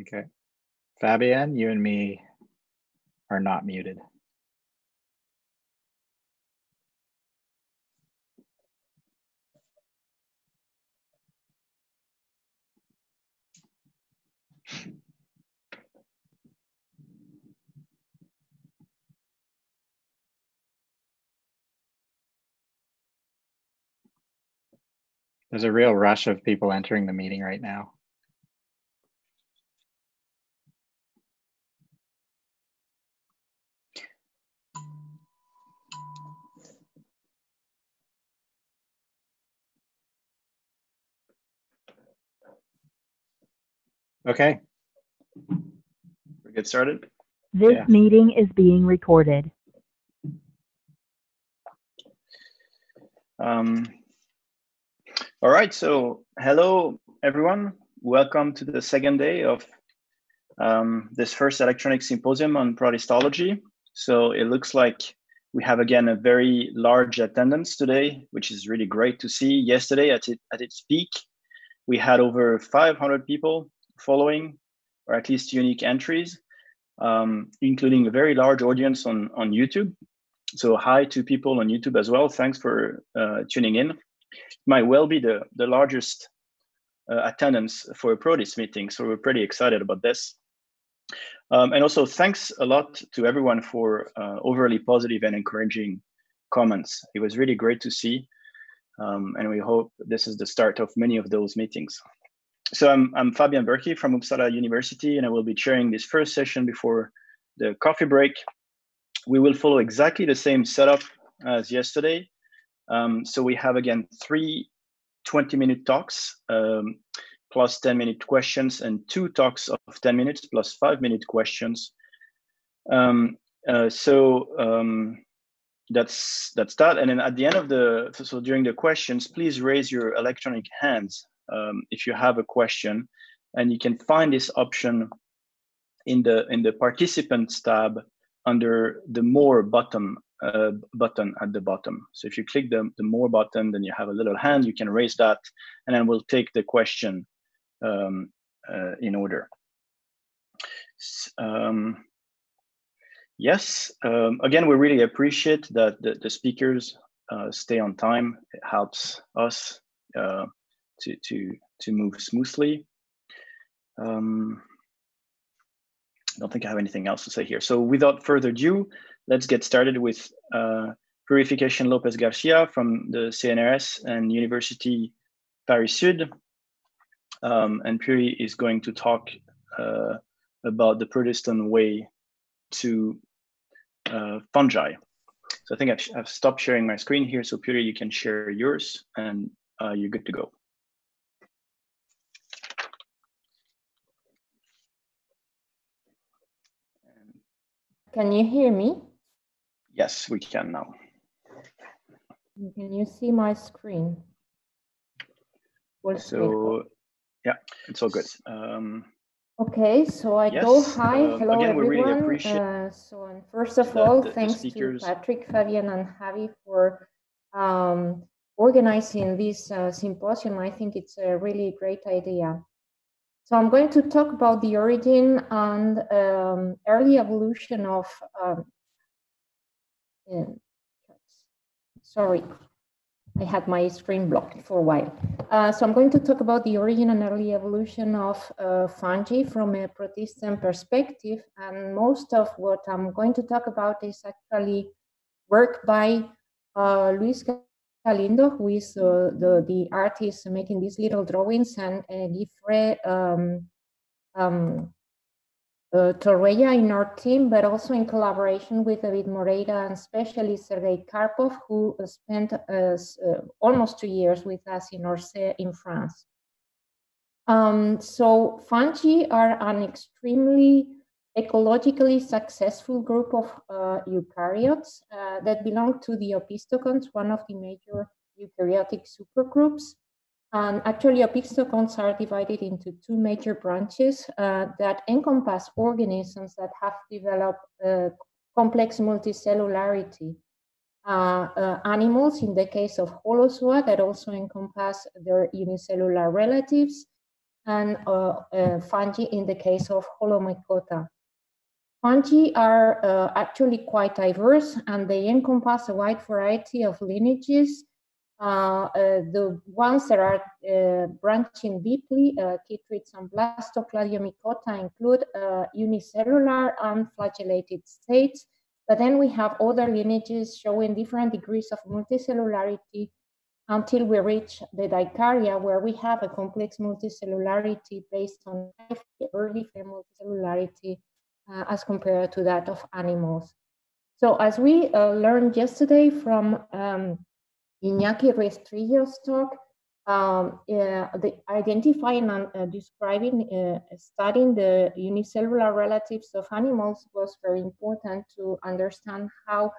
Okay. Fabien, you and me are not muted. There's a real rush of people entering the meeting right now. Okay. We get started? This Yeah. meeting is being recorded. Um, all right, so hello everyone. Welcome to the second day of um, this first electronic symposium on protistology. So it looks like we have again a very large attendance today, which is really great to see. Yesterday at, it, at its peak, we had over 500 people following, or at least unique entries, um, including a very large audience on, on YouTube. So hi to people on YouTube as well. Thanks for uh, tuning in. It might well be the, the largest uh, attendance for a Protist meeting. So we're pretty excited about this. Um, and also thanks a lot to everyone for uh, overly positive and encouraging comments. It was really great to see. Um, and we hope this is the start of many of those meetings. So I'm, I'm Fabien Burki from Uppsala University, and I will be chairing this first session before the coffee break we will follow exactly the same setup as yesterday. Um, so we have again three 20 minute talks um, plus 10 minute questions and two talks of 10 minutes plus five minute questions. Um, uh, so um, that's that's that. And then at the end of the so during the questions, please raise your electronic hands um, if you have a question, and you can find this option in the in the participants tab under the more button uh, button at the bottom. So if you click the, the more button, then you have a little hand, you can raise that, and then we'll take the question um, uh, in order. Um, yes, um, again, we really appreciate that the, the speakers uh, stay on time. It helps us uh, to, to, to move smoothly. Um, I don't think I have anything else to say here. So without further ado, let's get started with uh, Purificación Lopez Garcia from the CNRS and University Paris Sud. Um, and Puri is going to talk uh, about the protistan way to uh, fungi. So I think I've, I've, stopped sharing my screen here. So Puri, you can share yours and uh, you're good to go. Can you hear me? Yes, we can now. Can you see my screen? Full so, yeah, it's all good. Um, okay, so I yes, go hi, uh, hello again, everyone. Really uh, so, and first of the, all, the, thanks the to Patrick, Fabien, and Javi for um, organizing this uh, symposium. I think it's a really great idea. So I'm going to talk about the origin and um, early evolution of, um, sorry, I had my screen blocked for a while. Uh, so I'm going to talk about the origin and early evolution of uh, fungi from a protistan perspective. And most of what I'm going to talk about is actually work by uh, Luis Galindo, who is uh, the, the artist making these little drawings, and uh, Guifré um, um, uh, Torruella in our team, but also in collaboration with David Moreira and especially Sergei Karpov, who spent uh, almost two years with us in Orsay in France. Um, so fungi are an extremely ecologically successful group of uh, eukaryotes uh, that belong to the opisthokonts, one of the major eukaryotic supergroups. And actually, opisthokonts are divided into two major branches uh, that encompass organisms that have developed uh, complex multicellularity. Uh, uh, animals, in the case of Holozoa, that also encompass their unicellular relatives, and uh, uh, fungi in the case of Holomycota. Fungi are uh, actually quite diverse and they encompass a wide variety of lineages. Uh, uh, the ones that are uh, branching deeply, uh, chytrids and Blastocladiomycota include unicellular and flagellated states, but then we have other lineages showing different degrees of multicellularity until we reach the Dikarya, where we have a complex multicellularity based on early multicellularity uh, as compared to that of animals. So as we uh, learned yesterday from um, Iñaki Ruiz-Trillo's talk, um, uh, the identifying and uh, describing, uh, studying the unicellular relatives of animals was very important to understand how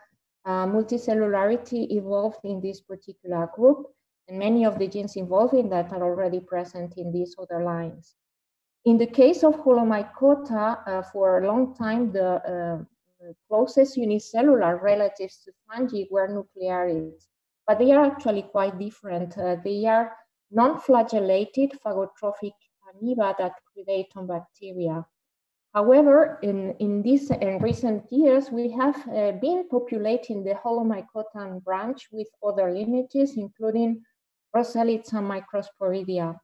uh, multicellularity evolved in this particular group, and many of the genes involved in that are already present in these other lines. In the case of Holomycota, uh, for a long time, the uh, closest unicellular relatives to fungi were nuclearids, but they are actually quite different. Uh, they are non-flagellated phagotrophic amoeba that predate on bacteria. However, in, in these in recent years, we have uh, been populating the Holomycotan branch with other lineages, including Rozellids and Microsporidia.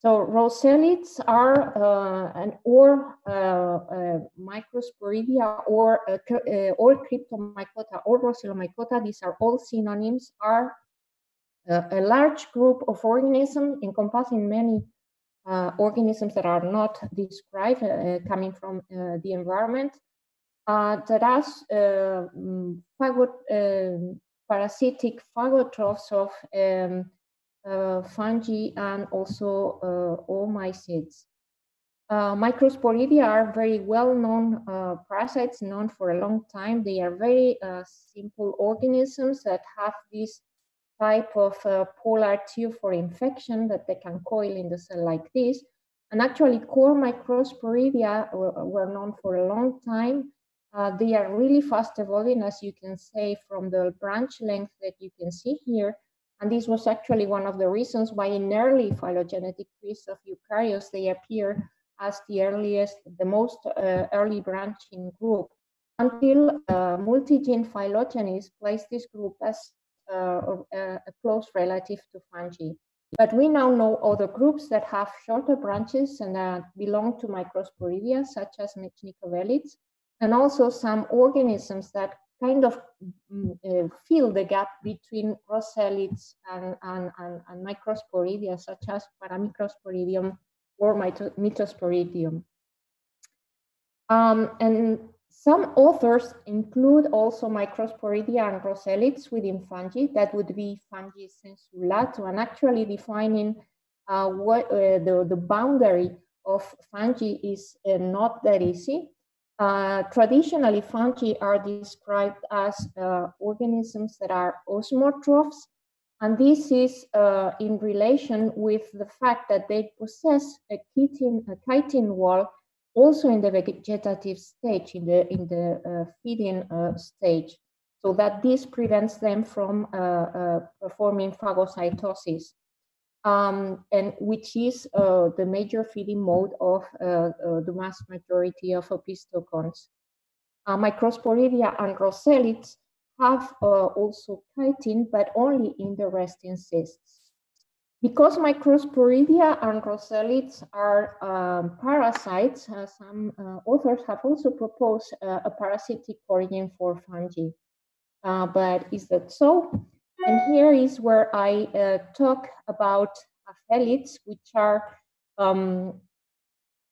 So Rozellids are uh, an or uh, uh, Microsporidia or uh, uh, or Cryptomycota or Rozellomycota, these are all synonyms, are uh, a large group of organisms encompassing many uh, organisms that are not described uh, coming from uh, the environment. That has um, phagot, um, parasitic phagotrophs of um, fungi and also uh, oomycetes. Uh, microsporidia are very well-known uh, parasites, known for a long time. They are very simple organisms that have this type of uh, polar tube for infection that they can coil in the cell like this. And actually, core microsporidia were, were known for a long time. Uh, they are really fast evolving, as you can say, from the branch length that you can see here. And this was actually one of the reasons why in early phylogenetic trees of eukaryotes, they appear as the earliest, the most uh, early branching group until uh, multigene phylogenies placed this group as uh, uh, a close relative to fungi. But we now know other groups that have shorter branches and that belong to microsporidia, such as Metchnikovellids, and also some organisms that kind of mm, uh, fill the gap between Rozellids and, and, and, and, microsporidia, such as Paramicrosporidium or Mitosporidium. Um, and some authors include also Microsporidia and Rozellids within fungi. That would be fungi sensu and actually defining uh, what uh, the, the boundary of fungi is uh, not that easy. Uh, traditionally, fungi are described as uh, organisms that are osmotrophs, and this is uh, in relation with the fact that they possess a chitin, a chitin wall also in the vegetative stage, in the, in the uh, feeding uh, stage, so that this prevents them from uh, performing phagocytosis. Um, and which is uh, the major feeding mode of uh, uh, the vast majority of opisthokonts. Microsporidia and Rozellids have also chitin, but only in the resting cysts. Because Microsporidia and Rozellids are um, parasites, uh, some uh, authors have also proposed uh, a parasitic origin for fungi. Uh, but is that so? And here is where I uh, talk about aphelids, which are um,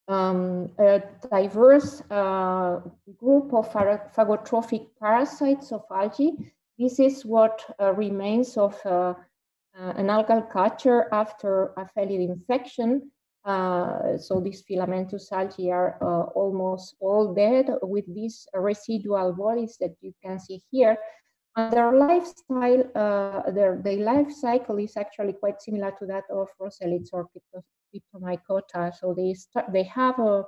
um, a diverse uh, group of phagotrophic parasites of algae. This is what remains of uh, an algal culture after a failed infection. Uh, so these filamentous algae are uh, almost all dead with these residual bodies that you can see here. Their lifestyle, uh, their, their life cycle is actually quite similar to that of Rozellids or Cryptomycota. So they start, they have a,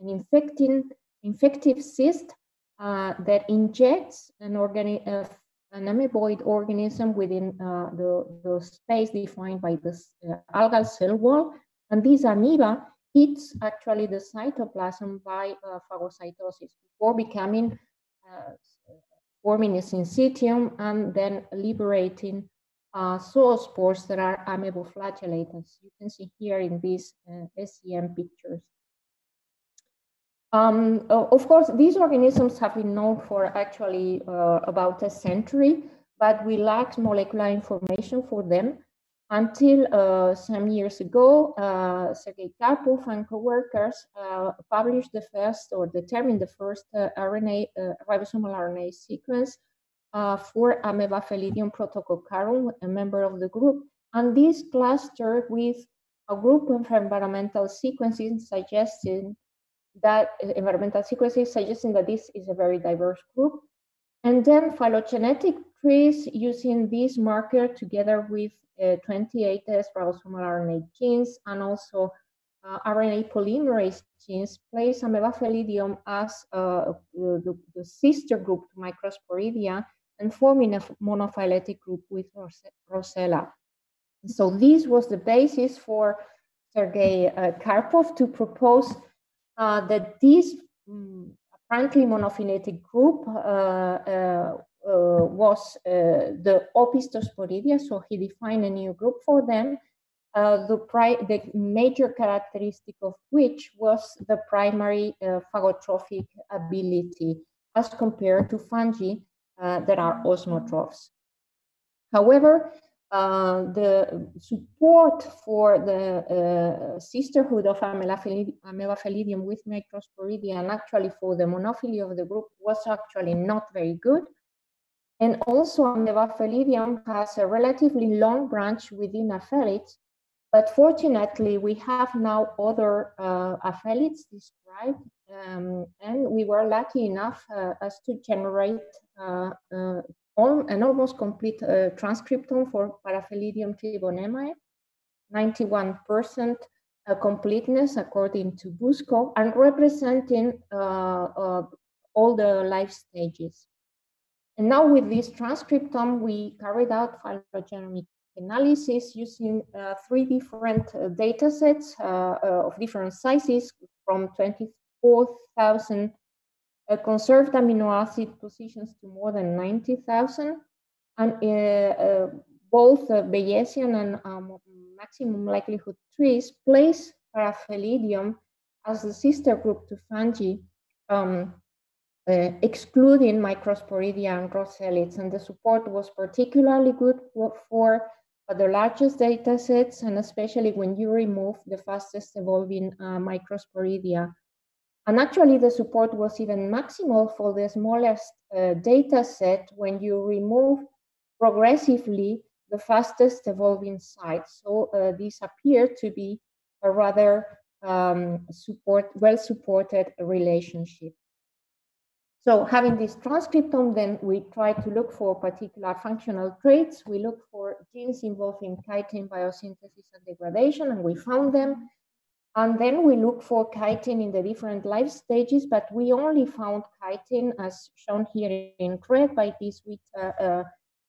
an infecting, infective cyst uh, that injects an organic, an amoeboid organism within uh, the, the space defined by the uh, algal cell wall. And this amoeba eats actually the cytoplasm by uh, phagocytosis before becoming uh, forming a syncytium and then liberating uh, zoospores that are ameboflagellated. You can see here in these uh, SEM pictures. Um, of course, these organisms have been known for actually uh, about a century, but we lack molecular information for them until uh, some years ago, uh, Sergei Karpov and co-workers uh, published the first or determined the first uh, RNA, uh, ribosomal RNA sequence uh, for Amoeboaphelidium protococcarum, a member of the group. And this clustered with a group of environmental sequences suggesting that environmental sequences suggesting that this is a very diverse group. And then phylogenetic using this marker together with uh, 28 ribosomal RNA genes and also uh, RNA polymerase genes place Amoeboaphelidium as uh, the, the, sister group to Microsporidia and forming a monophyletic group with Rozella. So this was the basis for Sergei uh, Karpov to propose uh, that this um, apparently monophyletic group uh, uh, uh, was the Opisthosporidia, so he defined a new group for them. the, the major characteristic of which was the primary phagotrophic ability as compared to fungi that are osmotrophs. However, uh, the support for the uh, sisterhood of Amoeboaphelidium with Microsporidia and actually for the monophyly of the group was actually not very good. And also Amoeboaphelidium has a relatively long branch within aphelids, but fortunately we have now other uh, aphelids described um, and we were lucky enough uh, as to generate uh, uh, an almost complete uh, transcriptome for Paraphelidium tribonemae, 91% uh, completeness according to Busco and representing all the life stages. And now with this transcriptome, we carried out phylogenomic analysis using uh, three different uh, data sets of different sizes from 24,000 uh, conserved amino acid positions to more than 90,000. And uh, uh, both Bayesian and um, maximum likelihood trees place Paraphelidium as the sister group to fungi, um, uh, excluding Microsporidia and Rozellids. And the support was particularly good for, the largest data sets, and especially when you remove the fastest evolving uh, Microsporidia and actually, the support was even maximal for the smallest uh, data set when you remove progressively the fastest evolving sites. So uh, these appear to be a rather um, support, well-supported relationship. So having this transcriptome, then we try to look for particular functional traits. We look for genes involved in chitin biosynthesis and degradation, and we found them. And then we look for chitin in the different life stages, but we only found chitin as shown here in red by this with uh, uh,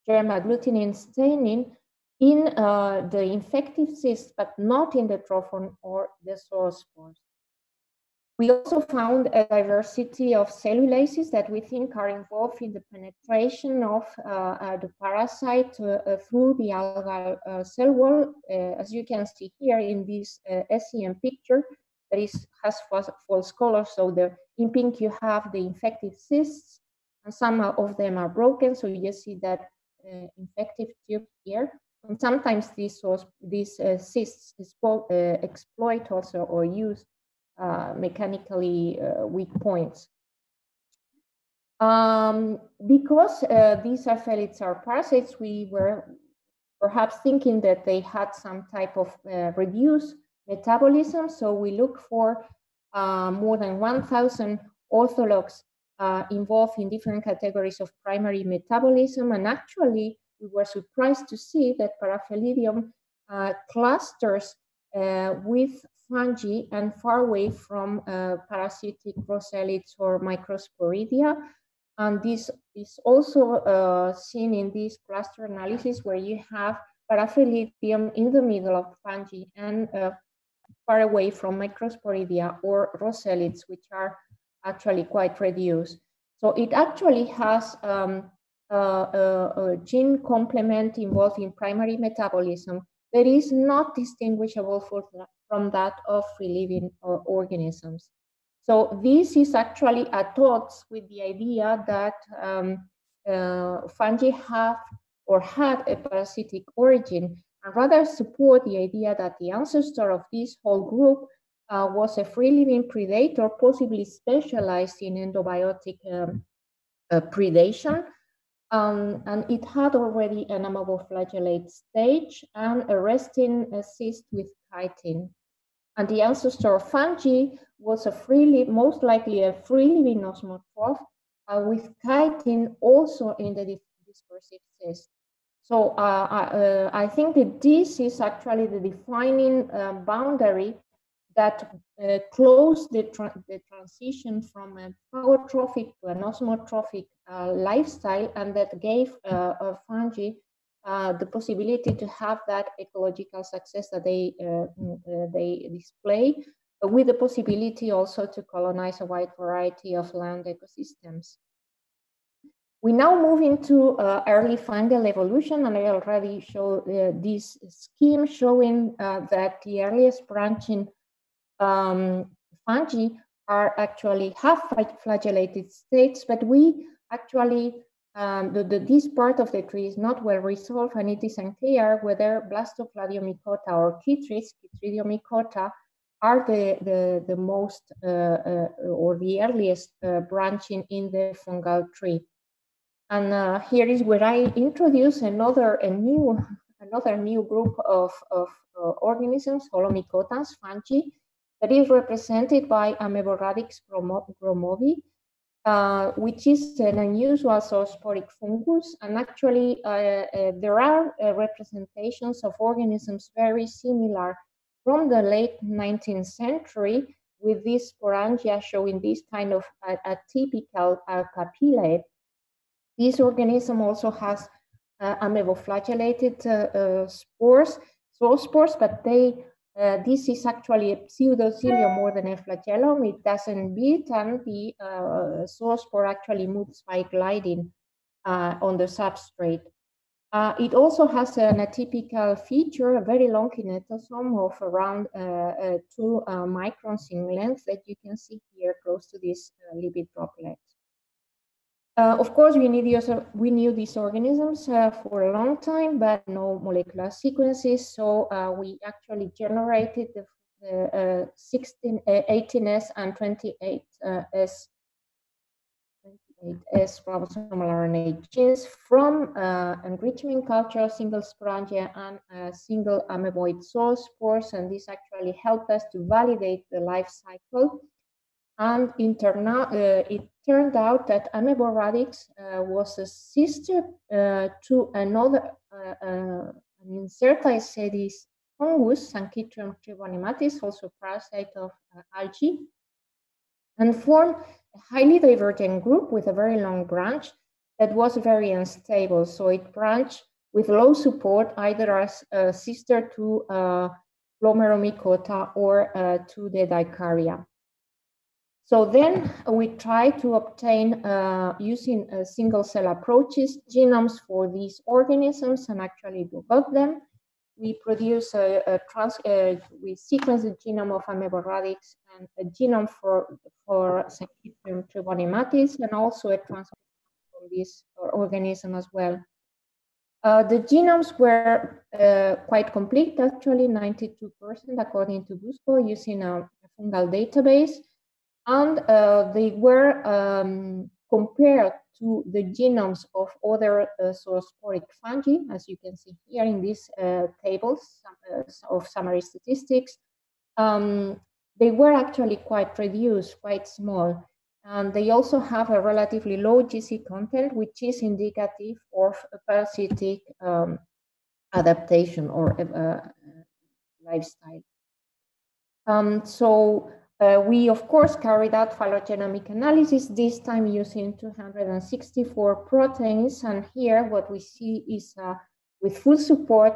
germ agglutinin staining in uh, the infective cyst, but not in the trophon or the zoospores. We also found a diversity of cellulases that we think are involved in the penetration of uh, uh, the parasite uh, uh through the algal uh, cell wall. Uh, as you can see here in this SEM picture, that is, has false color. So the, in pink, you have the infected cysts, and some of them are broken. So you just see that infective tube here. And sometimes these, these cysts exploit also or use uh, mechanically uh, weak points. Um, because uh, these aphelids are parasites, we were perhaps thinking that they had some type of uh, reduced metabolism. So we look for uh, more than 1,000 orthologs uh, involved in different categories of primary metabolism. And actually, we were surprised to see that Paraphelidium clusters with fungi and far away from uh, parasitic rozellids or microsporidia. And this is also uh, seen in this cluster analysis where you have Paraphelidium in the middle of fungi and uh, far away from Microsporidia or Rozellids, which are actually quite reduced. So it actually has um, a, a, gene complement involved in primary metabolism that is not distinguishable for, from that of free living organisms. So this is actually at odds with the idea that um, uh, fungi have or had a parasitic origin, and rather support the idea that the ancestor of this whole group uh, was a free living predator, possibly specialized in endobiotic um, uh, predation. Um, and it had already an ameboflagellate stage and a resting cyst with chitin. And the ancestor of fungi was a freely, most likely a free living osmotroph uh, with chitin also in the dispersive cyst. So uh, I, uh, I, think that this is actually the defining uh, boundary that uh, closed the, tra the, transition from a phagotrophic to an osmotrophic uh, lifestyle and that gave uh, fungi the possibility to have that ecological success that they, they display with the possibility also to colonize a wide variety of land ecosystems. We now move into uh, early fungal evolution, and I already showed uh, this scheme showing uh, that the earliest branching um, fungi are actually half flagellated states, but we actually, um, the, the, this part of the tree is not well resolved, and it is unclear whether Blastocladiomycota or Chytrid, Chytridiomycota, are the, the, the most uh, uh, or the earliest uh, branching in the fungal tree. And uh, here is where I introduce another a new another new group of, of uh, organisms, Holomycotas, fungi, that is represented by Amoeboradix gromovi, uh, which is an unusual zoosporic fungus. And actually, uh, uh, there are uh, representations of organisms very similar from the late 19th century with this sporangia showing this kind of atypical capillate. This organism also has uh, ameboflagellated uh, spores, zoospores, but they uh, this is actually a pseudocilium more than a flagellum. It doesn't beat, and the uh, zoospore actually moves by gliding uh, on the substrate. Uh, it also has an atypical feature, a very long kinetosome of around uh, uh, two microns in length that you can see here close to this lipid droplet. Uh, of course, we, need we knew these organisms uh, for a long time, but no molecular sequences. So uh, we actually generated the, the 16, 18S and 28S 28S ribosomal RNA genes from uh, enrichment culture, single sporangia, and uh, single ameboid zoospores. And this actually helped us to validate the life cycle and interna- uh, it turned out that Amoeboradix uh, was a sister uh, to another uh, uh, an incertae fungus, Sanchytrium tribonematis, also parasite of uh, algae, and formed a highly divergent group with a very long branch that was very unstable. So it branched with low support either as a sister to uh, Glomeromycota or to the Dikarya. So then we try to obtain, uh, using uh, single cell approaches, genomes for these organisms and actually got them. We produce a, a trans, uh, we sequence the genome of Amoeboradix and a genome for, for Sanchytrium tribonematis and also a transcript from this organism as well. Uh, the genomes were uh, quite complete, actually 92% according to Busco using a fungal database and uh, they were um, compared to the genomes of other uh, zoosporic fungi, as you can see here in these uh, tables uh, of summary statistics. Um, they were actually quite reduced, quite small. And they also have a relatively low GC content, which is indicative of a parasitic um, adaptation or uh, lifestyle. Um, so uh, we, of course, carried out phylogenomic analysis, this time using 264 proteins. And here what we see is uh, with full support,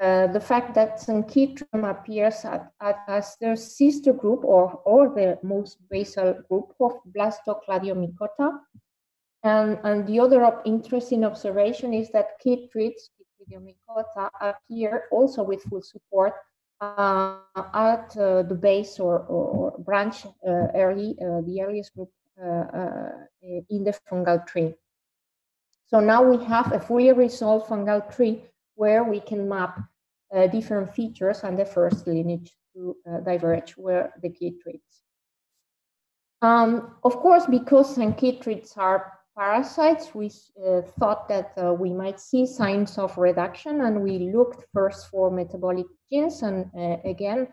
uh, the fact that Sanchytrium appears at, at, as their sister group or, or the most basal group of Blastocladiomycota. And, and the other interesting observation is that chytrids, Chytridiomycota, appear also with full support uh, at uh, the base or, or, branch uh, early, uh, the earliest group in the fungal tree. So now we have a fully resolved fungal tree where we can map different features and the first lineage to diverge where the chytrids. Um, of course, because some chytrids are parasites, we uh, thought that uh, we might see signs of reduction and we looked first for metabolic genes and uh, again,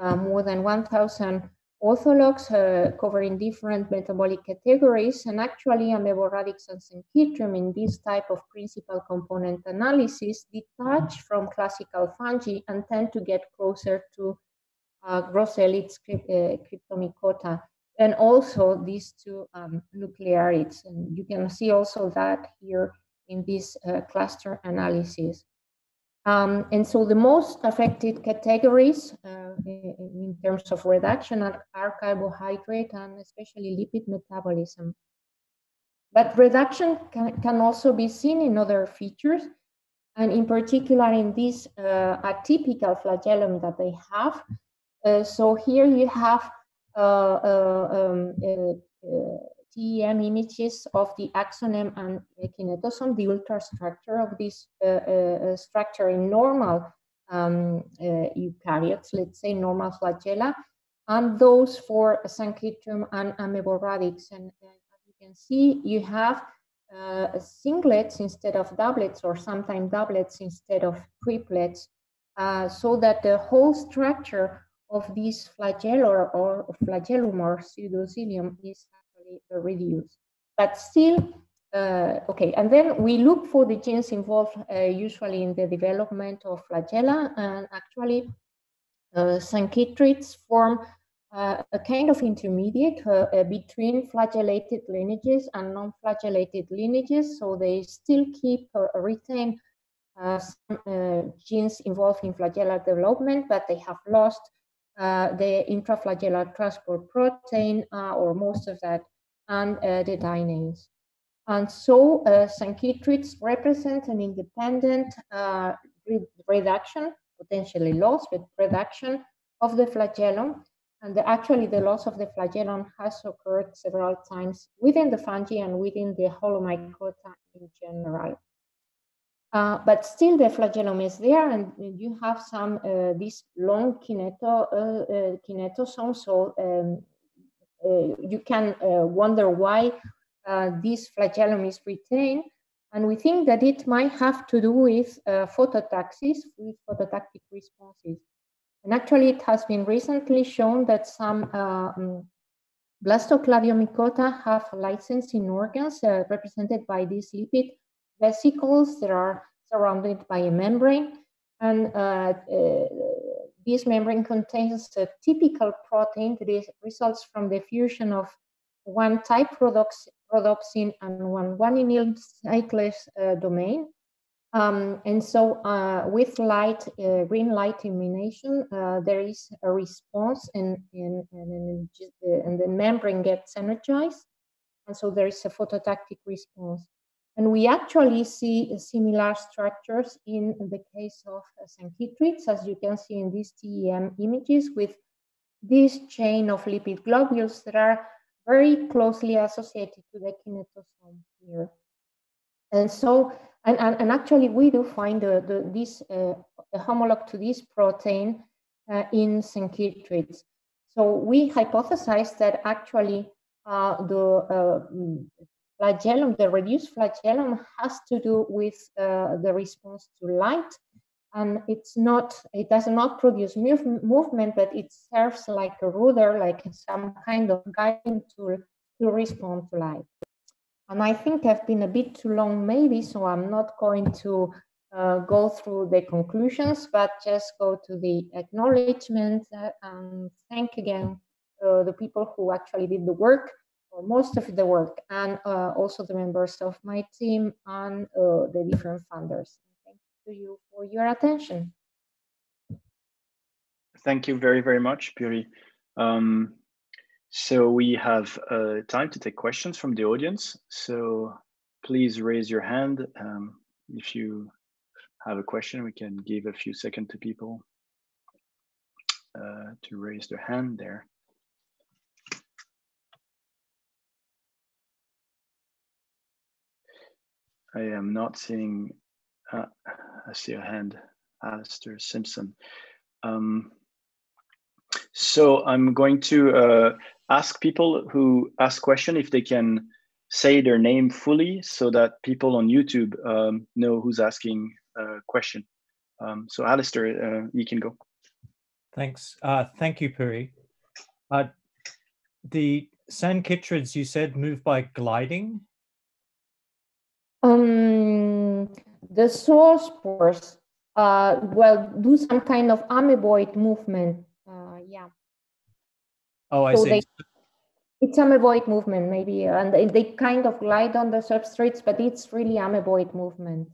uh, more than 1,000 orthologs uh, covering different metabolic categories, and actually amoeboradix and Sanchytrium in this type of principal component analysis detach from classical fungi and tend to get closer to uh, Grosselid uh, cryptomycota, and also these two um, nuclearids. And you can see also that here in this uh, cluster analysis. Um, and so the most affected categories uh, in terms of reduction are, are, carbohydrate and especially lipid metabolism. But reduction can, can also be seen in other features, and in particular in this uh, atypical flagellum that they have. Uh, so here you have uh, uh, um, uh, TEM images of the axoneme and kinetosome, the ultrastructure of this uh, uh, structure in normal um, uh, eukaryotes, let's say normal flagella, and those for Sanchytrium and Amoeboradix. And as you can see, you have uh, singlets instead of doublets, or sometimes doublets instead of triplets, uh, so that the whole structure of this flagellum or flagellum or pseudocilium is reduced. But still, uh, okay, and then we look for the genes involved uh, usually in the development of flagella, and actually, uh, some chytrids form uh, a kind of intermediate uh, uh, between flagellated lineages and non-flagellated lineages, so they still keep or retain some genes involved in flagellar development, but they have lost the intraflagellar transport protein or most of that and uh, the dyneins. And so uh, Sanchytrids represent an independent uh, re reduction, potentially loss, but reduction of the flagellum. And the, actually, the loss of the flagellum has occurred several times within the fungi and within the holomycota in general. Uh, but still the flagellum is there and you have some uh, these long kineto, uh, uh kinetosomes so um, uh, you can uh, wonder why uh, this flagellum is retained. And we think that it might have to do with phototaxis, with phototactic responses. And actually, it has been recently shown that some um, Blastocladiomycota have licensing organs uh, represented by these lipid vesicles that are surrounded by a membrane. And uh, uh, this membrane contains a typical protein that results from the fusion of one type rhodopsin and one guanylyl cyclase uh, domain. Um, and so uh, with light, uh, green light illumination, uh, there is a response and, and, and, and, the membrane gets energized. And so there is a phototactic response. And we actually see similar structures in the case of Sanchytrids, as you can see in these TEM images with this chain of lipid globules that are very closely associated to the kinetosome here. And so, and, and, and actually we do find the, the, this uh, homolog to this protein uh, in Sanchytrids. So we hypothesize that actually uh, the uh, flagellum, the reduced flagellum has to do with uh, the response to light. And it's not, it does not produce move, movement, but it serves like a rudder, like some kind of guiding tool to respond to light. And I think I've been a bit too long, maybe, so I'm not going to uh, go through the conclusions, but just go to the acknowledgement uh, and thank again uh, the people who actually did the work most of the work, and uh, also the members of my team and uh, the different funders. Thank you for your attention. thank you very, very much, Puri. Um, so we have uh, time to take questions from the audience. So please raise your hand um, if you have a question. We can give a few seconds to people uh, to raise their hand there. I am not seeing, uh, I see a hand, Alistair Simpson. Um, so I'm going to uh, ask people who ask question if they can say their name fully so that people on YouTube um, know who's asking a question. Um, so Alistair, uh, you can go. Thanks. Uh, thank you, Puri. Uh, the sanchytrids you said move by gliding? Um, the zoospores, uh, well, do some kind of amoeboid movement. Uh, yeah. Oh, I so see. They, it's amoeboid movement, maybe, and they, they, kind of glide on the substrates, but it's really amoeboid movement.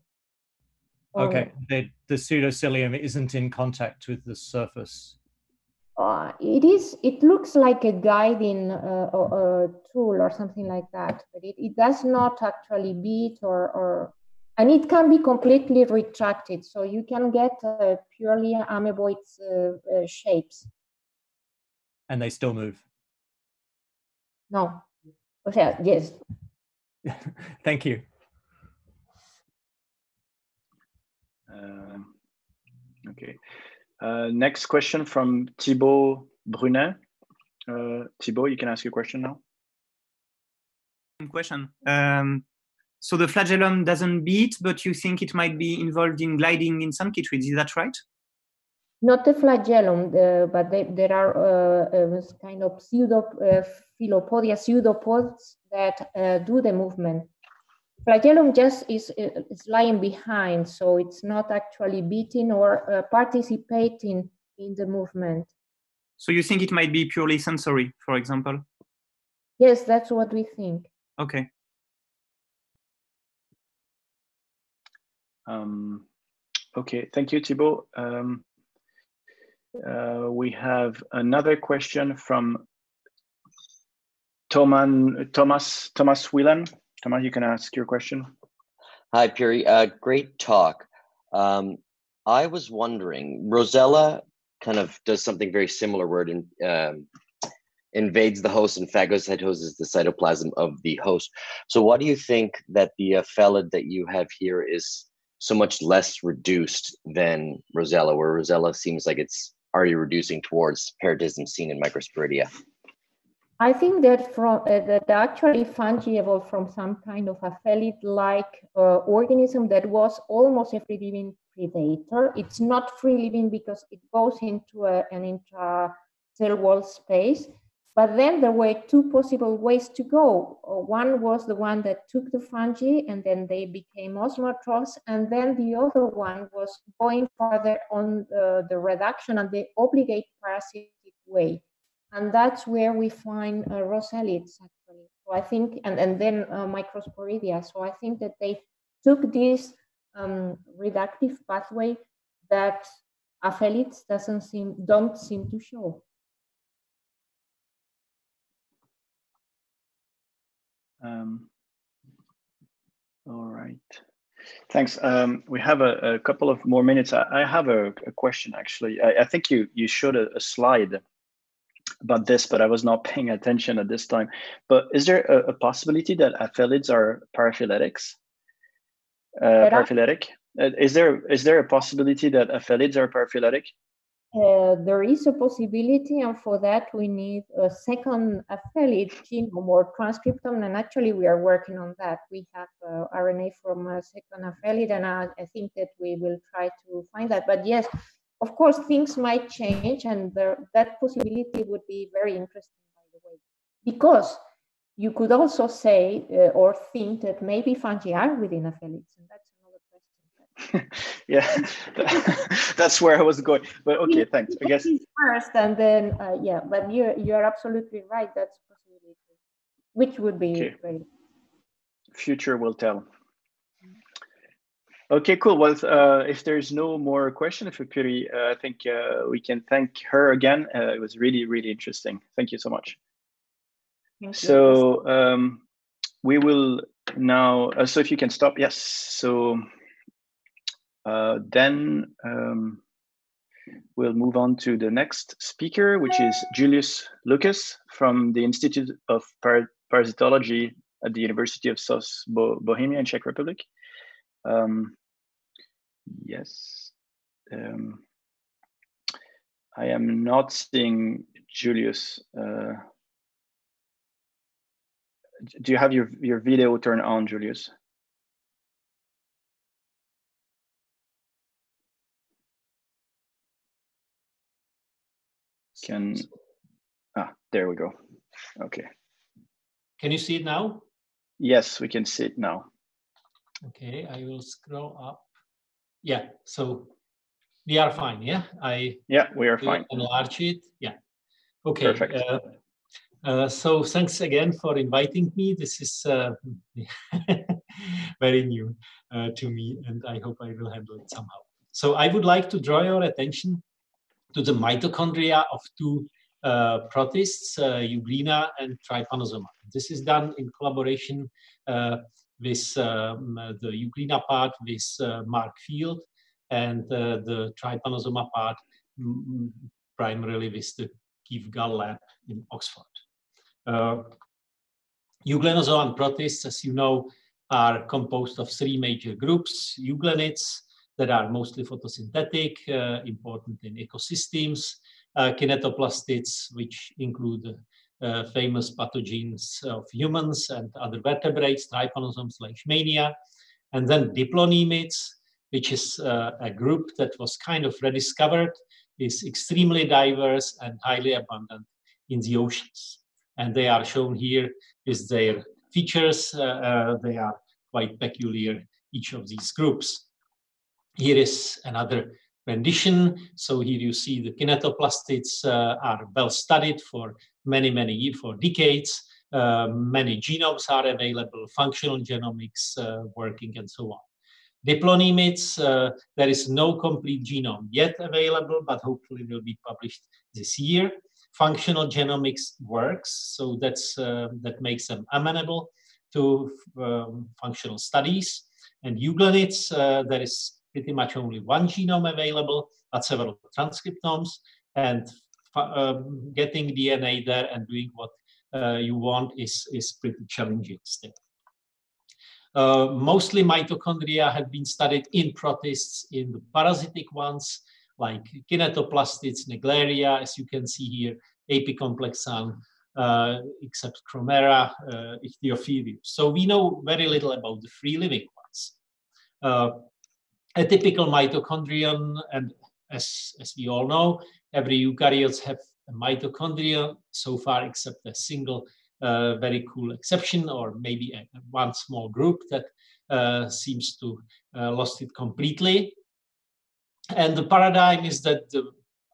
Okay, the, the pseudocilium isn't in contact with the surface. Uh, it is. It looks like a guiding uh, uh, tool or something like that, but it, it does not actually beat or, or and it can be completely retracted, so you can get uh, purely amoeboid uh, uh, shapes. And they still move. No. Okay. Yes. Thank you. Um, okay. Uh, next question from Thibaut Brunet. Uh, Thibaut, you can ask your question now. Question. Um, so the flagellum doesn't beat, but you think it might be involved in gliding in some chytrids. Is that right? Not the flagellum, uh, but they, there are uh, uh kind of pseudo uh, filopodia pseudopods that uh, do the movement flagellum just is, is lying behind, so it's not actually beating or uh, participating in the movement. So you think it might be purely sensory, for example? Yes, that's what we think. Okay. Um, okay, thank you, Thibaut. Um, uh, we have another question from Thomas Thomas Thomas Whelan. Thomas, you can ask your question. Hi, Puri. Uh, great talk. Um, I was wondering, Rozella kind of does something very similar where it in, um, invades the host and phagocytoses the cytoplasm of the host. So why do you think that the uh, phelid that you have here is so much less reduced than Rozella, where Rozella seems like it's already reducing towards parodism seen in microsporidia? I think that from uh, that actually fungi evolved from some kind of aphelid-like uh, organism that was almost a free-living predator. It's not free-living because it goes into a, an intra-cell wall space. But then there were two possible ways to go. Uh, one was the one that took the fungi and then they became osmotrophs. And then the other one was going further on the, the reduction and the obligate parasitic way and that's where we find uh, actually. So I think, and, and then uh, microsporidia. So I think that they took this um, reductive pathway that aphelids doesn't seem don't seem to show. Um, all right. Thanks. Um, we have a, a, couple of more minutes. I, I have a, a, question actually. I, I, think you you showed a, a slide about this, but I was not paying attention at this time. But is there a, a possibility that aphelids are paraphyletics? Uh, paraphyletic? Uh, is there is there a possibility that aphelids are paraphyletic? Uh, there is a possibility, and for that we need a second aphelid genome or transcriptome, and actually we are working on that. We have uh, RNA from a second aphelid, and I, I, think that we will try to find that. But yes, of course, things might change, and there, that possibility would be very interesting, by the way, because you could also say uh, or think that maybe fungi are within aphelids, and that's another question. yeah, that's where I was going. But okay, thanks. I guess first, and then uh, yeah. But you're you're absolutely right. That's a possibility, which would be okay. Future will tell. Okay, cool. Well, uh, if there's no more question for Puri, uh, I think uh, we can thank her again. Uh, it was really, really interesting. Thank you so much. Thank. So um, we will now, uh, so if you can stop, yes. So uh, then um, we'll move on to the next speaker, which is Julius Lukeš from the Institute of Par Parasitology at the University of South Bo Bohemia in Czech Republic. Um, yes. Um, I am not seeing Julius. Uh, do you have your, your video turned on, Julius? Can, ah, there we go. Okay. Can you see it now? Yes, we can see it now. Okay, I will scroll up. Yeah, so we are fine, yeah? I Yeah, we are fine. enlarge it, yeah. Okay. Perfect. uh, uh, so thanks again for inviting me. This is uh, very new uh, to me, and I hope I will handle it somehow. So I would like to draw your attention to the mitochondria of two uh, protists, uh, Euglena and Trypanosoma. This is done in collaboration uh, with um, the Euglena part with uh, Mark Field and uh, the Trypanosoma part primarily with the Gull lab in Oxford. Uh, Euglenozoan protists, as you know, are composed of three major groups, euglenids that are mostly photosynthetic, uh, important in ecosystems, uh, kinetoplastids, which include uh, famous pathogens of humans and other vertebrates, trypanosomes, leishmania, and then diplonemids, which is uh, a group that was kind of rediscovered, is extremely diverse and highly abundant in the oceans. And they are shown here with their features. Uh, uh, they are quite peculiar, each of these groups. Here is another rendition. So here you see the kinetoplastids uh, are well studied for many, many years, for decades. Uh, many genomes are available, functional genomics uh, working and so on. Diplonemids, uh, there is no complete genome yet available, but hopefully will be published this year. Functional genomics works, so that's uh, that makes them amenable to um, functional studies. And euglenids, there is pretty much only one genome available, but several transcriptomes, and um, getting DNA there and doing what uh, you want is, is pretty challenging still. Uh, mostly mitochondria have been studied in protists, in the parasitic ones, like kinetoplastids, Naegleria, as you can see here, Apicomplexan, uh, except Chromera, uh. So we know very little about the free living ones. Uh, a typical mitochondrion, and as, as we all know, every eukaryotes have a mitochondria so far, except a single uh, very cool exception, or maybe a, one small group that uh, seems to uh, lost it completely. And the paradigm is that the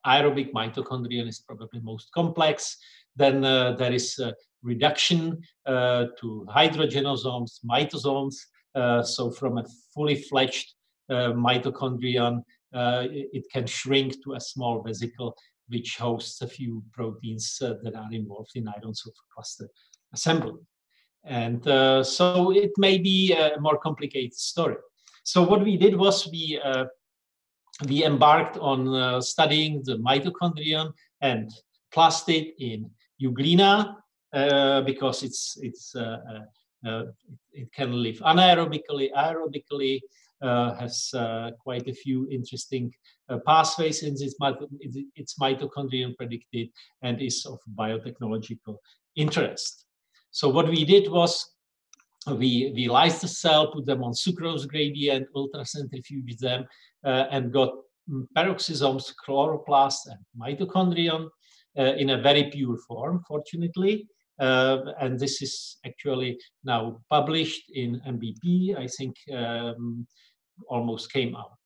aerobic mitochondrion is probably most complex. Then uh, there is a reduction uh, to hydrogenosomes, mitosomes. Uh, so from a fully fledged mitochondrion, it, it can shrink to a small vesicle which hosts a few proteins uh, that are involved in iron sulfur cluster assembly. And uh, so it may be a more complicated story. So what we did was we uh, we embarked on uh, studying the mitochondrion and plastid in Euglena uh, because it's it's uh, it can live anaerobically, aerobically, uh, has uh, quite a few interesting uh, pathways in its, its mitochondrion predicted and is of biotechnological interest. So what we did was we, we lysed the cell, put them on sucrose gradient, ultracentrifuge them, uh, and got mm, peroxisomes, chloroplast, and mitochondrion uh, in a very pure form, fortunately. Uh, and this is actually now published in MBP. I think um, almost came out.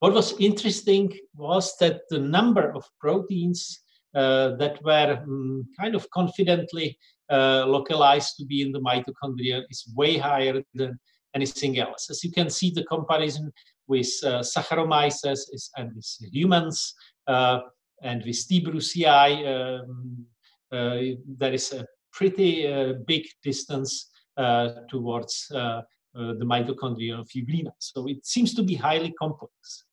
What was interesting was that the number of proteins uh, that were um, kind of confidently uh, localized to be in the mitochondria is way higher than anything else. As you can see, the comparison with uh, Saccharomyces and with humans uh, and with T. brucei, um, uh, there is a pretty uh, big distance towards the mitochondria of Euglena. So it seems to be highly complex.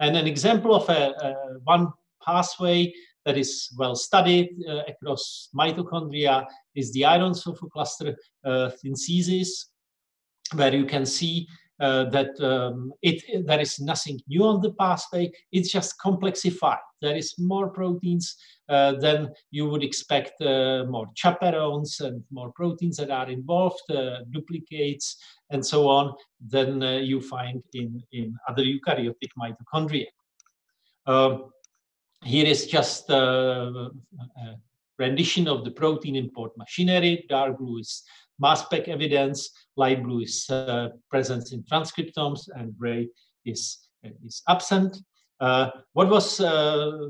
And an example of a, a one pathway that is well studied uh, across mitochondria is the iron sulfur cluster uh, synthesis, where you can see uh, that um, it, there is nothing new on the pathway, it's just complexified. There is more proteins uh, than you would expect, uh, more chaperones and more proteins that are involved, uh, duplicates, and so on, than uh, you find in, in other eukaryotic mitochondria. Um, here is just a rendition of the protein import machinery. Dark blue is mass spec evidence, light blue is uh, presence in transcriptomes, and gray is, is absent. Uh, what was uh,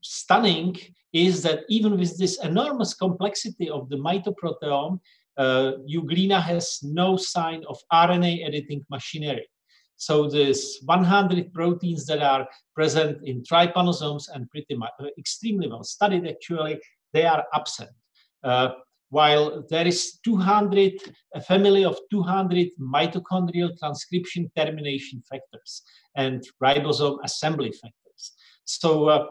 stunning is that even with this enormous complexity of the mitoproteome, uh, Euglena has no sign of RNA editing machinery. So there's 100 proteins that are present in trypanosomes and pretty much uh, extremely well studied actually, they are absent. Uh, while there is 200, a family of 200 mitochondrial transcription termination factors and ribosome assembly factors. So uh,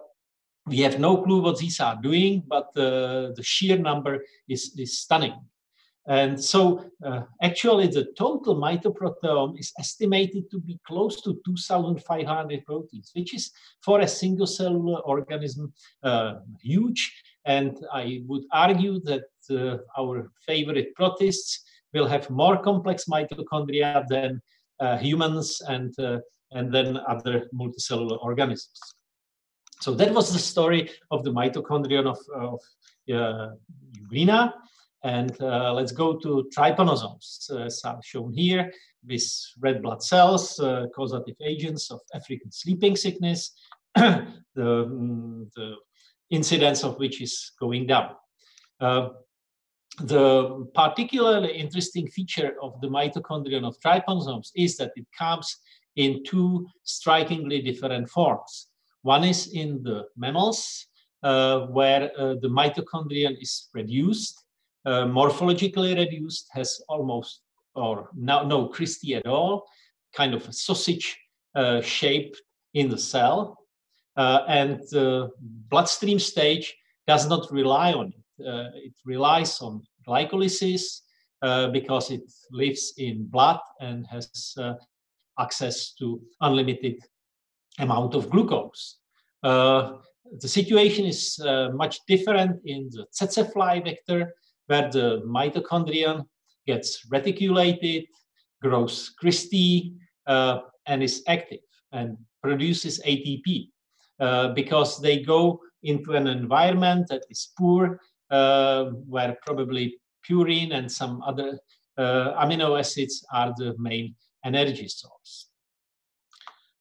we have no clue what these are doing, but uh, the sheer number is, is stunning. And so uh, actually the total mitoproteome is estimated to be close to 2,500 proteins, which is for a single cellular organism uh, huge. And I would argue that uh, our favorite protists will have more complex mitochondria than uh, humans and, uh, and then other multicellular organisms. So that was the story of the mitochondrion of, of uh. And uh, let's go to trypanosomes, uh, as shown here, with red blood cells, causative agents of African sleeping sickness, the, mm, the incidence of which is going down. Uh, the particularly interesting feature of the mitochondrion of trypanosomes is that it comes in two strikingly different forms. One is in the mammals, uh, where uh, the mitochondrion is reduced uh, morphologically reduced, has almost or no, no cristae at all, kind of a sausage uh, shape in the cell. Uh, and the bloodstream stage does not rely on it. Uh, it relies on glycolysis uh, because it lives in blood and has uh, access to unlimited amount of glucose. the situation is much different in the tsetse fly vector, where the mitochondrion gets reticulated, grows cristae, uh, and is active and produces ATP uh, because they go into an environment that is poor, uh, where probably purine and some other uh, amino acids are the main energy source.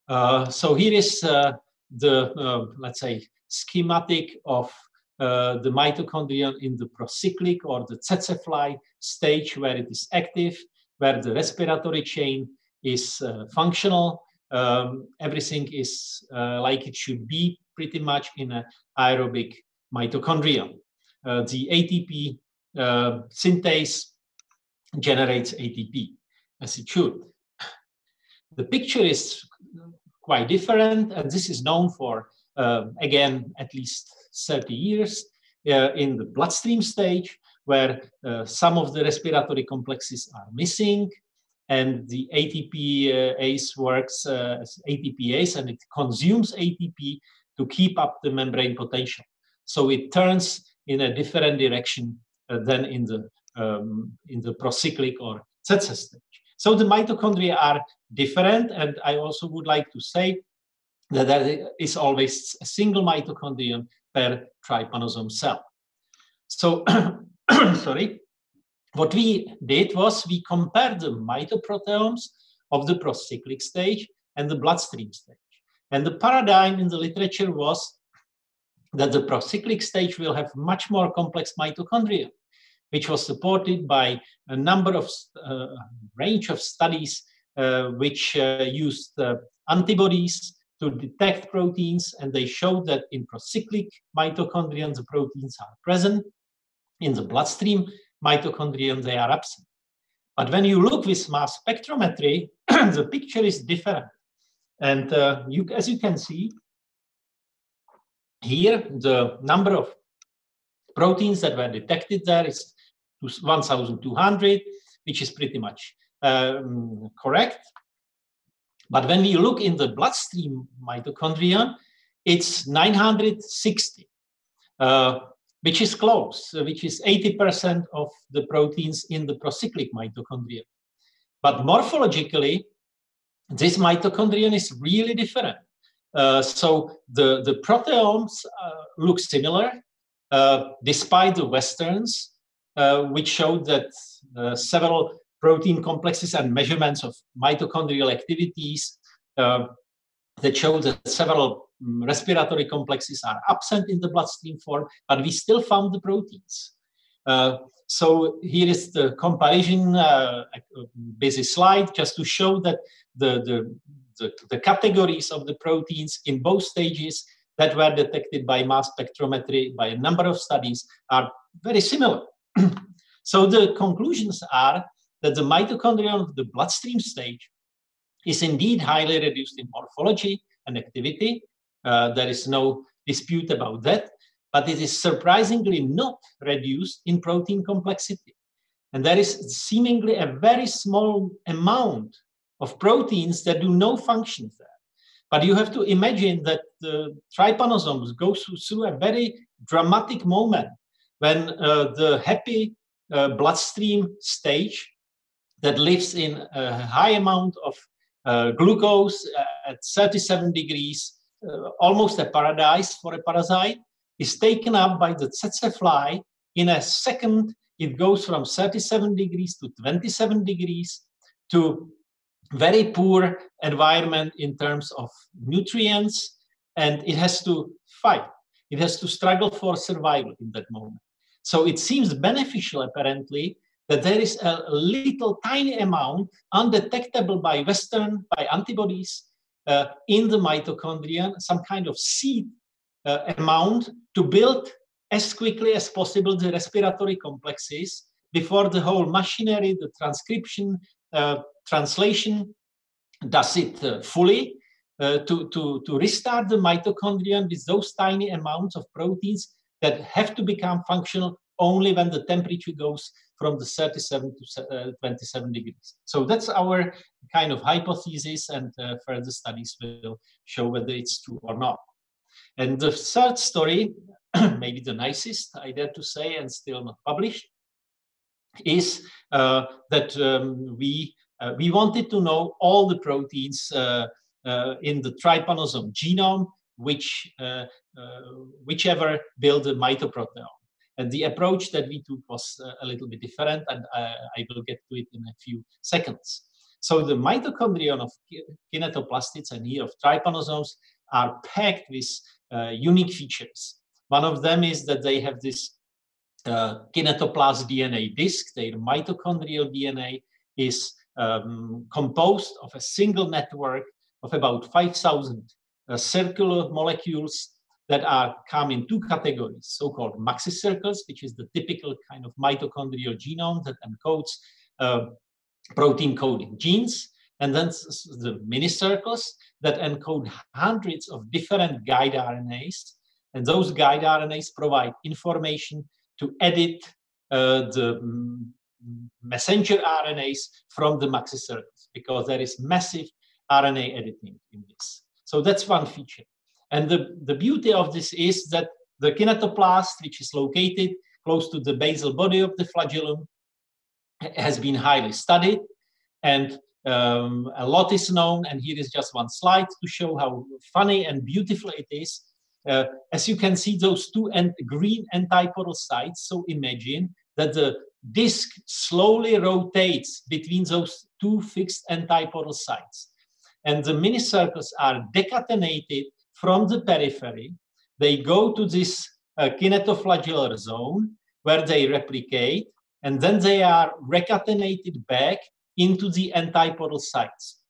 Uh, so here is the, let's say, schematic of uh, the mitochondrion in the procyclic or the tsetse fly stage where it is active, where the respiratory chain is uh, functional. Um, everything is uh, like it should be pretty much in an aerobic mitochondrion. Uh, the ATP uh, synthase generates ATP as it should. The picture is quite different, and this is known for, again, at least 30 years uh, in the bloodstream stage, where uh, some of the respiratory complexes are missing, and the ATPase works uh, as ATPase, and it consumes ATP to keep up the membrane potential. So it turns in a different direction uh, than in the um, in the procyclic or tsetse stage. So the mitochondria are different, and I also would like to say that there is always a single mitochondrion per trypanosome cell. So, sorry, what we did was we compared the mitoproteomes of the procyclic stage and the bloodstream stage. And the paradigm in the literature was that the procyclic stage will have much more complex mitochondria which was supported by a number of uh, range of studies uh, which uh, used uh, antibodies to detect proteins, and they showed that in procyclic mitochondria, the proteins are present. In the bloodstream mitochondria, they are absent. But when you look with mass spectrometry, the picture is different. And uh, you, as you can see, here the number of proteins that were detected there is 1,200, which is pretty much um, correct. But when we look in the bloodstream mitochondria, it's 960, uh, which is close, which is 80% of the proteins in the procyclic mitochondria. But morphologically, this mitochondrion is really different. Uh, so the, the proteomes uh, look similar, uh, despite the westerns, uh, which showed that uh, several protein complexes and measurements of mitochondrial activities uh, that show that several mm, respiratory complexes are absent in the bloodstream form, but we still found the proteins. Uh, so here is the comparison uh, basic slide just to show that the, the, the, the, categories of the proteins in both stages that were detected by mass spectrometry by a number of studies are very similar. so the conclusions are that the mitochondria of the bloodstream stage is indeed highly reduced in morphology and activity. Uh, there is no dispute about that, but it is surprisingly not reduced in protein complexity. And there is seemingly a very small amount of proteins that do no functions there. But you have to imagine that the trypanosomes go through a very dramatic moment when uh, the happy uh, bloodstream stage that lives in a high amount of glucose uh, at 37 degrees, uh, almost a paradise for a parasite, is taken up by the tsetse fly. In a second, it goes from 37 degrees to 27 degrees to very poor environment in terms of nutrients, and it has to fight. It has to struggle for survival in that moment. So it seems beneficial, apparently, that there is a little tiny amount undetectable by Western, by antibodies uh, in the mitochondria, some kind of seed uh, amount to build as quickly as possible the respiratory complexes before the whole machinery, the transcription, uh, translation does it uh, fully uh, to, to, to restart the mitochondria with those tiny amounts of proteins that have to become functional only when the temperature goes from the 37 to uh, 27 degrees. So that's our kind of hypothesis, and uh, further studies will show whether it's true or not. And the third story, maybe the nicest, I dare to say, and still not published, is uh, that um, we uh, we wanted to know all the proteins uh, uh, in the trypanosome genome, which whichever build the mitoproteome. And the approach that we took was uh, a little bit different, and uh, I will get to it in a few seconds. So the mitochondria of kinetoplastids and here of trypanosomes are packed with uh, unique features. One of them is that they have this uh, kinetoplast DNA disk. Their mitochondrial DNA is um, composed of a single network of about 5,000 uh, circular molecules that are come in two categories, so-called maxicircles, which is the typical kind of mitochondrial genome that encodes uh, protein coding genes, and then the minicircles that encode hundreds of different guide RNAs, and those guide RNAs provide information to edit uh, the mm, messenger RNAs from the maxicircles because there is massive RNA editing in this. So that's one feature. And the, the beauty of this is that the kinetoplast, which is located close to the basal body of the flagellum, has been highly studied. And um, a lot is known. And here is just one slide to show how funny and beautiful it is. Uh, as you can see, those two green antipodal sites. So imagine that the disk slowly rotates between those two fixed antipodal sites. And the minicircles are decatenated from the periphery. They go to this uh, kinetoflagellar zone where they replicate and then they are recatenated back into the antipodal sites.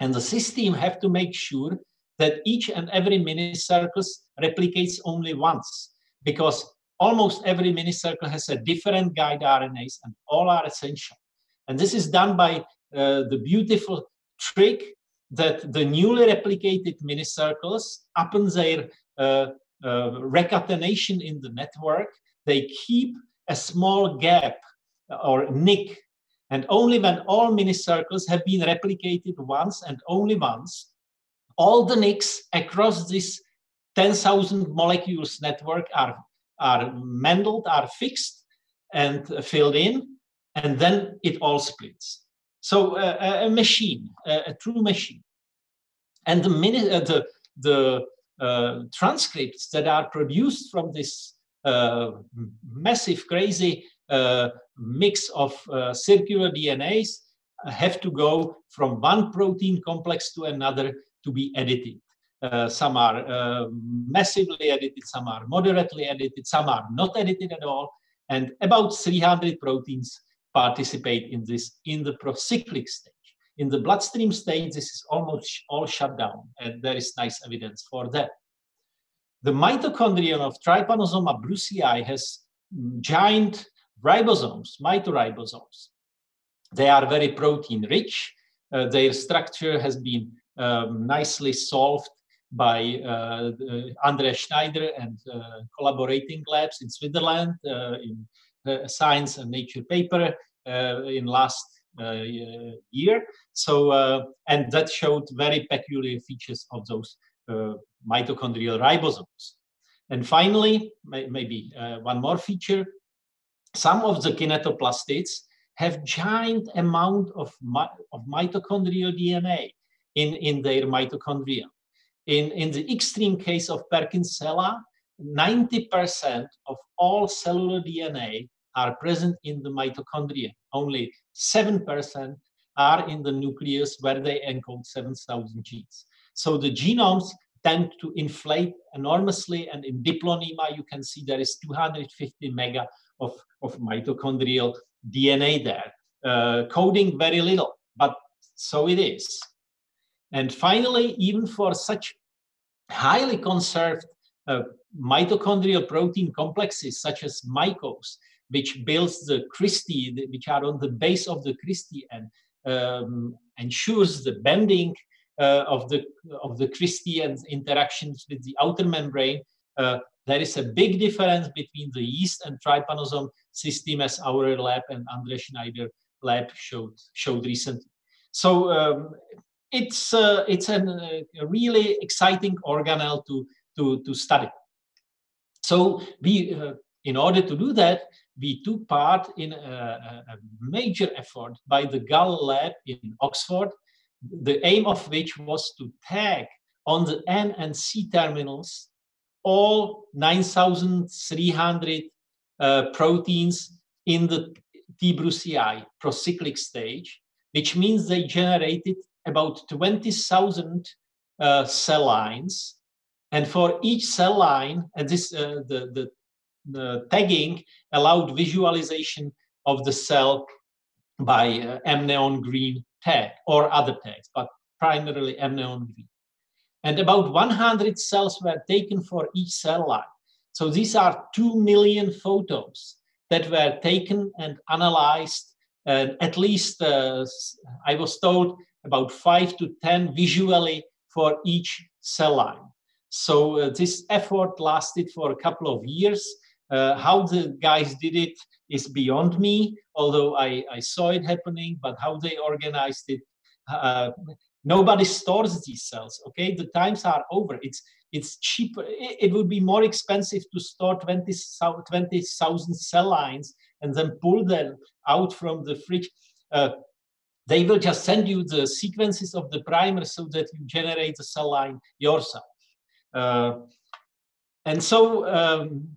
And the system have to make sure that each and every minicircle replicates only once, because almost every minicircle has a different guide RNAs and all are essential. And this is done by uh, the beautiful trick that the newly replicated minicircles, upon their uh, uh, recatenation in the network, they keep a small gap or nick. And only when all minicircles have been replicated once and only once, all the nicks across this 10,000 molecules network are, are mandled, are fixed and filled in, and then it all splits. So uh, a machine, a, a, true machine. And the, mini, uh, the, the uh, transcripts that are produced from this uh, massive, crazy uh, mix of uh, circular DNAs have to go from one protein complex to another to be edited. Some are massively edited, some are moderately edited, some are not edited at all. And about 300 proteins participate in this in the procyclic stage. In the bloodstream stage, this is almost all shut down, and there is nice evidence for that. The mitochondrion of Trypanosoma brucei has giant ribosomes, mitoribosomes. They are very protein rich. Uh, their structure has been um, nicely solved by uh, Andreas Schneider and uh, collaborating labs in Switzerland uh, in Uh, Science and Nature paper uh, in last uh, year. So, and that showed very peculiar features of those mitochondrial ribosomes. And finally, may, maybe uh, one more feature, some of the kinetoplastids have giant amount of, of mitochondrial DNA in, in their mitochondria. In, in the extreme case of Perkinsella, 90% of all cellular DNA are present in the mitochondria. Only 7% are in the nucleus where they encode 7,000 genes. So the genomes tend to inflate enormously. And in diplonema, you can see there is 250 mega of, of mitochondrial DNA there, uh, coding very little, but so it is. And finally, even for such highly conserved uh, mitochondrial protein complexes such as MICOS, which builds the cristae, which are on the base of the cristae and um, ensures the bending uh, of the of the cristae and interactions with the outer membrane. Uh, there is a big difference between the yeast and trypanosome system, as our lab and Andre Schneider lab showed showed recently. So um, it's uh, it's an, uh, a really exciting organelle to to to study. So we, uh, in order to do that, we took part in a, a, major effort by the Gull lab in Oxford, the aim of which was to tag on the N and C terminals all 9,300 uh, proteins in the T. brucei procyclic stage, which means they generated about 20,000 uh, cell lines. And for each cell line, and this uh, the, the, tagging allowed visualization of the cell by uh, mNeonGreen tag or other tags, but primarily mNeonGreen. And about 100 cells were taken for each cell line. So these are 2 million photos that were taken and analyzed. And at least, uh, I was told, about five to 10 visually for each cell line. So uh, this effort lasted for a couple of years. Uh, how the guys did it is beyond me, although I, I saw it happening, but how they organized it, uh, nobody stores these cells, okay? The times are over. It's, it's cheaper. It, it would be more expensive to store 20,000 20, cell lines and then pull them out from the fridge. Uh, they will just send you the sequences of the primer so that you generate the cell line yourself. Uh, and so um,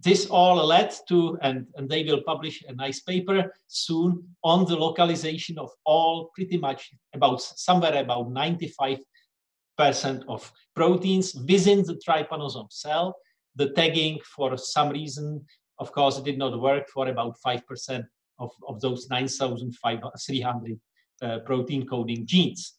this all led to, and, and they will publish a nice paper soon on the localization of all pretty much about somewhere about 95% of proteins within the trypanosome cell. The tagging for some reason of course, did not work for about 5% of, of those 9,300 uh, protein coding genes.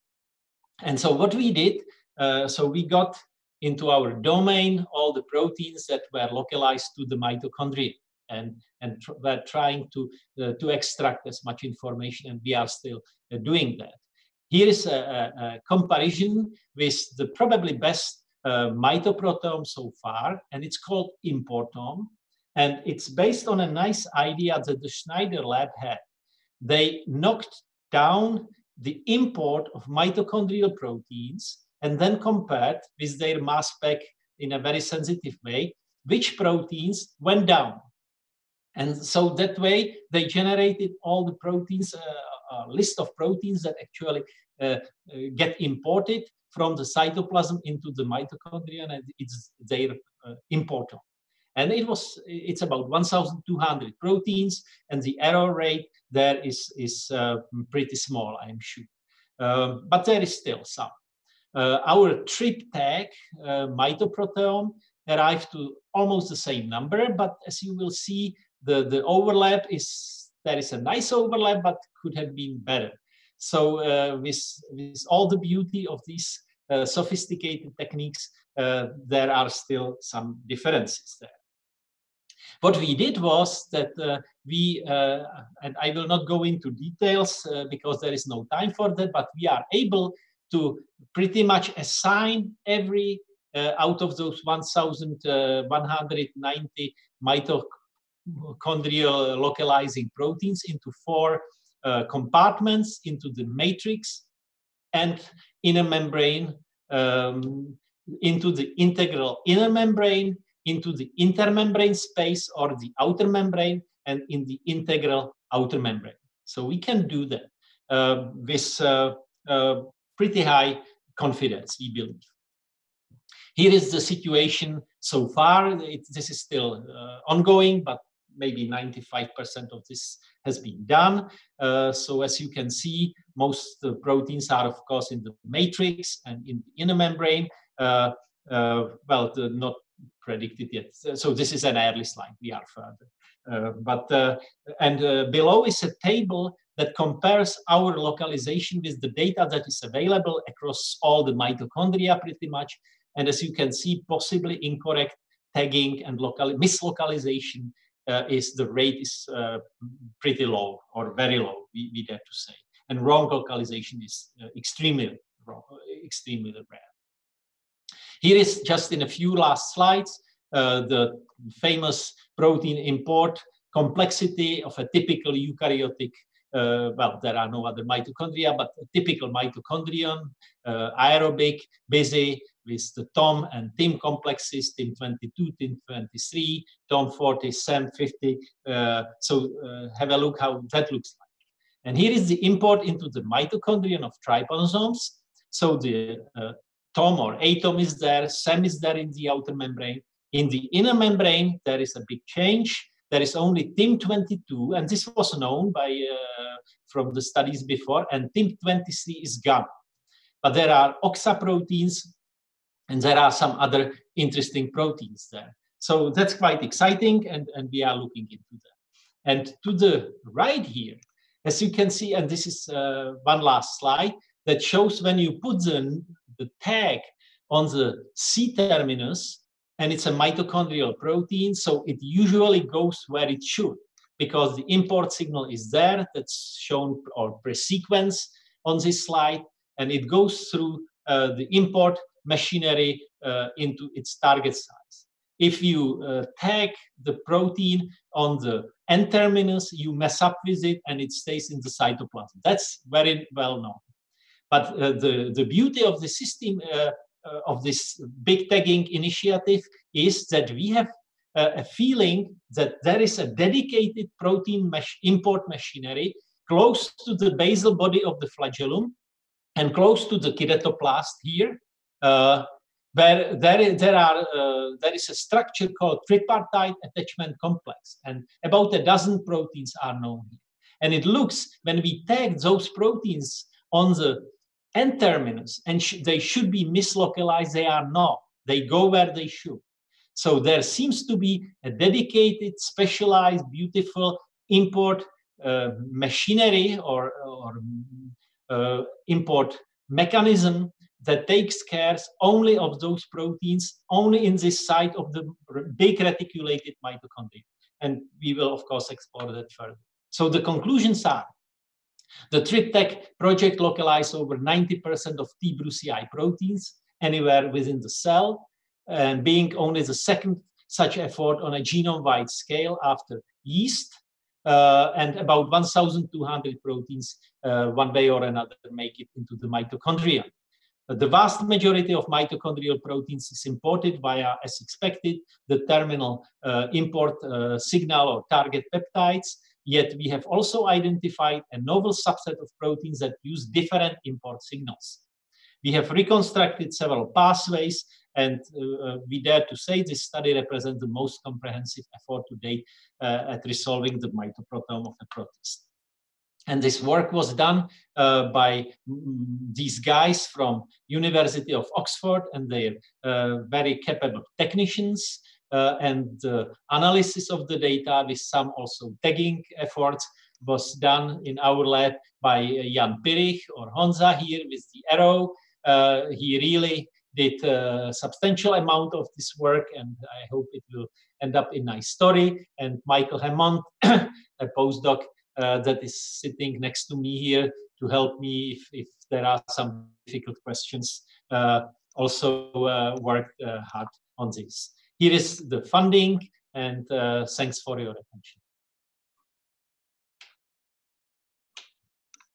And so what we did, uh, so we got into our domain all the proteins that were localized to the mitochondria and and tr we're trying to uh, to extract as much information and we are still uh, doing that. Here is a, a, a, comparison with the probably best uh, mitoproteome so far and it's called importome and it's based on a nice idea that the schneider lab had. They knocked down the import of mitochondrial proteins and then compared with their mass spec in a very sensitive way which proteins went down. And so that way they generated all the proteins, uh, a list of proteins that actually uh, uh, get imported from the cytoplasm into the mitochondria and it's their uh. And it was, it's about 1,200 proteins and the error rate there is, is uh, pretty small, I'm sure. Um, but there is still some. Uh, our trip tag uh, mitoproteome arrived to almost the same number, but as you will see, the, the overlap is, there is a nice overlap, but could have been better. So uh, with, with all the beauty of these uh, sophisticated techniques, uh, there are still some differences there. What we did was that uh, we, and I will not go into details because there is no time for that, but we are able to pretty much assign every uh, out of those 1,190 mitochondrial localizing proteins into four uh, compartments into the matrix and inner membrane um, into the integral inner membrane into the intermembrane space or the outer membrane and in the integral outer membrane. So we can do that. Uh, with uh, uh pretty high confidence, we believe. Here is the situation so far. It, this is still uh, ongoing, but maybe 95% of this has been done. Uh, so as you can see, most the proteins are, of course, in the matrix and in the inner membrane. Uh, uh well, not predicted yet. So this is an early slide. We are further. Uh, but uh, and below is a table that compares our localization with the data that is available across all the mitochondria pretty much. And as you can see, possibly incorrect tagging and local mislocalization uh, is the rate is uh, pretty low or very low, we, we dare to say. And wrong localization is uh, extremely wrong, extremely rare. Here is just in a few last slides, uh, the famous protein import complexity of a typical eukaryotic uh, well, there are no other mitochondria, but typical mitochondrion, uh, aerobic, busy with the TOM and TIM complexes, TIM22, TIM23, TOM40, SAM50. Uh, so uh, have a look how that looks like. And here is the import into the mitochondrion of trypanosomes. So the uh, TOM or ATOM is there, SAM is there in the outer membrane. In the inner membrane, there is a big change there is only TIM22, and this was known by uh, from the studies before, and TIM23 is gone. But there are OXA proteins, and there are some other interesting proteins there. So that's quite exciting, and, and we are looking into that. And to the right here, as you can see, and this is uh, one last slide that shows when you put the, the tag on the C terminus, and it's a mitochondrial protein, so it usually goes where it should because the import signal is there that's shown or pre-sequence on this slide, and it goes through uh, the import machinery uh, into its target size. If you uh, tag the protein on the N terminus, you mess up with it and it stays in the cytoplasm. That's very well known. But uh, the, the beauty of the system uh, of this big tagging initiative is that we have a feeling that there is a dedicated protein import machinery close to the basal body of the flagellum and close to the kinetoplast here, uh, where there, there, are, uh, there is a structure called tripartite attachment complex, and about a dozen proteins are known here. And it looks, when we tag those proteins on the N-terminus, and sh they should be mislocalized. They are not. They go where they should. So there seems to be a dedicated, specialized, beautiful import uh, machinery or, or uh, import mechanism that takes care only of those proteins only in this site of the big reticulated mitochondria. And we will, of course, explore that further. So the conclusions are the TrypTag project localized over 90% of T. brucei proteins anywhere within the cell, and being only the second such effort on a genome-wide scale after yeast, uh, and about 1,200 proteins, uh, one way or another, make it into the mitochondria. The vast majority of mitochondrial proteins is imported via, as expected, the terminal uh, import uh, signal or target peptides. Yet we have also identified a novel subset of proteins that use different import signals. We have reconstructed several pathways, and uh, uh we dare to say this study represents the most comprehensive effort to date uh, at resolving the mitoproteome of the protist. And this work was done uh, by mm, these guys from University of Oxford and their uh, very capable technicians and analysis of the data with some also tagging efforts was done in our lab by Jan Pyrih or Honza here with the arrow. Uh, he really did a substantial amount of this work and I hope it will end up in nice story. And Michael Hammond, a postdoc, uh, that is sitting next to me here to help me if, if there are some difficult questions. Uh, also uh, worked hard on this. Here is the funding and thanks for your attention.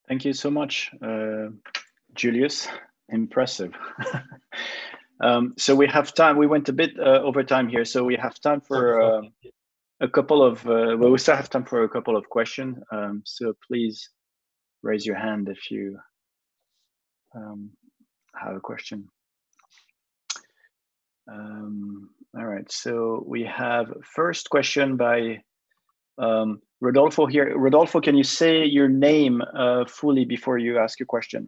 Thank you so much, uh, Julius. Impressive. um, so we have time. We went a bit uh, over time here, so we have time for uh, a couple of, uh, well, we still have time for a couple of questions. Um, so please raise your hand if you um, have a question. Um, all right, so we have first question by um, Rodolfo here. Rodolfo, can you say your name uh, fully before you ask your question?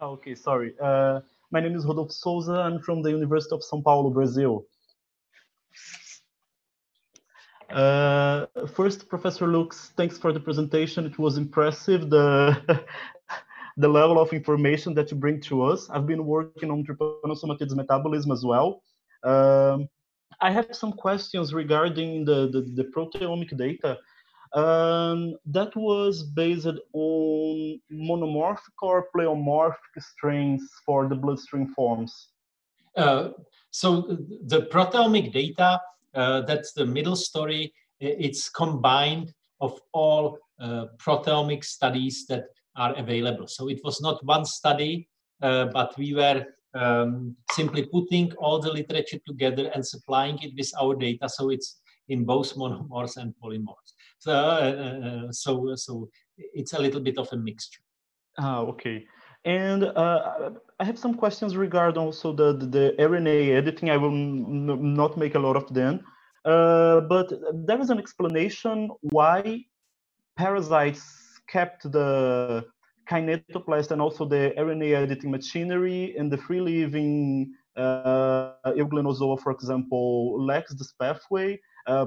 Okay, sorry. Uh, my name is Rodolfo Souza. I'm from the University of São Paulo, Brazil. Uh, first, Professor Lukeš, thanks for the presentation. It was impressive, the, the level of information that you bring to us. I've been working on trypanosomatids metabolism as well. Um, I have some questions regarding the, the, the proteomic data. Um, that was based on monomorphic or pleomorphic strains for the bloodstream forms? Uh, so the proteomic data uh, that's the middle story. It's combined of all uh, proteomic studies that are available. So it was not one study, uh, but we were um, simply putting all the literature together and supplying it with our data. So it's in both monomers and polymorphs. So, uh, so, so it's a little bit of a mixture. Ah, okay. And uh, I have some questions regarding also the, the, the RNA editing. I will not make a lot of them. Uh, but there is an explanation why parasites kept the kinetoplast and also the RNA editing machinery in the free living uh, Euglenozoa, for example, lacks this pathway. Uh,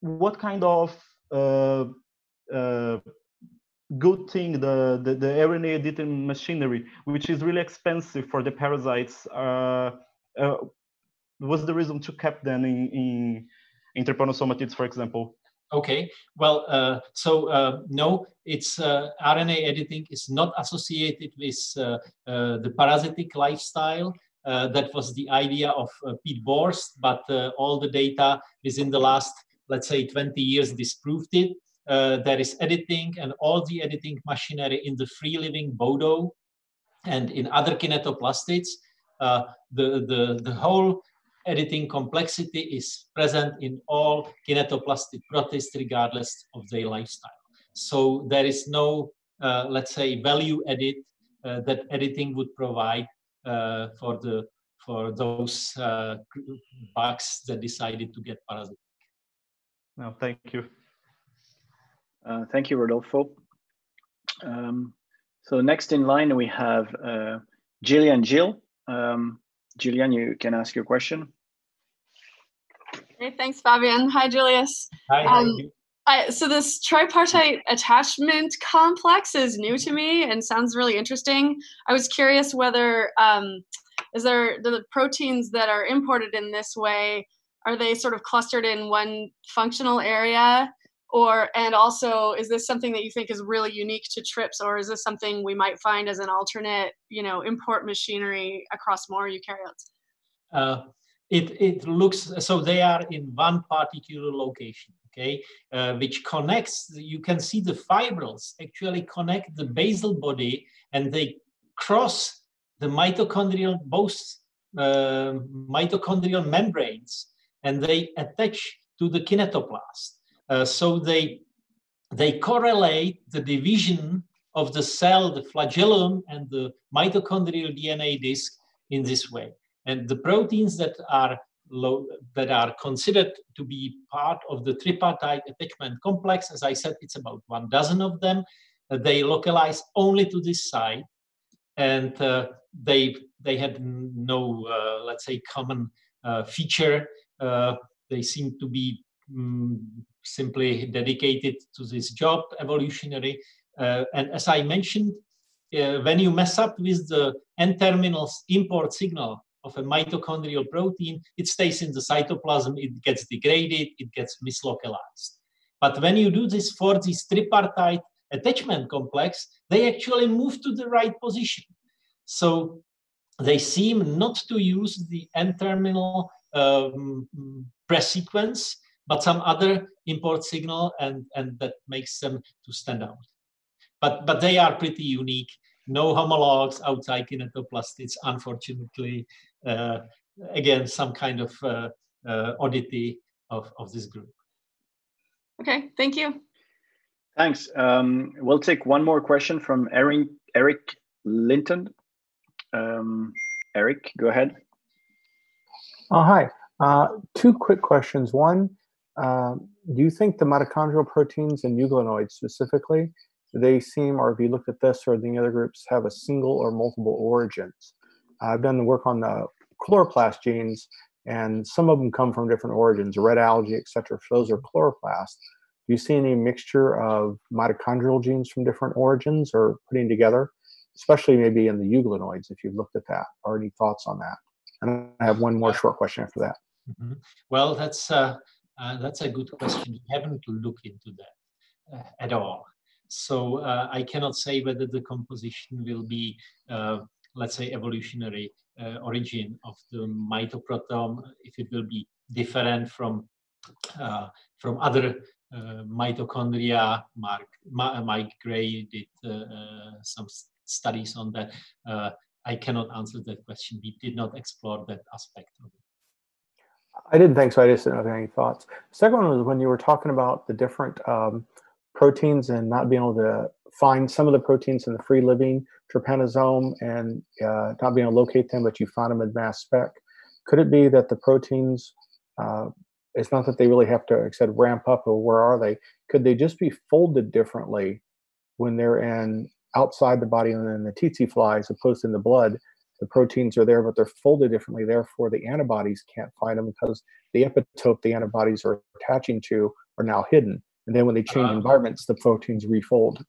what kind of uh, uh, good thing the, the, the RNA editing machinery, which is really expensive for the parasites, uh, uh, was the reason to keep them in, in, in trypanosomatids, for example? Okay, well, uh, so uh, no, it's uh, RNA editing is not associated with uh, the parasitic lifestyle. that was the idea of Piet Borst, but all the data within the last, let's say, 20 years disproved it. Uh, there is editing and all the editing machinery in the free living Bodo and in other kinetoplastids. Uh, the, the, the whole editing complexity is present in all kinetoplastid protists regardless of their lifestyle. So there is no, uh, let's say, value edit uh, that editing would provide uh, for the for those bugs that decided to get parasitic. No, thank you. Uh, thank you, Rodolfo. Um, so next in line, we have uh, Jillian Jill. Um, you can ask your question. Hey, thanks, Fabien. Hi, Julius. Hi. Um, I, so this tripartite attachment complex is new to me and sounds really interesting. I was curious whether um, is there the proteins that are imported in this way are they sort of clustered in one functional area or and also is this something that you think is really unique to trips or is this something we might find as an alternate you know import machinery across more eukaryotes uh, it it looks so they are in one particular location okay? Uh, which connects you can see the fibrils actually connect the basal body and they cross the mitochondrial both uh, mitochondrial membranes and they attach to the kinetoplast. Uh, so they they correlate the division of the cell the flagellum and the mitochondrial dna disk in this way and the proteins that are low, that are considered to be part of the tripartite attachment complex, as I said, it's about one dozen of them. Uh, they localize only to this site, and uh, they they had no, uh, let's say, common uh, feature. Uh, they seem to be um, simply dedicated to this job, evolutionary. Uh, and as I mentioned, when you mess up with the N-terminal import signal of a mitochondrial protein, it stays in the cytoplasm, it gets degraded, it gets mislocalized. But when you do this for this tripartite attachment complex, they actually move to the right position. So they seem not to use the N-terminal um, pre-sequence, but some other import signal, and, and that makes them to stand out. But, but they are pretty unique. No homologs outside kinetoplastids, unfortunately, again, some kind of uh, uh, oddity of, of this group. Okay, thank you. Thanks. Um, we'll take one more question from Eric, Eric Linton. Um, Eric, go ahead. Oh, hi. Uh, two quick questions. One, uh, do you think the mitochondrial proteins and euglenoids specifically, they seem, or if you look at this or the other groups, have a single or multiple origins? I've done the work on the chloroplast genes, and some of them come from different origins, red algae, etc. Those are chloroplasts. Do you see any mixture of mitochondrial genes from different origins or putting together, especially maybe in the euglenoids, if you've looked at that, or any thoughts on that? And I have one more short question after that. Mm -hmm. Well, that's uh, uh, that's a good question. We haven't looked into that uh, at all. So uh, I cannot say whether the composition will be, uh, let's say, evolutionary uh, origin of the mitoproteome, if it will be different from uh, from other uh, mitochondria. Mark Mike Gray did some studies on that. I cannot answer that question. We did not explore that aspect of it. I didn't think so. I just didn't have any thoughts. Second one was when you were talking about the different um, proteins and not being able to find some of the proteins in the free living trypanosome and uh, not being able to locate them, but you found them in mass spec. Could it be that the proteins, uh, it's not that they really have to, like I said, ramp up or where are they? Could they just be folded differently when they're in outside the body and in the tsetse fly as opposed to in the blood? The proteins are there, but they're folded differently. Therefore, the antibodies can't find them because the epitope the antibodies are attaching to are now hidden. And then when they change uh, environments, the proteins refold.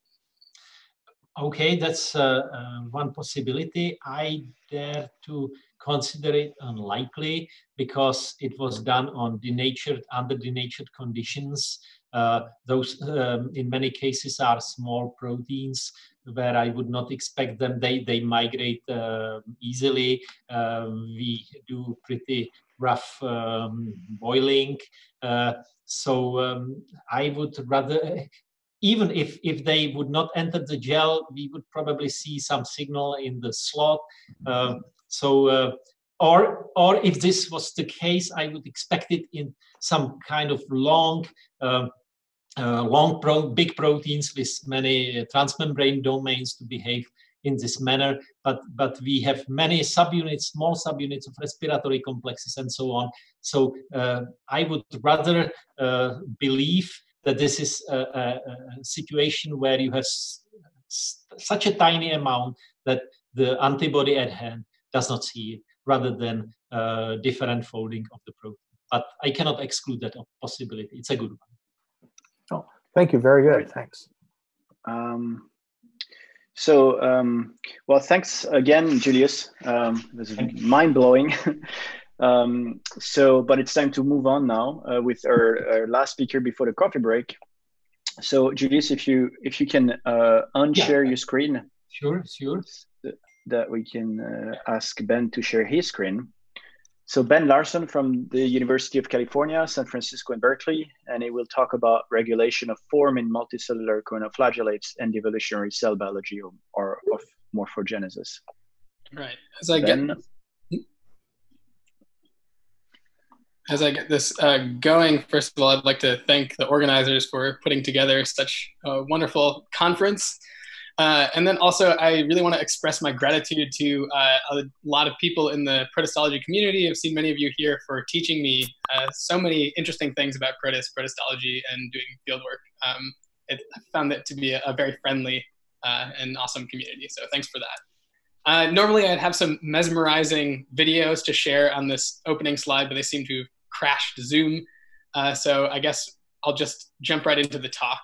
Okay, that's uh, uh, one possibility. I dare to consider it unlikely because it was done on denatured, under denatured conditions. Uh, those, um, in many cases, are small proteins where I would not expect them. They they migrate uh, easily. Uh, we do pretty rough um, boiling. Uh, so um, I would rather even if, if they would not enter the gel, we would probably see some signal in the slot. Uh, so, uh, or, or if this was the case, I would expect it in some kind of long, uh, uh long pro big proteins with many uh, transmembrane domains to behave in this manner. But, but we have many subunits, small subunits of respiratory complexes and so on. So uh, I would rather believe that this is a, a, a situation where you have such a tiny amount that the antibody at hand does not see it, rather than uh, different folding of the protein. but I cannot exclude that possibility. It's a good one. Oh, thank you. Very good. Thanks. Um, so, um, well, thanks again, Julius. Um, this is mind blowing. um, so, but it's time to move on now uh, with our, our, last speaker before the coffee break. So, Julius, if you if you can uh, unshare yeah. your screen. Sure, sure. That we can uh, ask Ben to share his screen. So Ben Larson from the University of California, San Francisco and Berkeley, and he will talk about regulation of form in multicellular choanoflagellates and evolutionary cell biology or, or of morphogenesis. Right. As I ben, get as I get this uh, going, first of all, I'd like to thank the organizers for putting together such a wonderful conference. Uh, and then also, I really want to express my gratitude to uh, a lot of people in the protistology community. I've seen many of you here for teaching me uh, so many interesting things about protist, protistology, and doing field work. Um, I found it to be a, a very friendly uh, and awesome community. So thanks for that. Uh, normally, I'd have some mesmerizing videos to share on this opening slide, but they seem to have crashed Zoom. Uh, so I guess I'll just jump right into the talk.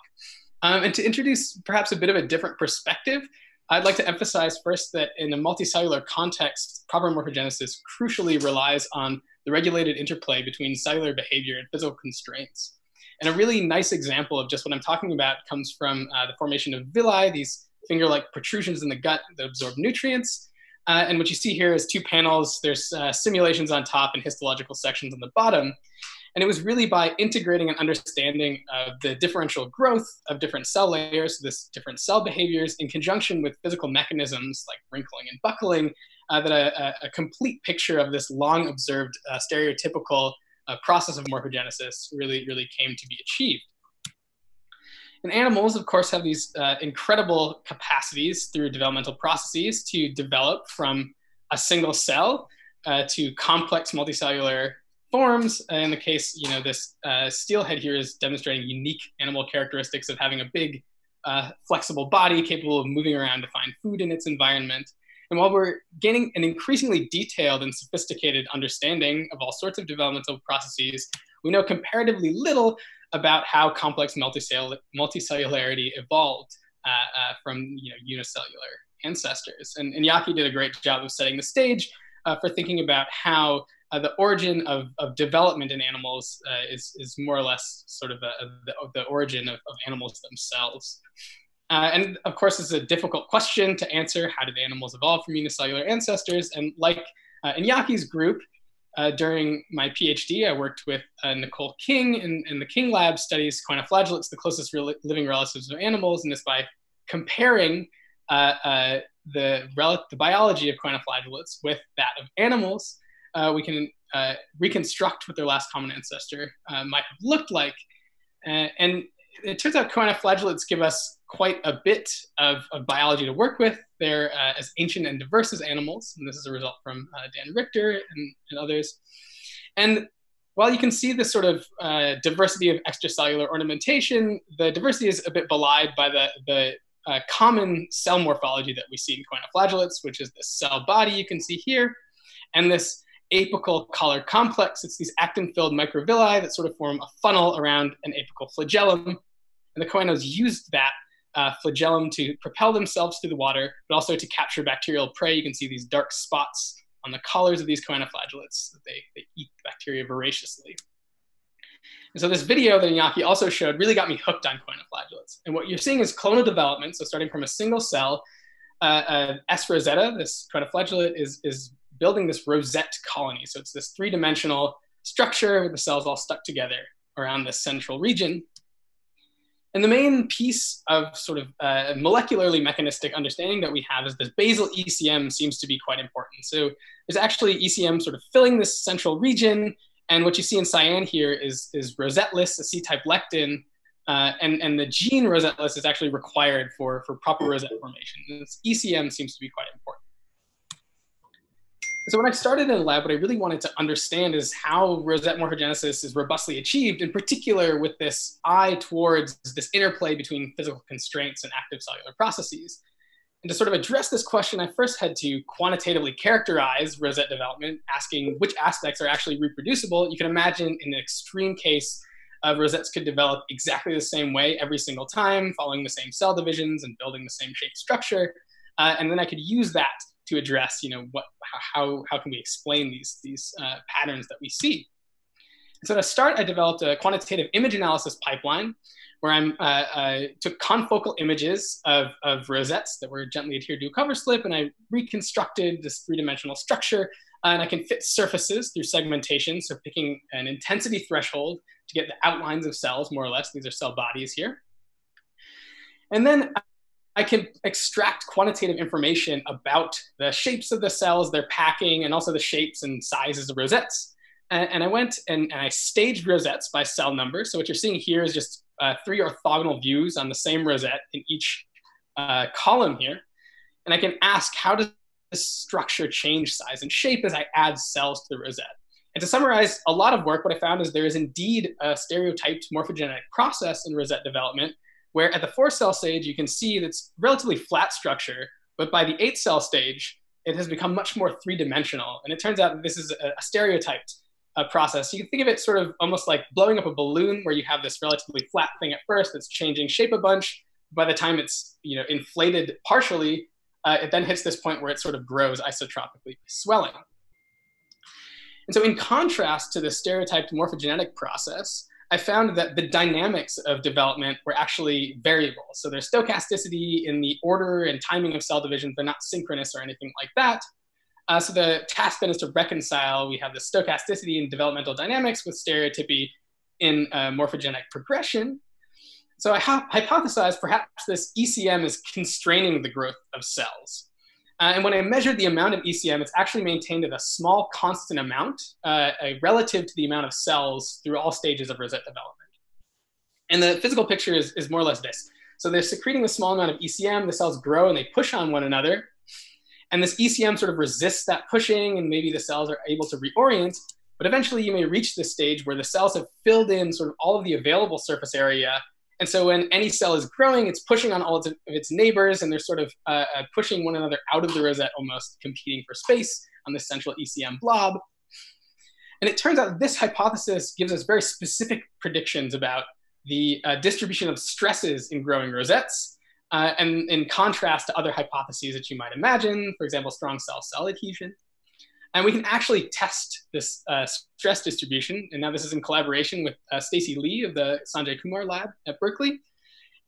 Um, and to introduce perhaps a bit of a different perspective, I'd like to emphasize first that in a multicellular context, proper morphogenesis crucially relies on the regulated interplay between cellular behavior and physical constraints. And a really nice example of just what I'm talking about comes from uh, the formation of villi, these finger-like protrusions in the gut that absorb nutrients. Uh, and what you see here is two panels. There's uh, simulations on top and histological sections on the bottom. And it was really by integrating an understanding of the differential growth of different cell layers, this different cell behaviors, in conjunction with physical mechanisms like wrinkling and buckling, uh, that a, a, complete picture of this long observed uh, stereotypical uh, process of morphogenesis really, really came to be achieved. And animals, of course, have these uh, incredible capacities through developmental processes to develop from a single cell uh, to complex multicellular forms. In the case, you know, this uh, steelhead here is demonstrating unique animal characteristics of having a big, uh, flexible body capable of moving around to find food in its environment. And while we're gaining an increasingly detailed and sophisticated understanding of all sorts of developmental processes, we know comparatively little about how complex multicell- multicellularity evolved uh, uh, from you know, unicellular ancestors. And, and Iñaki did a great job of setting the stage uh, for thinking about how uh, the origin of, of development in animals uh, is, is more or less sort of a, a, the, the, origin of, of animals themselves. Uh, and of course, it's a difficult question to answer. How did animals evolve from unicellular ancestors? And like in Iñaki's group, uh, during my PhD, I worked with uh, Nicole King, and, the King Lab studies choanoflagellates, the closest living relatives of animals, and this by comparing the, the biology of choanoflagellates with that of animals uh, we can uh, reconstruct what their last common ancestor uh, might have looked like. Uh, and it turns out choanoflagellates give us quite a bit of, of biology to work with. They're uh, as ancient and diverse as animals, and this is a result from uh, Dan Richter and, and, others. And while you can see this sort of diversity of extracellular ornamentation, the diversity is a bit belied by the, the uh, common cell morphology that we see in choanoflagellates, which is the cell body you can see here, and this apical collar complex. It's these actin-filled microvilli that sort of form a funnel around an apical flagellum. And the choanos used that uh, flagellum to propel themselves through the water, but also to capture bacterial prey. You can see these dark spots on the collars of these choanoflagellates that they, they eat bacteria voraciously. And so this video that Iñaki also showed really got me hooked on choanoflagellates. And what you're seeing is clonal development. So starting from a single cell, uh, uh, S. rosetta, this choanoflagellate, is, is building this rosette colony. So it's this three-dimensional structure with the cells all stuck together around this central region. And the main piece of sort of uh, molecularly mechanistic understanding that we have is this basal ECM seems to be quite important. So there's actually ECM sort of filling this central region. And what you see in cyan here is, is rosetteless, a C-type lectin. Uh, and, and the gene rosetteless is actually required for, for proper rosette formation. And this ECM seems to be quite important. So when I started in the lab, what I really wanted to understand is how rosette morphogenesis is robustly achieved, in particular with this eye towards this interplay between physical constraints and active cellular processes. And to sort of address this question, I first had to quantitatively characterize rosette development, asking which aspects are actually reproducible. You can imagine in an extreme case, uh, rosettes could develop exactly the same way every single time, following the same cell divisions and building the same shape structure. Uh, and then I could use that to address, you know, what, how, how can we explain these, these uh, patterns that we see. So to start, I developed a quantitative image analysis pipeline where I'm, uh, I took confocal images of, of rosettes that were gently adhered to a cover slip, and I reconstructed this three-dimensional structure. Uh, and I can fit surfaces through segmentation, so picking an intensity threshold to get the outlines of cells, more or less. These are cell bodies here. And then I can extract quantitative information about the shapes of the cells, their packing, and also the shapes and sizes of rosettes. And, and I went and, and, I staged rosettes by cell number. So what you're seeing here is just uh, three orthogonal views on the same rosette in each uh, column here. And I can ask, how does this structure change size and shape as I add cells to the rosette? And to summarize a lot of work, what I found is there is indeed a stereotyped morphogenetic process in rosette development, where at the four cell stage, you can see that's relatively flat structure, but by the eight cell stage, it has become much more three dimensional. And it turns out that this is a, a stereotyped uh, process. You can think of it sort of almost like blowing up a balloon where you have this relatively flat thing at first that's changing shape a bunch. By the time it's you know inflated partially, uh, it then hits this point where it sort of grows isotropically swelling. And so in contrast to the stereotyped morphogenetic process, I found that the dynamics of development were actually variable. So there's stochasticity in the order and timing of cell division, but not synchronous or anything like that. Uh, so the task then is to reconcile, we have the stochasticity in developmental dynamics with stereotypy in uh, morphogenic progression. So I hypothesized perhaps this ECM is constraining the growth of cells. Uh, and when I measured the amount of ECM, it's actually maintained at a small constant amount uh, relative to the amount of cells through all stages of rosette development. And the physical picture is, is more or less this. So they're secreting a small amount of ECM, the cells grow and they push on one another. And this ECM sort of resists that pushing, and maybe the cells are able to reorient. But eventually, you may reach this stage where the cells have filled in sort of all of the available surface area. And so, when any cell is growing, it's pushing on all of its neighbors, and they're sort of uh, uh, pushing one another out of the rosette, almost competing for space on this central ECM blob. And it turns out this hypothesis gives us very specific predictions about the uh, distribution of stresses in growing rosettes uh, and in contrast to other hypotheses that you might imagine, for example, strong cell-cell adhesion. And we can actually test this uh, stress distribution. And now this is in collaboration with uh, Stacy Lee of the Sanjay Kumar lab at Berkeley.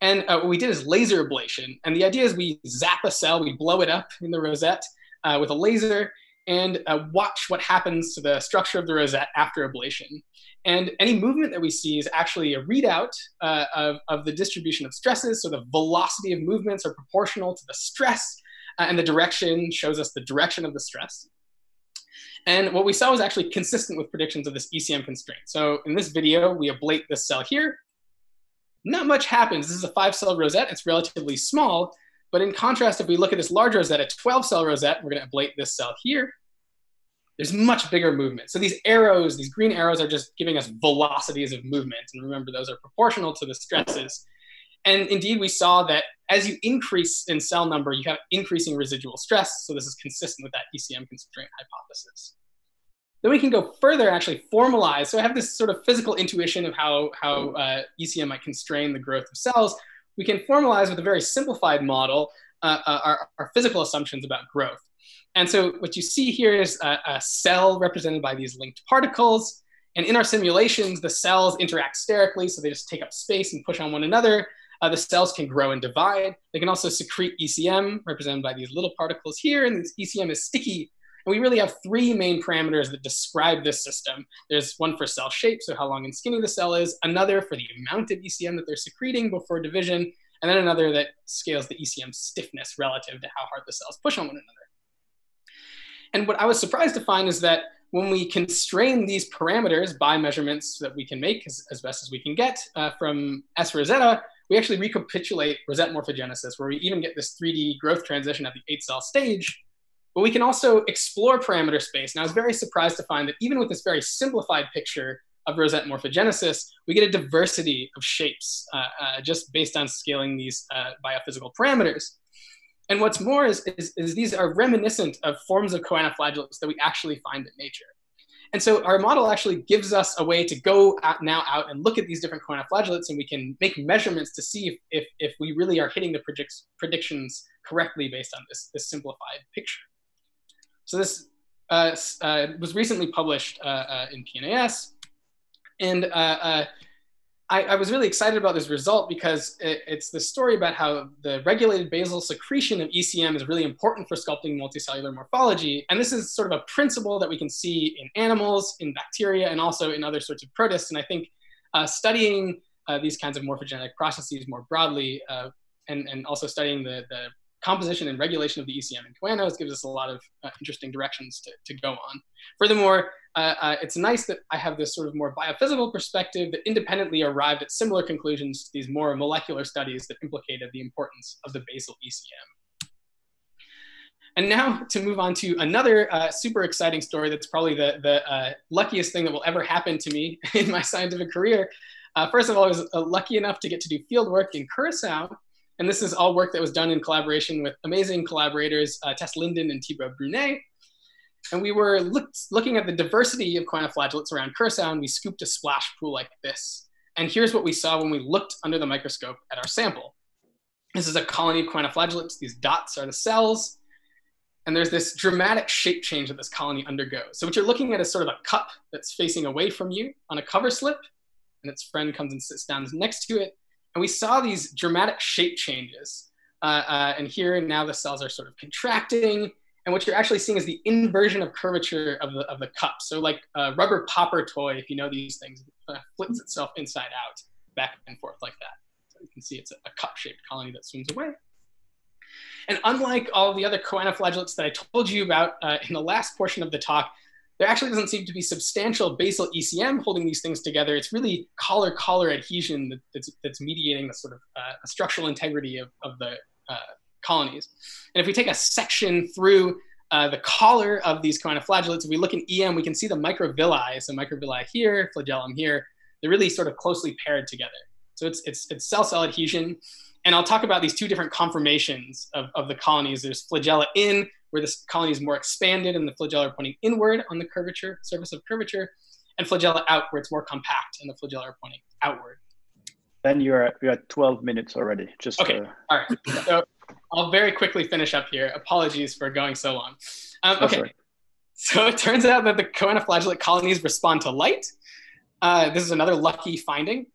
And uh, what we did is laser ablation. And the idea is we zap a cell, we blow it up in the rosette uh, with a laser, and uh, watch what happens to the structure of the rosette after ablation. And any movement that we see is actually a readout uh, of, of the distribution of stresses. So the velocity of movements are proportional to the stress, uh, and the direction shows us the direction of the stress. And what we saw was actually consistent with predictions of this ECM constraint. So in this video, we ablate this cell here. Not much happens. This is a five cell rosette. It's relatively small. But in contrast, if we look at this large rosette, a 12 cell rosette, we're going to ablate this cell here there's much bigger movement. So these arrows, these green arrows are just giving us velocities of movement. And remember, those are proportional to the stresses. And indeed, we saw that as you increase in cell number, you have increasing residual stress. So this is consistent with that ECM constraint hypothesis. Then we can go further, actually formalize. So I have this sort of physical intuition of how, how uh, ECM might constrain the growth of cells. We can formalize with a very simplified model uh, uh our, our physical assumptions about growth. And so what you see here is a, a, cell represented by these linked particles. And in our simulations, the cells interact sterically, so they just take up space and push on one another. Uh, the cells can grow and divide. They can also secrete ECM, represented by these little particles here, and this ECM is sticky. And we really have three main parameters that describe this system. There's one for cell shape, so how long and skinny the cell is, another for the amount of ECM that they're secreting before division, and then another that scales the ECM stiffness relative to how hard the cells push on one another. And what I was surprised to find is that when we constrain these parameters by measurements that we can make as, as best as we can get uh, from S Rosetta, we actually recapitulate rosette morphogenesis, where we even get this 3D growth transition at the eight cell stage. But we can also explore parameter space. And I was very surprised to find that even with this very simplified picture of rosette morphogenesis, we get a diversity of shapes uh, uh, just based on scaling these uh, biophysical parameters. And what's more is, is, is these are reminiscent of forms of choanoflagellates that we actually find in nature. And so our model actually gives us a way to go now out and look at these different choanoflagellates and we can make measurements to see if, if, if we really are hitting the predict predictions correctly based on this, this simplified picture. So this uh, uh, was recently published uh, uh in PNAS. And uh, uh, I, I, was really excited about this result because it, it's the story about how the regulated basal secretion of ECM is really important for sculpting multicellular morphology. And this is sort of a principle that we can see in animals, in bacteria, and also in other sorts of protists. And I think uh, studying uh, these kinds of morphogenetic processes more broadly, uh, and, and also studying the, the composition and regulation of the ECM in choanos gives us a lot of uh, interesting directions to, to go on. Furthermore, uh, uh, it's nice that I have this sort of more biophysical perspective that independently arrived at similar conclusions to these more molecular studies that implicated the importance of the basal ECM. And now to move on to another uh, super exciting story that's probably the, the uh, luckiest thing that will ever happen to me in my scientific career. Uh, first of all, I was lucky enough to get to do field work in Curacao and this is all work that was done in collaboration with amazing collaborators, uh, Tess Linden and Thibaut Brunet. And we were look, looking at the diversity of choanoflagellates around Curacao, and we scooped a splash pool like this. And here's what we saw when we looked under the microscope at our sample. This is a colony of choanoflagellates. These dots are the cells. And there's this dramatic shape change that this colony undergoes. So what you're looking at is sort of a cup that's facing away from you on a cover slip, and its friend comes and sits down next to it. And we saw these dramatic shape changes. Uh, uh, and here now the cells are sort of contracting. And what you're actually seeing is the inversion of curvature of the, of the cup. So like a rubber popper toy, if you know these things, uh, flips itself inside out, back and forth like that. So you can see it's a, a cup-shaped colony that swims away. And unlike all the other choanoflagellates that I told you about uh, in the last portion of the talk, there actually doesn't seem to be substantial basal ECM holding these things together. It's really collar-collar adhesion that, that's, that's, mediating the sort of uh, structural integrity of, of the uh, colonies. And if we take a section through uh, the collar of these choanoflagellates, if we look in EM, we can see the microvilli. So microvilli here, flagellum here, they're really sort of closely paired together. So it's, it's, it's cell-cell adhesion. And I'll talk about these two different conformations of, of the colonies. There's flagella in, where the colony is more expanded and the flagella are pointing inward on the curvature, surface of curvature, and flagella out where it's more compact and the flagella are pointing outward. Then you're at, you're at 12 minutes already. Just okay. Uh, All right. So I'll very quickly finish up here. Apologies for going so long. Um, okay. So it turns out that the choanoflagellate colonies respond to light. Uh, this is another lucky finding.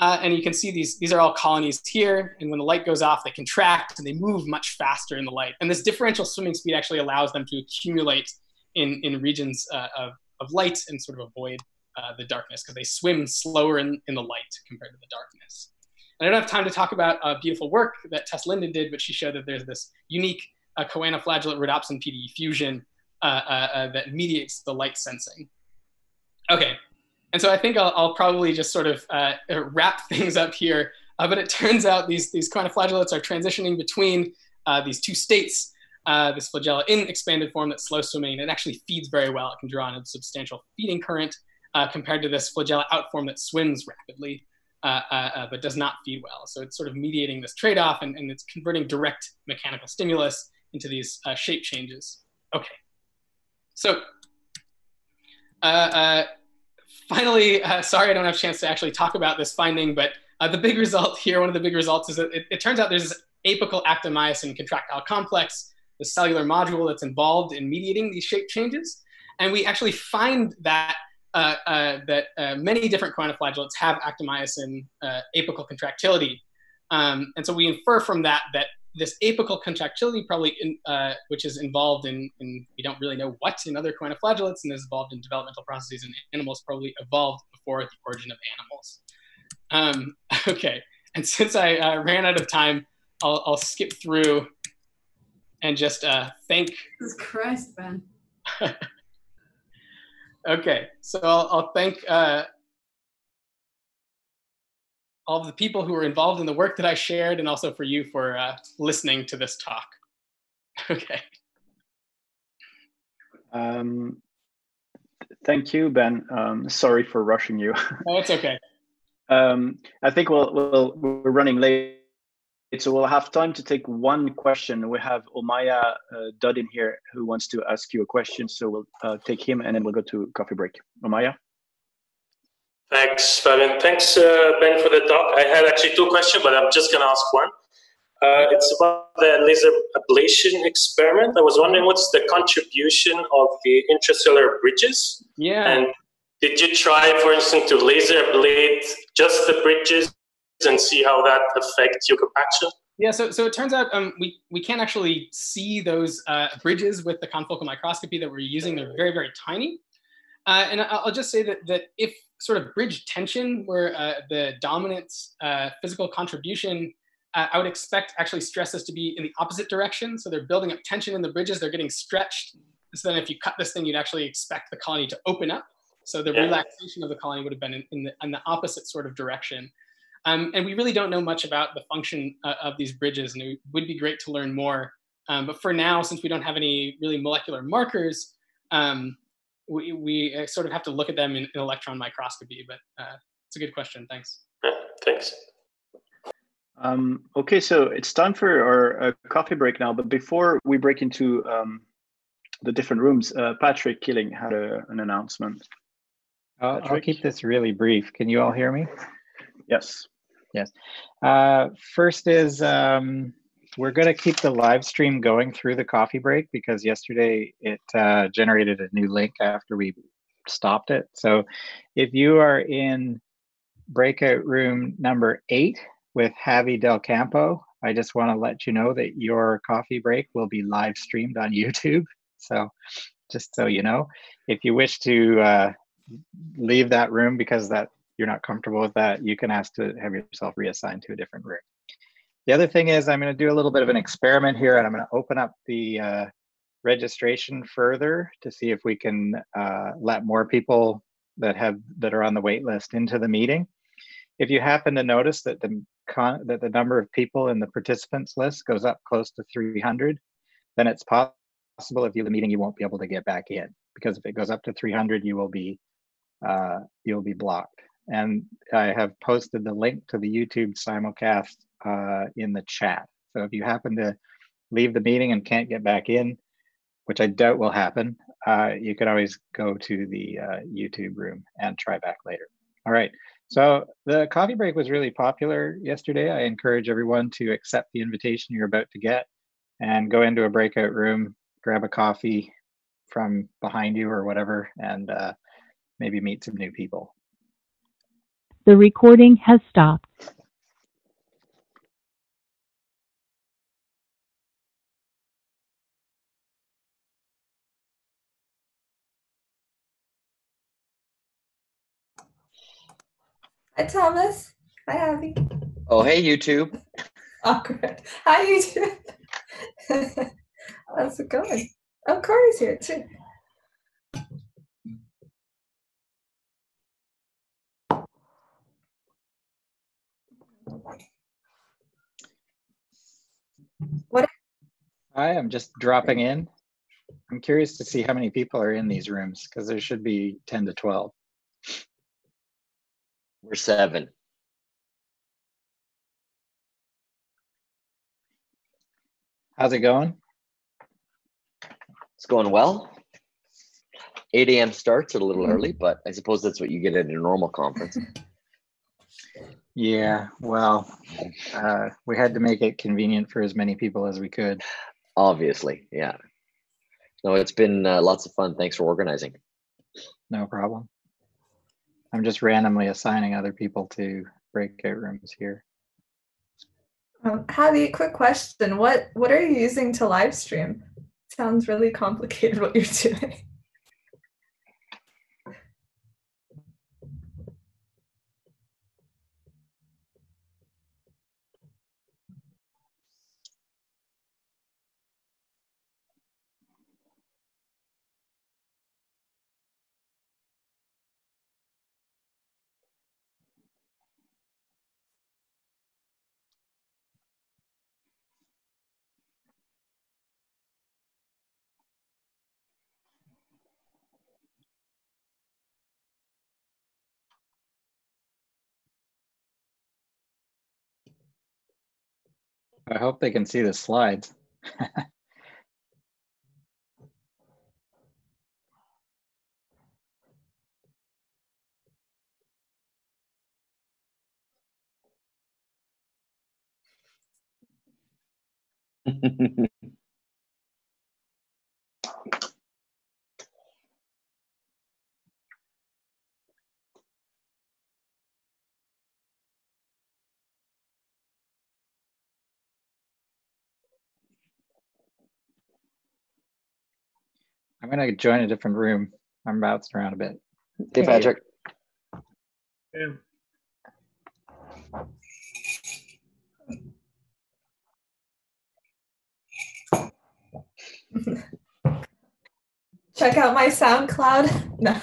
Uh, and you can see these, these are all colonies here. And when the light goes off, they contract and they move much faster in the light. And this differential swimming speed actually allows them to accumulate in, in regions uh, of, of light and sort of avoid uh, the darkness because they swim slower in, in the light compared to the darkness. And I don't have time to talk about uh, beautiful work that Tess Linden did, but she showed that there's this unique uh, rhodopsin PDE fusion uh, uh, uh, that mediates the light sensing. Okay, and so I think I'll, I'll probably just sort of uh, wrap things up here. Uh, but it turns out these, these choanoflagellates are transitioning between uh, these two states. Uh, this flagella in expanded form that's slow swimming, it actually feeds very well. It can draw on a substantial feeding current uh, compared to this flagella out form that swims rapidly, uh, but does not feed well. So it's sort of mediating this trade-off and, and it's converting direct mechanical stimulus into these shape changes. Okay, so uh, finally, uh, sorry I don't have a chance to actually talk about this finding, but uh, the big result here, one of the big results is that it, it turns out there's this apical actomyosin contractile complex, the cellular module that's involved in mediating these shape changes. And we actually find that uh, uh, that uh, many different choanoflagellates have actomyosin uh, apical contractility. Um, and so we infer from that that this apical contractility probably, in, uh, which is involved in, in, we don't really know what in other choanoflagellates and is involved in developmental processes in animals, probably evolved before the origin of animals. Um, okay, and since I uh, ran out of time, I'll, I'll skip through and just uh, thank. Jesus Christ, Ben. okay, so I'll, I'll thank uh, all of the people who were involved in the work that I shared, and also for you for uh, listening to this talk. okay. Um, thank you, Ben. Um, sorry for rushing you. oh, it's okay. Um, I think we'll, we'll, we're running late so we'll have time to take one question. We have Omaya uh, Dudin here who wants to ask you a question. So we'll uh, take him and then we'll go to coffee break. Omaya? Thanks, Fabien. Thanks, uh, Ben, for the talk. I had actually two questions, but I'm just going to ask one. Uh, it's about the laser ablation experiment. I was wondering what's the contribution of the intracellular bridges? Yeah. And did you try, for instance, to laser ablate just the bridges and see how that affects your compaction? Yeah, so, so it turns out um, we, we can't actually see those uh, bridges with the confocal microscopy that we're using. They're very, very tiny. Uh, and I'll just say that, that if sort of bridge tension where uh, the dominant uh, physical contribution uh, I would expect actually stresses to be in the opposite direction. So they're building up tension in the bridges, they're getting stretched. So then if you cut this thing, you'd actually expect the colony to open up. So the yeah. relaxation of the colony would have been in, in, the, in the, opposite sort of direction. Um, and we really don't know much about the function uh, of these bridges, and it would be great to learn more. Um, but for now, since we don't have any really molecular markers, um, we, we uh, sort of have to look at them in, in electron microscopy. But uh, it's a good question. Thanks. Yeah, thanks. Um, okay, so it's time for our uh, coffee break now. But before we break into um, the different rooms, uh, Patrick Keeling had a, an announcement. I'll, I'll, keep this really brief. Can you all hear me? Yes. Yes. Uh, first is um, we're going to keep the live stream going through the coffee break because yesterday it uh, generated a new link after we stopped it. So if you are in breakout room number eight, with Javi Del Campo. I just want to let you know that your coffee break will be live streamed on YouTube. So, just so you know, if you wish to uh, leave that room because that you're not comfortable with that, you can ask to have yourself reassigned to a different room. The other thing is, I'm going to do a little bit of an experiment here, and I'm going to open up the uh, registration further to see if we can uh, let more people that have that are on the wait list into the meeting. If you happen to notice that the con- that the number of people in the participants list goes up close to 300, then it's possible if you the meeting you won't be able to get back in because if it goes up to 300, you will be uh, you'll be blocked. And I have posted the link to the YouTube simulcast uh, in the chat. So if you happen to leave the meeting and can't get back in, which I doubt will happen, uh, you can always go to the uh, YouTube room and try back later. All right. So the coffee break was really popular yesterday. I encourage everyone to accept the invitation you're about to get and go into a breakout room, grab a coffee from behind you or whatever, and uh, maybe meet some new people. The recording has stopped. Hi, Thomas. Hi, Abby. Oh, hey, YouTube. Oh, Awkward. Hi, YouTube. How's it going? Oh, Corey's here too. What? Hi, I'm just dropping in. I'm curious to see how many people are in these rooms because there should be 10 to 12. We're seven. How's it going? It's going well. 8 a.m. starts at a little early, but I suppose that's what you get at a normal conference. Yeah, well, uh, we had to make it convenient for as many people as we could. Obviously, yeah. No, it's been uh, lots of fun. Thanks for organizing. No problem. I'm just randomly assigning other people to breakout rooms here. Um, Javi, quick question. What what are you using to live stream? Sounds really complicated what you're doing. I hope they can see the slides. I'm gonna join a different room. I'm bouncing around a bit. Hey, Patrick. Yeah. Check out my SoundCloud. No.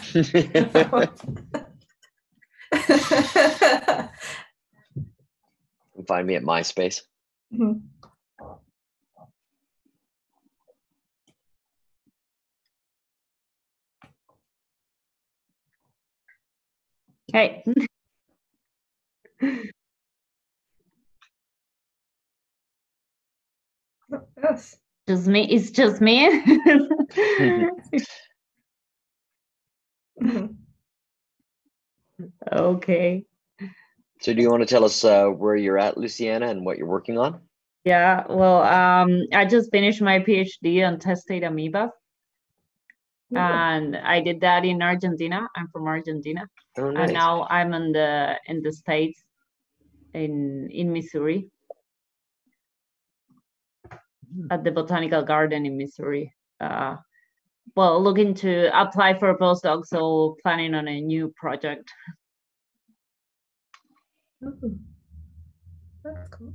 Find me at MySpace. Mhm. Okay. Yes. Just me. It's just me. okay. So, do you want to tell us uh, where you're at, Luciana, and what you're working on? Yeah. Well, um, I just finished my PhD on testate amoeba, and I did that in Argentina. I'm from Argentina, Oh, and now I'm in the in the states, in in Missouri, at the Botanical Garden in Missouri. Uh, well, looking to apply for a postdoc, so planning on a new project. Mhm. That's cool.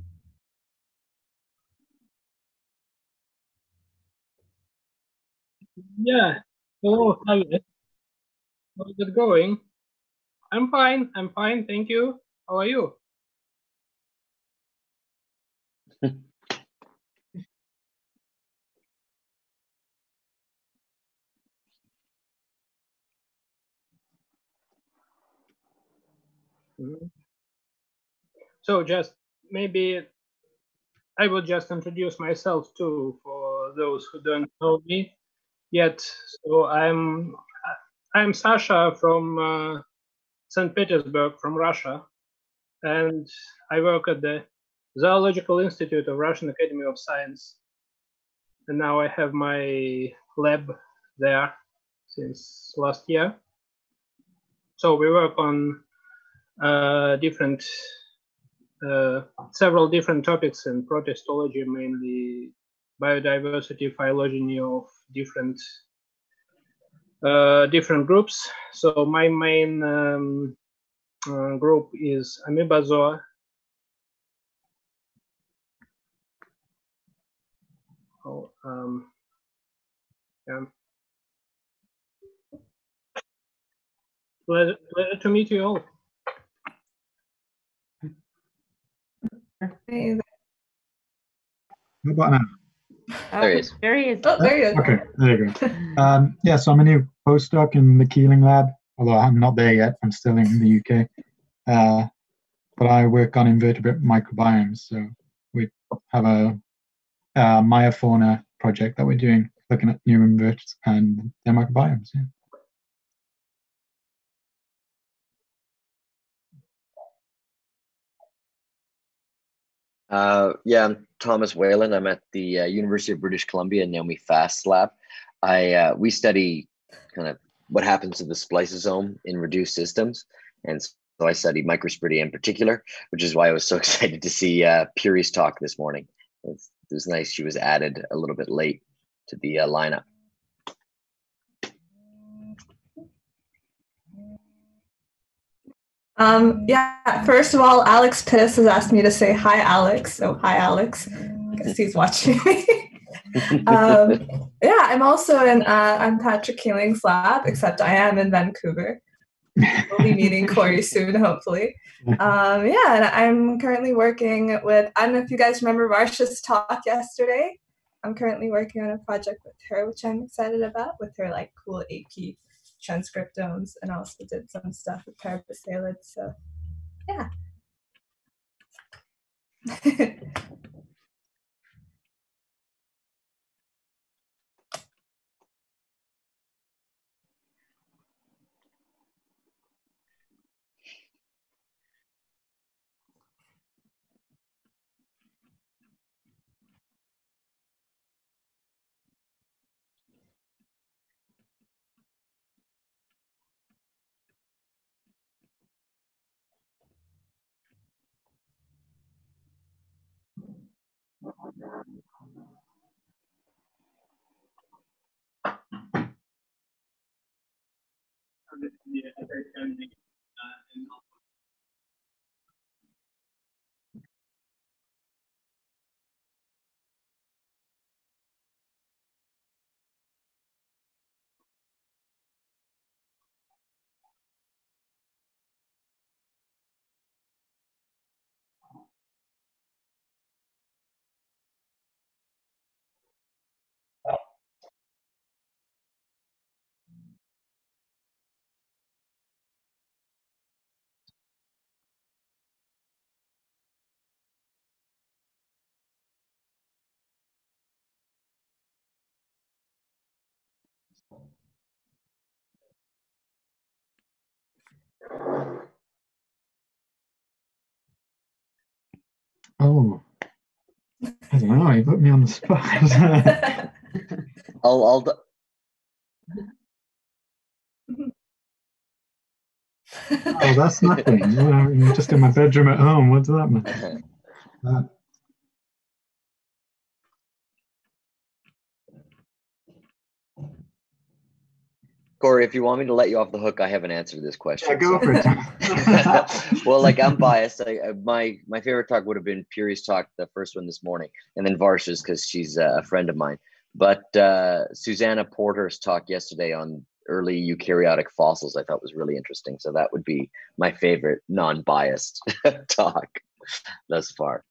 Yeah. Hello, Javier. How's it going? I'm fine. I'm fine. Thank you. How are you? Mhm. So just maybe I will just introduce myself too for those who don't know me yet. So I'm I'm Sasha from uh, St. Petersburg, from Russia, and I work at the Zoological Institute of Russian Academy of Science. And now I have my lab there since last year. So we work on uh, different, uh, several different topics in protistology, mainly biodiversity, phylogeny of different uh, different groups. So my main um, uh, group is Amoebozoa. Oh, um, yeah. Pleasure, pleasure to meet you all. Hey, How about now? There he is. There he is. Oh, there you go. Okay, there you go. Um, yeah, so I'm a new postdoc in the Keeling lab, although I'm not there yet. I'm still in the UK. Uh, but I work on invertebrate microbiomes. So we have a, uh meiofauna project that we're doing, looking at new invertebrates and their microbiomes. Yeah. Uh, yeah, I'm Thomas Whelan. I'm at the uh, University of British Columbia Naomi Fast Lab. I uh, we study kind of what happens to the spliceosome in reduced systems, and so I study microsporidia in particular, which is why I was so excited to see uh, Puri's talk this morning. It was, it was nice she was added a little bit late to the uh, lineup. Um, yeah, first of all, Alex Pittis has asked me to say hi, Alex. So, hi, Alex. I guess he's watching me. um, yeah, I'm also in, uh, I'm Patrick Keeling's lab, except I am in Vancouver. We'll be meeting Corey soon, hopefully. Um, yeah, and I'm currently working with, I don't know if you guys remember Marsha's talk yesterday. I'm currently working on a project with her, which I'm excited about, with her like cool AP transcriptomes, and also did some stuff with parabasalids. So, yeah. authoritarian Oh, I don't know. You put me on the spot. I'll, I'll, d- oh, that's nothing. I'm just in my bedroom at home. What does that matter? Uh, Corey, if you want me to let you off the hook, I have an answer to this question. yeah, go for it. well, like I'm biased. I, I, my my favorite talk would have been Puri's talk, the first one this morning, and then Varsha's because she's uh, a friend of mine. But uh, Susanna Porter's talk yesterday on early eukaryotic fossils, I thought was really interesting. So that would be my favorite non-biased talk thus far.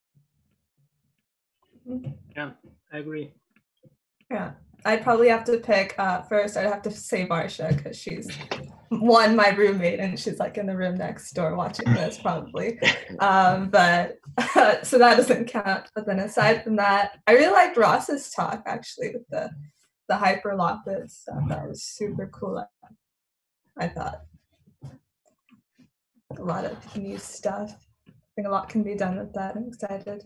Yeah, I agree. Yeah, I'd probably have to pick uh, first. I'd have to say Marsha because she's one my roommate and she's like in the room next door watching this probably. Um, but so that doesn't count. But then aside from that, I really liked Ross's talk actually with the the hyperLOPIT stuff. That was super cool. I thought a lot of new stuff. I think a lot can be done with that. I'm excited.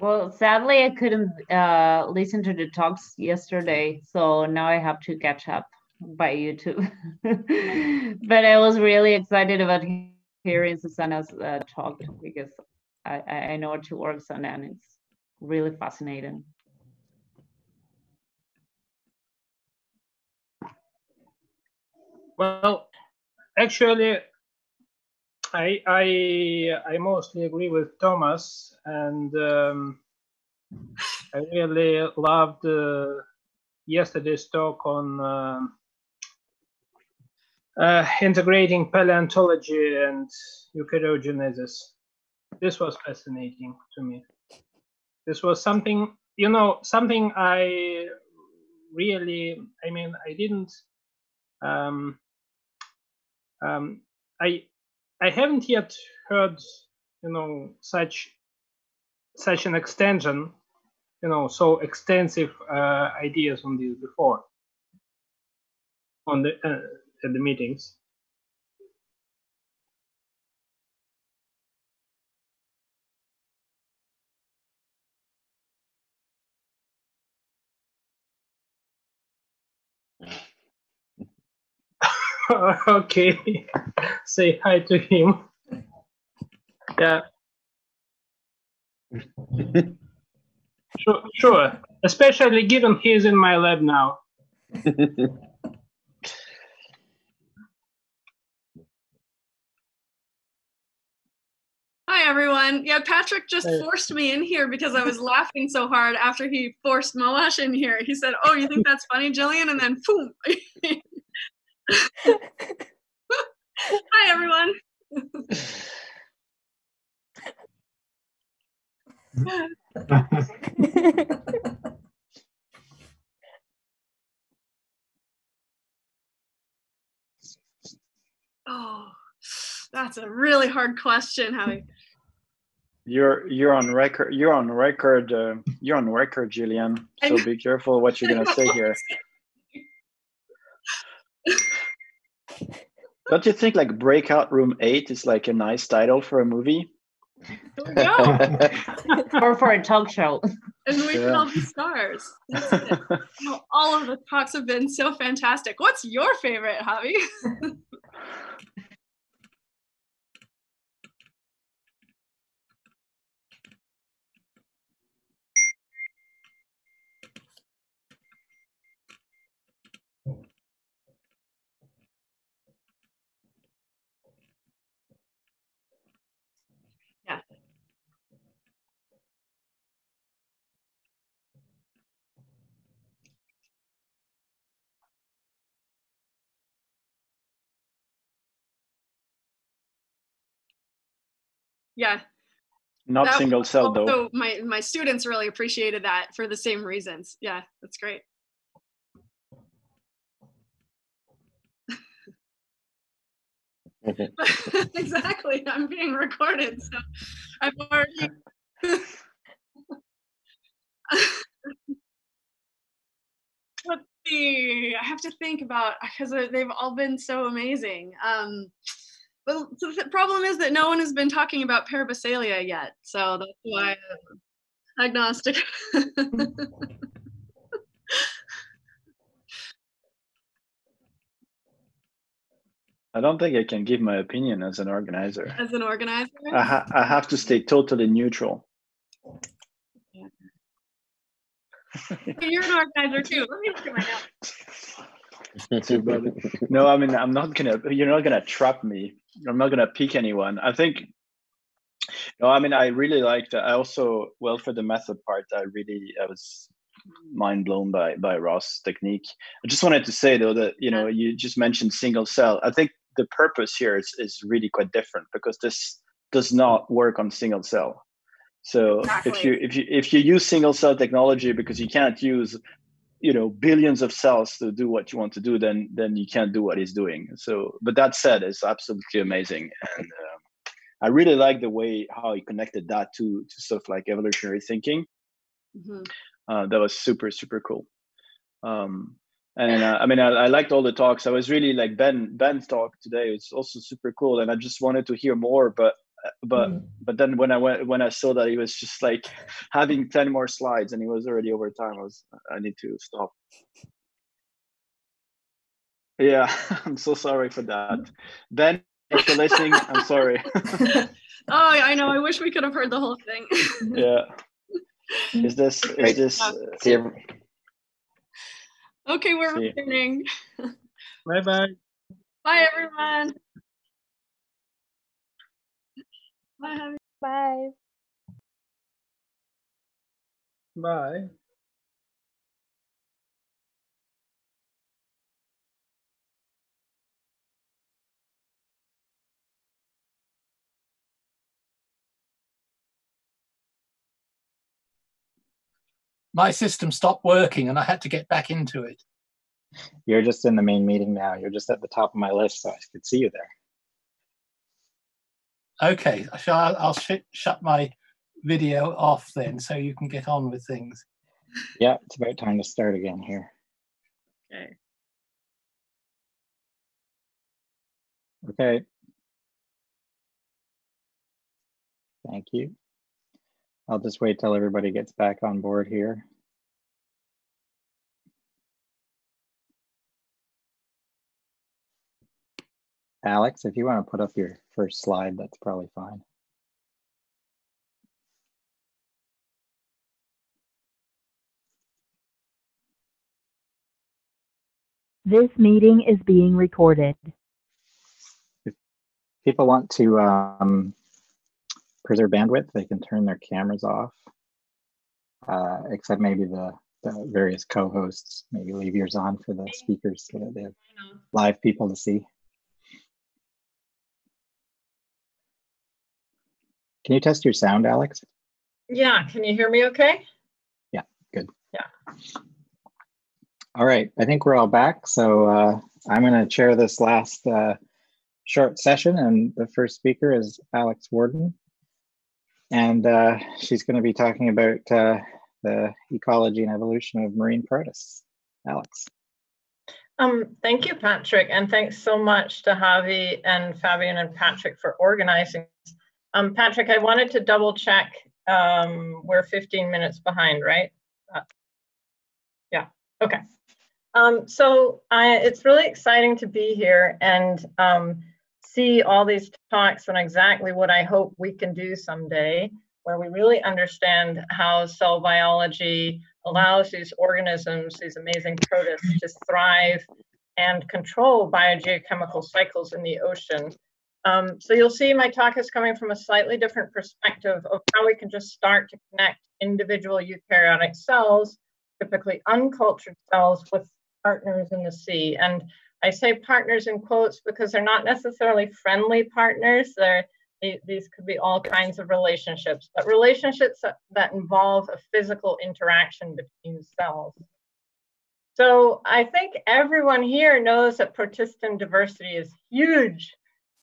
Well, sadly, I couldn't uh, listen to the talks yesterday, so now I have to catch up by YouTube. but I was really excited about hearing Susanna's uh, talk because I, I know what she works on and it's really fascinating. Well, actually, I I I mostly agree with Thomas, and um, I really loved uh, yesterday's talk on uh, uh, integrating paleontology and eukaryogenesis. This was fascinating to me. This was something, you know, something I really, I mean, I didn't. Um, um, I I haven't yet heard, you know, such such an extension, you know, so extensive uh, ideas on this before on the uh, at the meetings. okay, say hi to him. Yeah. sure, sure. Especially given he's in my lab now. Hi everyone. Yeah, Patrick just forced me in here because I was laughing so hard after he forced Moash in here. He said, "Oh, you think that's funny, Jillian?" And then, boom. Hi everyone. oh, that's a really hard question, Howie. You're you're on record. You're on record. Uh, you're on record, Julian. So be careful what you're gonna say here. Don't you think like Breakout Room Eight is like a nice title for a movie? or for a talk show. And we can Yeah. all be stars. That's all of the talks have been so fantastic. What's your favorite, Javi? yeah. Not That single cell though. my my students really appreciated that for the same reasons. Yeah, that's great. exactly. I'm being recorded, so I've already. Let's see. I have to think about because they've all been so amazing. Um, but so the problem is that no one has been talking about Parabasalia yet, so that's why I'm agnostic. I don't think I can give my opinion as an organizer. As an organizer, I, ha- I have to stay totally neutral. you're an organizer too. Let me look at my notes. Too bad. no, I mean I'm not gonna. You're not gonna trap me. I'm not gonna pick anyone. I think. No, I mean I really liked. I also well for the method part. I really I was mind blown by by Ross' technique. I just wanted to say though that you know you just mentioned single cell. I think the purpose here is is really quite different because this does not work on single cell. So if you if you if you use single cell technology because you can't use you know billions of cells to do what you want to do, then then you can't do what he's doing. So, but that said, it's absolutely amazing, and um, I really like the way how he connected that to to stuff like evolutionary thinking. Mhm. Uh, that was super super cool. Um, and uh, I mean, I, I liked all the talks. I was really like Ben Ben's talk today. It's also super cool, and I just wanted to hear more. But but but then when I went when I saw that he was just like having ten more slides and he was already over time, I was I need to stop. Yeah, I'm so sorry for that. Ben, if you're listening, I'm sorry. Oh, I know. I wish we could have heard the whole thing. yeah. Is this is this? uh, See okay, we're See. returning. Bye bye. Bye, everyone. Bye. Javi. Bye. Bye. my system stopped working and I had to get back into it. You're just in the main meeting now. You're just at the top of my list, so I could see you there. Okay, so I'll, I'll sh- shut my video off then so you can get on with things. Yeah, it's about time to start again here. Okay. Okay. Thank you. I'll just wait till everybody gets back on board here. Alex, if you want to put up your first slide, that's probably fine. This meeting is being recorded. If people want to um, preserve bandwidth, they can turn their cameras off, uh, except maybe the, the various co-hosts, maybe leave yours on for the speakers so that they have live people to see. Can you test your sound, Alex? Yeah, can you hear me okay? Yeah, good. Yeah. All right, I think we're all back. So uh, I'm going to chair this last uh, short session, and the first speaker is Alex Worden. And uh, she's going to be talking about uh, the ecology and evolution of marine protists. Alex. Um, thank you, Patrick, and thanks so much to Javi and Fabien and Patrick for organizing. this. Um, Patrick, I wanted to double check. Um, we're 15 minutes behind, right? Uh, yeah. Okay. Um, so I, it's really exciting to be here and um, see all these talks on exactly what I hope we can do someday, where we really understand how cell biology allows these organisms, these amazing protists, to thrive and control biogeochemical cycles in the ocean. Um, so you'll see my talk is coming from a slightly different perspective of how we can just start to connect individual eukaryotic cells, typically uncultured cells, with partners in the sea. And I say partners in quotes because they're not necessarily friendly partners. They're These could be all kinds of relationships, but relationships that, that involve a physical interaction between cells. So I think everyone here knows that protistan diversity is huge.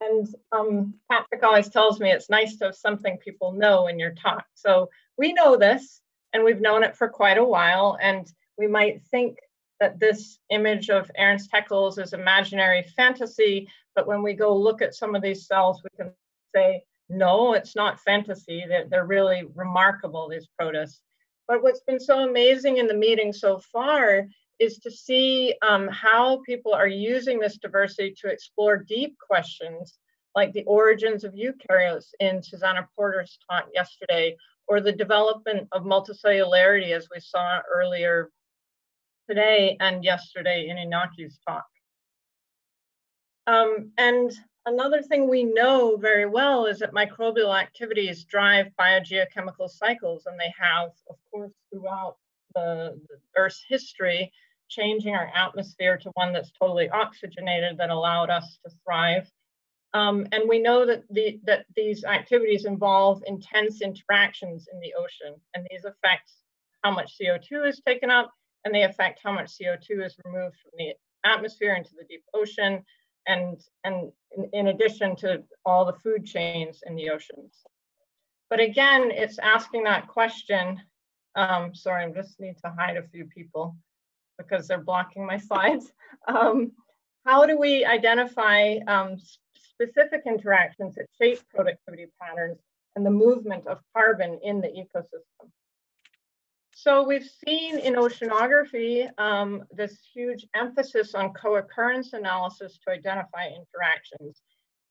And um, Patrick always tells me it's nice to have something people know in your talk. So we know this, and we've known it for quite a while. And we might think that this image of Ernst Haeckel's is imaginary fantasy, but when we go look at some of these cells, we can say, no, it's not fantasy. They're, they're really remarkable, these protists. But what's been so amazing in the meeting so far is to see um, how people are using this diversity to explore deep questions like the origins of eukaryotes in Susanna Porter's talk yesterday, or the development of multicellularity as we saw earlier today and yesterday in Iñaki's talk. Um, and another thing we know very well is that microbial activities drive biogeochemical cycles, and they have, of course, throughout the, the Earth's history, changing our atmosphere to one that's totally oxygenated that allowed us to thrive. Um, and we know that, the, that these activities involve intense interactions in the ocean, and these affect how much CO2 is taken up, and they affect how much CO2 is removed from the atmosphere into the deep ocean, and, and in, in addition to all the food chains in the oceans. But again, it's asking that question. Um, sorry, I just need to hide a few people because they're blocking my slides. Um, how do we identify um, specific interactions that shape productivity patterns and the movement of carbon in the ecosystem? So we've seen in oceanography um, this huge emphasis on co-occurrence analysis to identify interactions.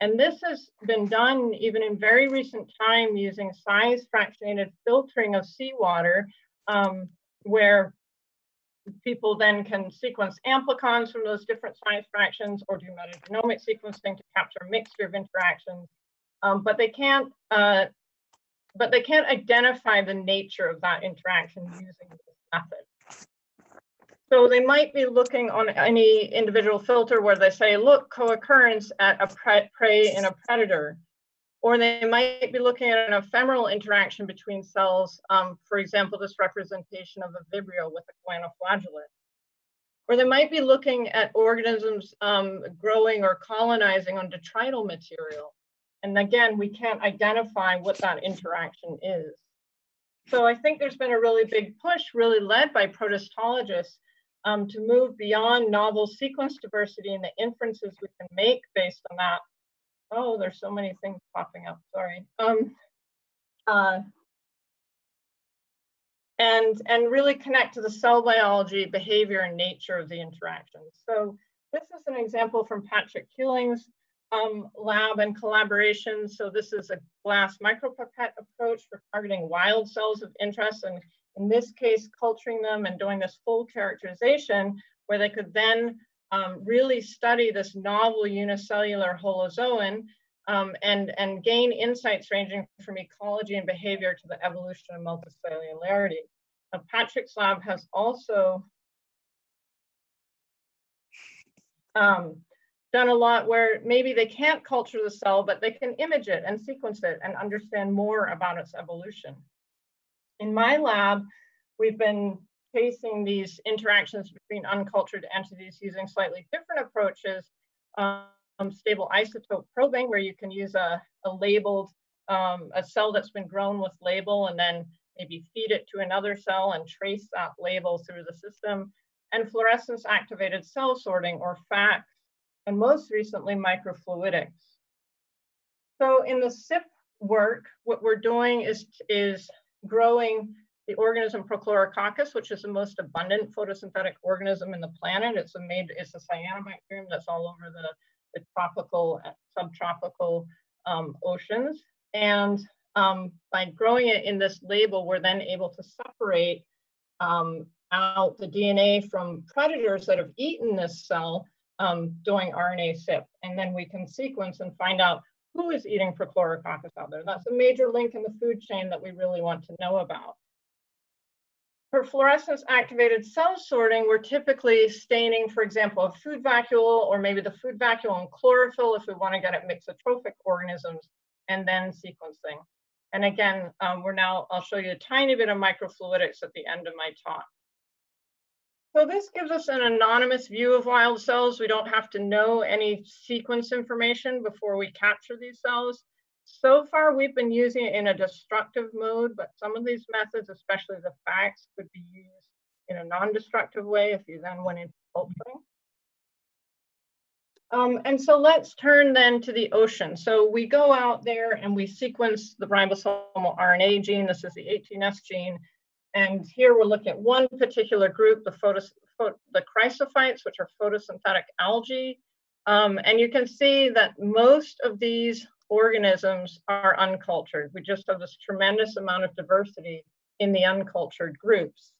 And this has been done even in very recent time using size fractionated filtering of seawater, um, where people then can sequence amplicons from those different size fractions or do metagenomic sequencing to capture a mixture of interactions. Um, but they can't uh, but they can't identify the nature of that interaction using this method. So they might be looking on any individual filter where they say, look, co-occurrence at a prey and a predator. Or they might be looking at an ephemeral interaction between cells, um, for example, this representation of a vibrio with a choanoflagellate. Or they might be looking at organisms um, growing or colonizing on detrital material. And again, we can't identify what that interaction is. So I think there's been a really big push, really led by protistologists, um, to move beyond novel sequence diversity and the inferences we can make based on that. Oh, there's so many things popping up, sorry. Um, uh, and, and really connect to the cell biology, behavior, and nature of the interactions. So this is an example from Patrick Keeling's um, lab and collaboration. So this is a glass micropipette approach for targeting wild cells of interest. And in this case, culturing them and doing this full characterization where they could then um, really study this novel unicellular holozoan um, and, and gain insights ranging from ecology and behavior to the evolution of multicellularity. Patrick's lab has also um, done a lot where maybe they can't culture the cell, but they can image it and sequence it and understand more about its evolution. In my lab, we've been tracing these interactions between uncultured entities using slightly different approaches, um, stable isotope probing, where you can use a, a labeled, um, a cell that's been grown with label and then maybe feed it to another cell and trace that label through the system, and fluorescence activated cell sorting or FACS and most recently microfluidics. So in the SIP work, what we're doing is, is growing the organism Prochlorococcus, which is the most abundant photosynthetic organism in the planet. It's a made, it's a cyanobacterium that's all over the, the tropical, subtropical um, oceans. And um, by growing it in this label, we're then able to separate um, out the DNA from predators that have eaten this cell um, doing RNA-seq. And then we can sequence and find out who is eating Prochlorococcus out there. That's a major link in the food chain that we really want to know about. For fluorescence activated cell sorting, we're typically staining, for example, a food vacuole or maybe the food vacuole and chlorophyll if we want to get at mixotrophic organisms. and then sequencing. And again, um, we're now, I'll show you a tiny bit of microfluidics at the end of my talk. So this gives us an anonymous view of wild cells. We don't have to know any sequence information before we capture these cells. So far, we've been using it in a destructive mode, but some of these methods, especially the FACS, could be used in a non-destructive way if you then went into culturing. Um, and so let's turn then to the ocean. So we go out there and we sequence the ribosomal RNA gene. This is the 18S gene. And here we're looking at one particular group, the, photos, the chrysophytes, which are photosynthetic algae. Um, and you can see that most of these organisms are uncultured. We just have this tremendous amount of diversity in the uncultured groups.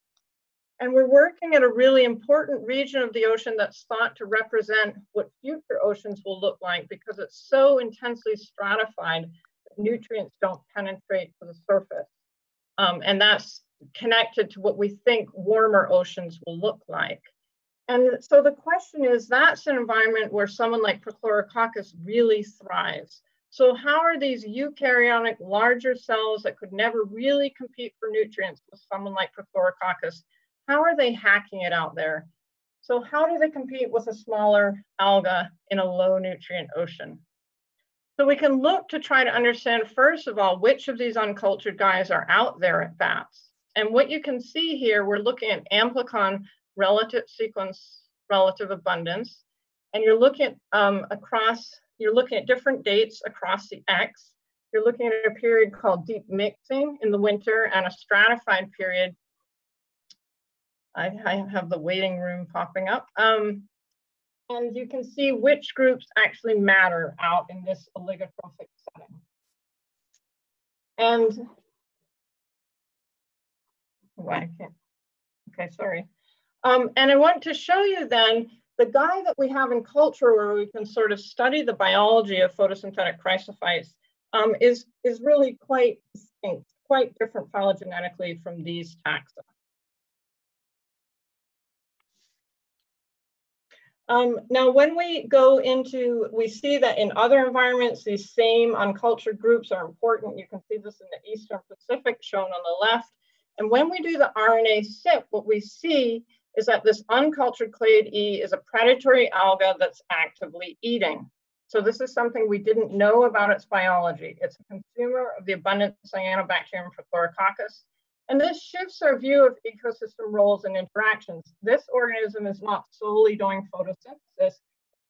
And we're working at a really important region of the ocean that's thought to represent what future oceans will look like because it's so intensely stratified that nutrients don't penetrate to the surface. Um, and that's connected to what we think warmer oceans will look like. And so the question is, that's an environment where someone like Prochlorococcus really thrives. So how are these eukaryotic larger cells that could never really compete for nutrients with someone like Prochlorococcus, how are they hacking it out there? So how do they compete with a smaller alga in a low nutrient ocean? So we can look to try to understand, first of all, which of these uncultured guys are out there at BATS. And what you can see here, we're looking at amplicon relative sequence relative abundance. And you're looking at um, across, you're looking at different dates across the X. You're looking at a period called deep mixing in the winter and a stratified period. I, I have the waiting room popping up. Um, and you can see which groups actually matter out in this oligotrophic setting. And why I can't. Okay, sorry. Um, and I want to show you then the guy that we have in culture where we can sort of study the biology of photosynthetic chrysophytes um, is, is really quite distinct, quite different phylogenetically from these taxa. Um, now, when we go into, we see that in other environments, these same uncultured groups are important. You can see this in the Eastern Pacific shown on the left. And when we do the RNA SIP, what we see is that this uncultured clade E is a predatory alga that's actively eating. So this is something we didn't know about its biology. It's a consumer of the abundant cyanobacterium Prochlorococcus. And this shifts our view of ecosystem roles and interactions. This organism is not solely doing photosynthesis, it's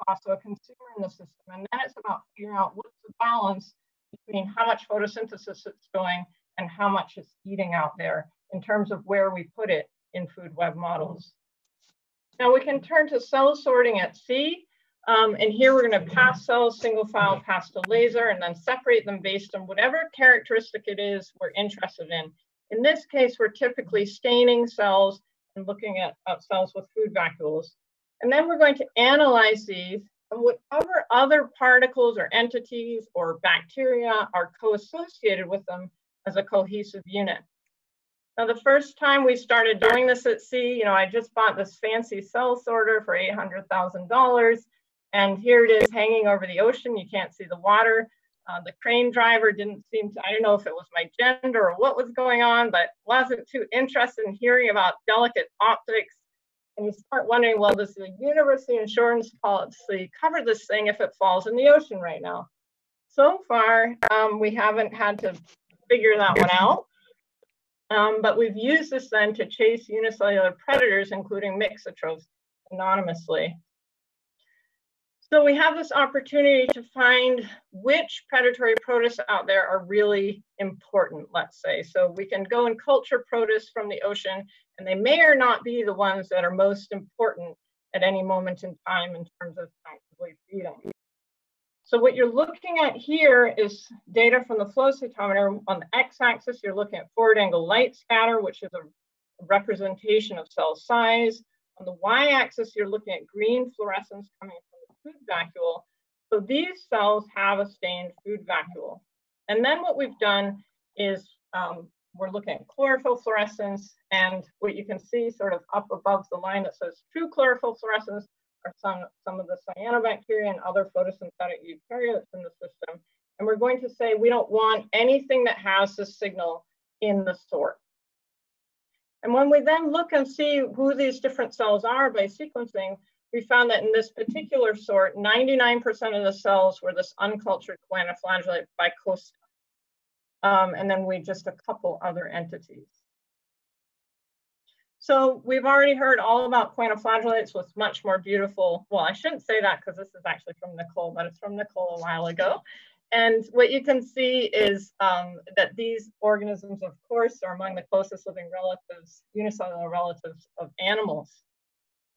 also a consumer in the system. And then it's about figuring out what's the balance between how much photosynthesis it's doing and how much it's eating out there in terms of where we put it in food web models. Now we can turn to cell sorting at sea. Um, and here we're going to pass cells single file past a laser and then separate them based on whatever characteristic it is we're interested in. In this case, we're typically staining cells and looking at, at cells with food vacuoles. And then we're going to analyze these and whatever other particles or entities or bacteria are co-associated with them as a cohesive unit. Now, the first time we started doing this at sea, you know, I just bought this fancy cell sorter for $800,000. And here it is hanging over the ocean. You can't see the water. Uh, the crane driver didn't seem to, I don't know if it was my gender or what was going on, but wasn't too interested in hearing about delicate optics. And you start wondering, well, does the university insurance policy cover this thing if it falls in the ocean right now? So far, um, we haven't had to figure that one out. Um, but we've used this then to chase unicellular predators, including mixotrophs, anonymously. So we have this opportunity to find which predatory protists out there are really important, let's say. So we can go and culture protists from the ocean, and they may or not be the ones that are most important at any moment in time in terms of actively feeding. So what you're looking at here is data from the flow cytometer. On the x-axis, you're looking at forward angle light scatter, which is a representation of cell size. On the y-axis, you're looking at green fluorescence coming from the food vacuole. So these cells have a stained food vacuole. And then what we've done is um, we're looking at chlorophyll fluorescence. And what you can see sort of up above the line that says true chlorophyll fluorescence are some, some of the cyanobacteria and other photosynthetic eukaryotes in the system. And we're going to say we don't want anything that has this signal in the sort. And when we then look and see who these different cells are by sequencing, we found that in this particular sort, 99% of the cells were this uncultured choanoflagellate bicosta. Um, and then we just a couple other entities. So we've already heard all about choanoflagellates with much more beautiful, well, I shouldn't say that because this is actually from Nicole, but it's from Nicole a while ago. And what you can see is um, that these organisms, of course, are among the closest living relatives, unicellular relatives of animals.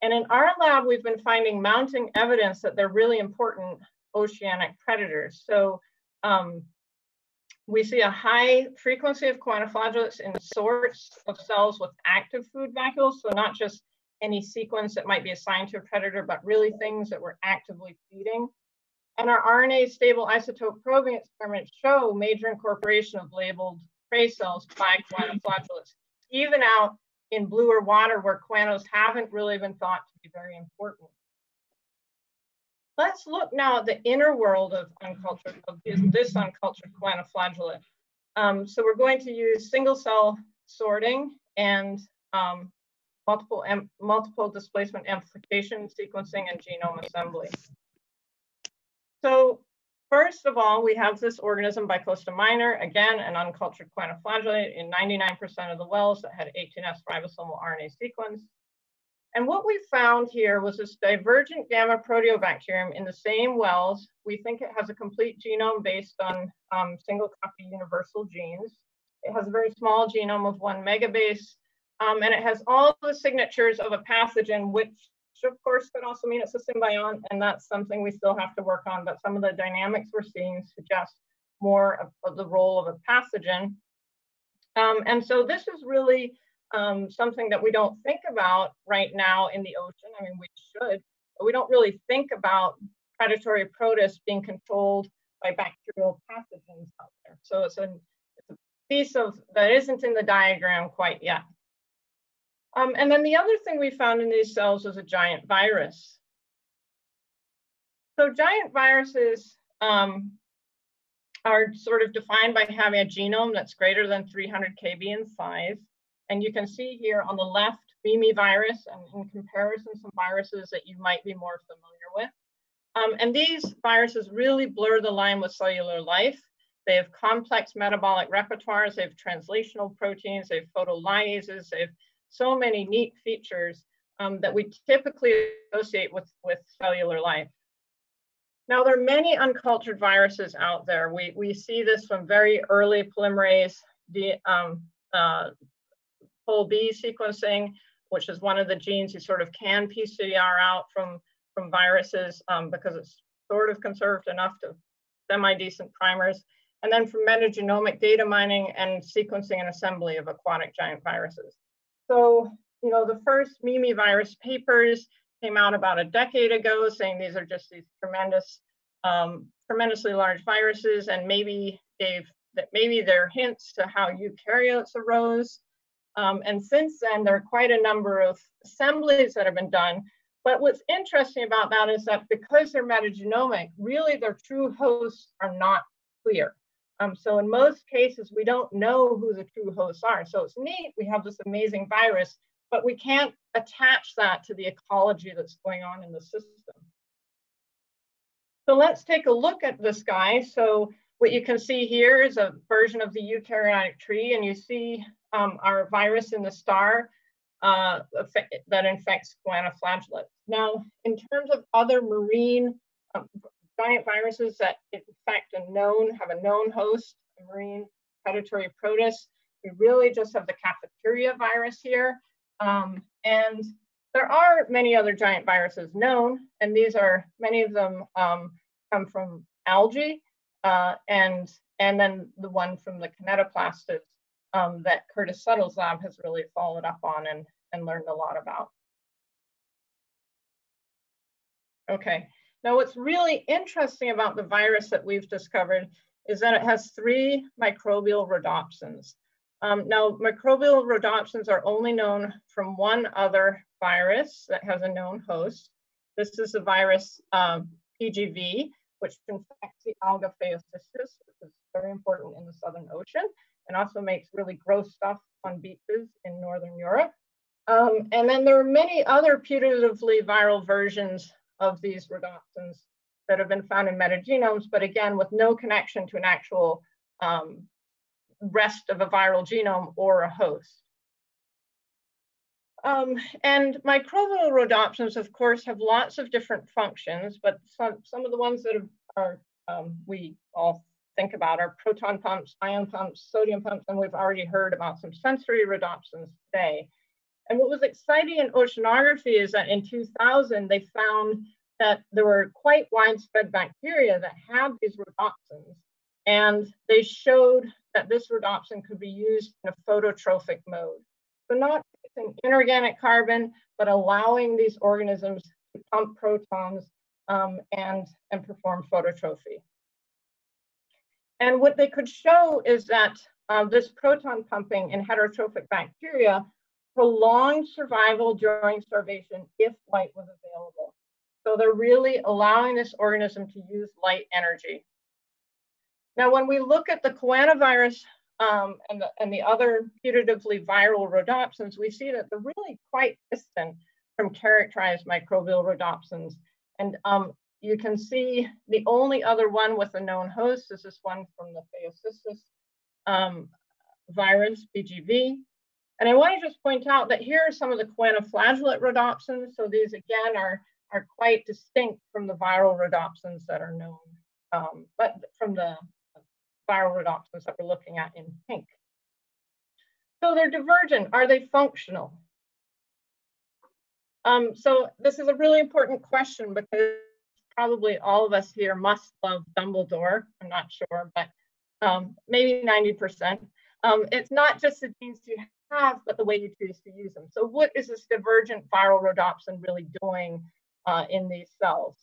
And in our lab, we've been finding mounting evidence that they're really important oceanic predators. So um, we see a high frequency of choanoflagellates in sorts of cells with active food vacuoles. So not just any sequence that might be assigned to a predator, but really things that we're actively feeding. And our RNA stable isotope probing experiments show major incorporation of labeled prey cells by choanoflagellates, even out in bluer water where choanos haven't really been thought to be very important. Let's look now at the inner world of uncultured, of this, uncultured choanoflagellate. Um, so we're going to use single cell sorting and um, multiple, multiple displacement amplification sequencing and genome assembly. So first of all, we have this organism Bicosta minor, again, an uncultured choanoflagellate in 99% of the wells that had 18S ribosomal RNA sequence. And what we found here was this divergent gamma proteobacterium in the same wells. We think it has a complete genome based on um, single copy universal genes. It has a very small genome of one megabase, um, and it has all the signatures of a pathogen, which of course could also mean it's a symbiont, and that's something we still have to work on, but some of the dynamics we're seeing suggest more of, of the role of a pathogen. Um, and so this is really um, something that we don't think about right now in the ocean. I mean, we should, but we don't really think about predatory protists being controlled by bacterial pathogens out there. So it's a, it's a piece of that isn't in the diagram quite yet. Um, and then the other thing we found in these cells was a giant virus. So giant viruses um, are sort of defined by having a genome that's greater than 300 kb in size. And you can see here on the left, Mimivirus, and in comparison, some viruses that you might be more familiar with. Um, and these viruses really blur the line with cellular life. They have complex metabolic repertoires, they have translational proteins, they have photolyases, they have so many neat features um, that we typically associate with, with cellular life. Now, there are many uncultured viruses out there. We, we see this from very early polymerase um, uh, POL-B sequencing, which is one of the genes you sort of can PCR out from, from viruses um, because it's sort of conserved enough to semi-decent primers. And then from metagenomic data mining and sequencing and assembly of aquatic giant viruses. So, you know, the first Mimivirus papers came out about a decade ago saying these are just these tremendous, um, tremendously large viruses and maybe they've, that maybe they're hints to how eukaryotes arose. Um, and since then, there are quite a number of assemblies that have been done. But what's interesting about that is that because they're metagenomic, really their true hosts are not clear. Um, so in most cases, we don't know who the true hosts are. So it's neat, we have this amazing virus, but we can't attach that to the ecology that's going on in the system. So let's take a look at this guy. So what you can see here is a version of the eukaryotic tree, and you see um, our virus in the star uh, that infects choanoflagellates. Now, in terms of other marine um, giant viruses that infect a known, have a known host, a marine predatory protist. We really just have the cafeteria virus here. Um, and there are many other giant viruses known, and these are, many of them um, come from algae, uh, and, and then the one from the kinetoplastids um, that Curtis Suttle's lab has really followed up on and, and learned a lot about. Okay, now, what's really interesting about the virus that we've discovered is that it has three microbial rhodopsins. Um, now, microbial rhodopsins are only known from one other virus that has a known host. This is the virus um, PGV, which infects the alga phaeocystis, which is very important in the Southern Ocean, and also makes really gross stuff on beaches in Northern Europe. Um, and then there are many other putatively viral versions of these rhodopsins that have been found in metagenomes, but again, with no connection to an actual um, rest of a viral genome or a host. Um, and microbial rhodopsins, of course, have lots of different functions, but some, some of the ones that are um, we all think about are proton pumps, ion pumps, sodium pumps, and we've already heard about some sensory rhodopsins today. And what was exciting in oceanography is that in 2000, they found that there were quite widespread bacteria that had these rhodopsins. And they showed that this rhodopsin could be used in a phototrophic mode. So not inorganic carbon, but allowing these organisms to pump protons um, and, and perform phototrophy. And what they could show is that uh, this proton pumping in heterotrophic bacteria prolonged survival during starvation if light was available. So they're really allowing this organism to use light energy. Now, when we look at the choanovirus um, and, the, and the other putatively viral rhodopsins, we see that they're really quite distant from characterized microbial rhodopsins. And um, you can see the only other one with a known host is this one from the Phaeocystis um, virus, PGV. And I want to just point out that here are some of the choanoflagellate rhodopsins. So these again are, are quite distinct from the viral rhodopsins that are known, um, but from the viral rhodopsins that we're looking at in pink. So they're divergent. Are they functional? Um, so this is a really important question because probably all of us here must love Dumbledore. I'm not sure, but um, maybe 90%. Um, it's not just the genes you have, but the way you choose to use them. So what is this divergent viral rhodopsin really doing uh, in these cells?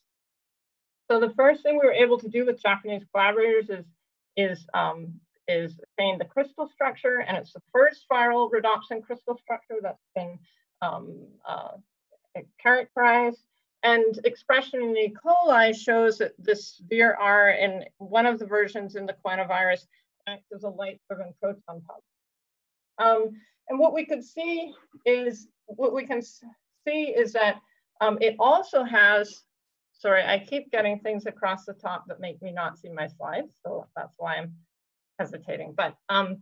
So the first thing we were able to do with Japanese collaborators is is, um, is obtained the crystal structure, and it's the first viral rhodopsin crystal structure that's been um, uh, characterized. And expression in E. coli shows that this VIR in one of the versions in the choanovirus acts as a light-driven proton pump. Um, and what we could see is, what we can see is that um, it also has Sorry, I keep getting things across the top that make me not see my slides, so that's why I'm hesitating. But um,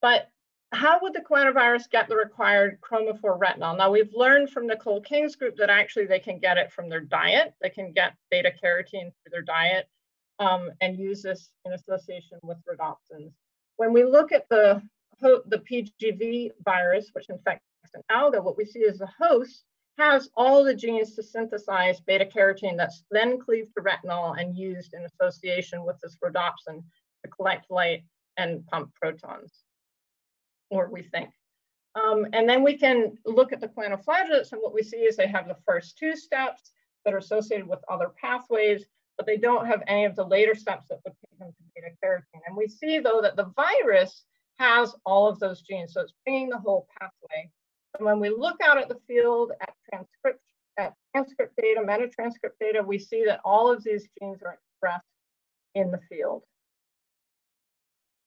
but how would the choanovirus get the required chromophore retinol? Now we've learned from Nicole King's group that actually they can get it from their diet. They can get beta carotene through their diet um, and use this in association with rhodopsins. When we look at the the PGV virus, which infects an alga, what we see is the host has all the genes to synthesize beta carotene that's then cleaved to retinol and used in association with this rhodopsin to collect light and pump protons, or we think. Um, and then we can look at the choanoflagellates, and what we see is they have the first two steps that are associated with other pathways, but they don't have any of the later steps that would take them to beta carotene. And we see, though, that the virus has all of those genes, so it's bringing the whole pathway. And when we look out at the field at transcript, at transcript data, metatranscript data, we see that all of these genes are expressed in the field.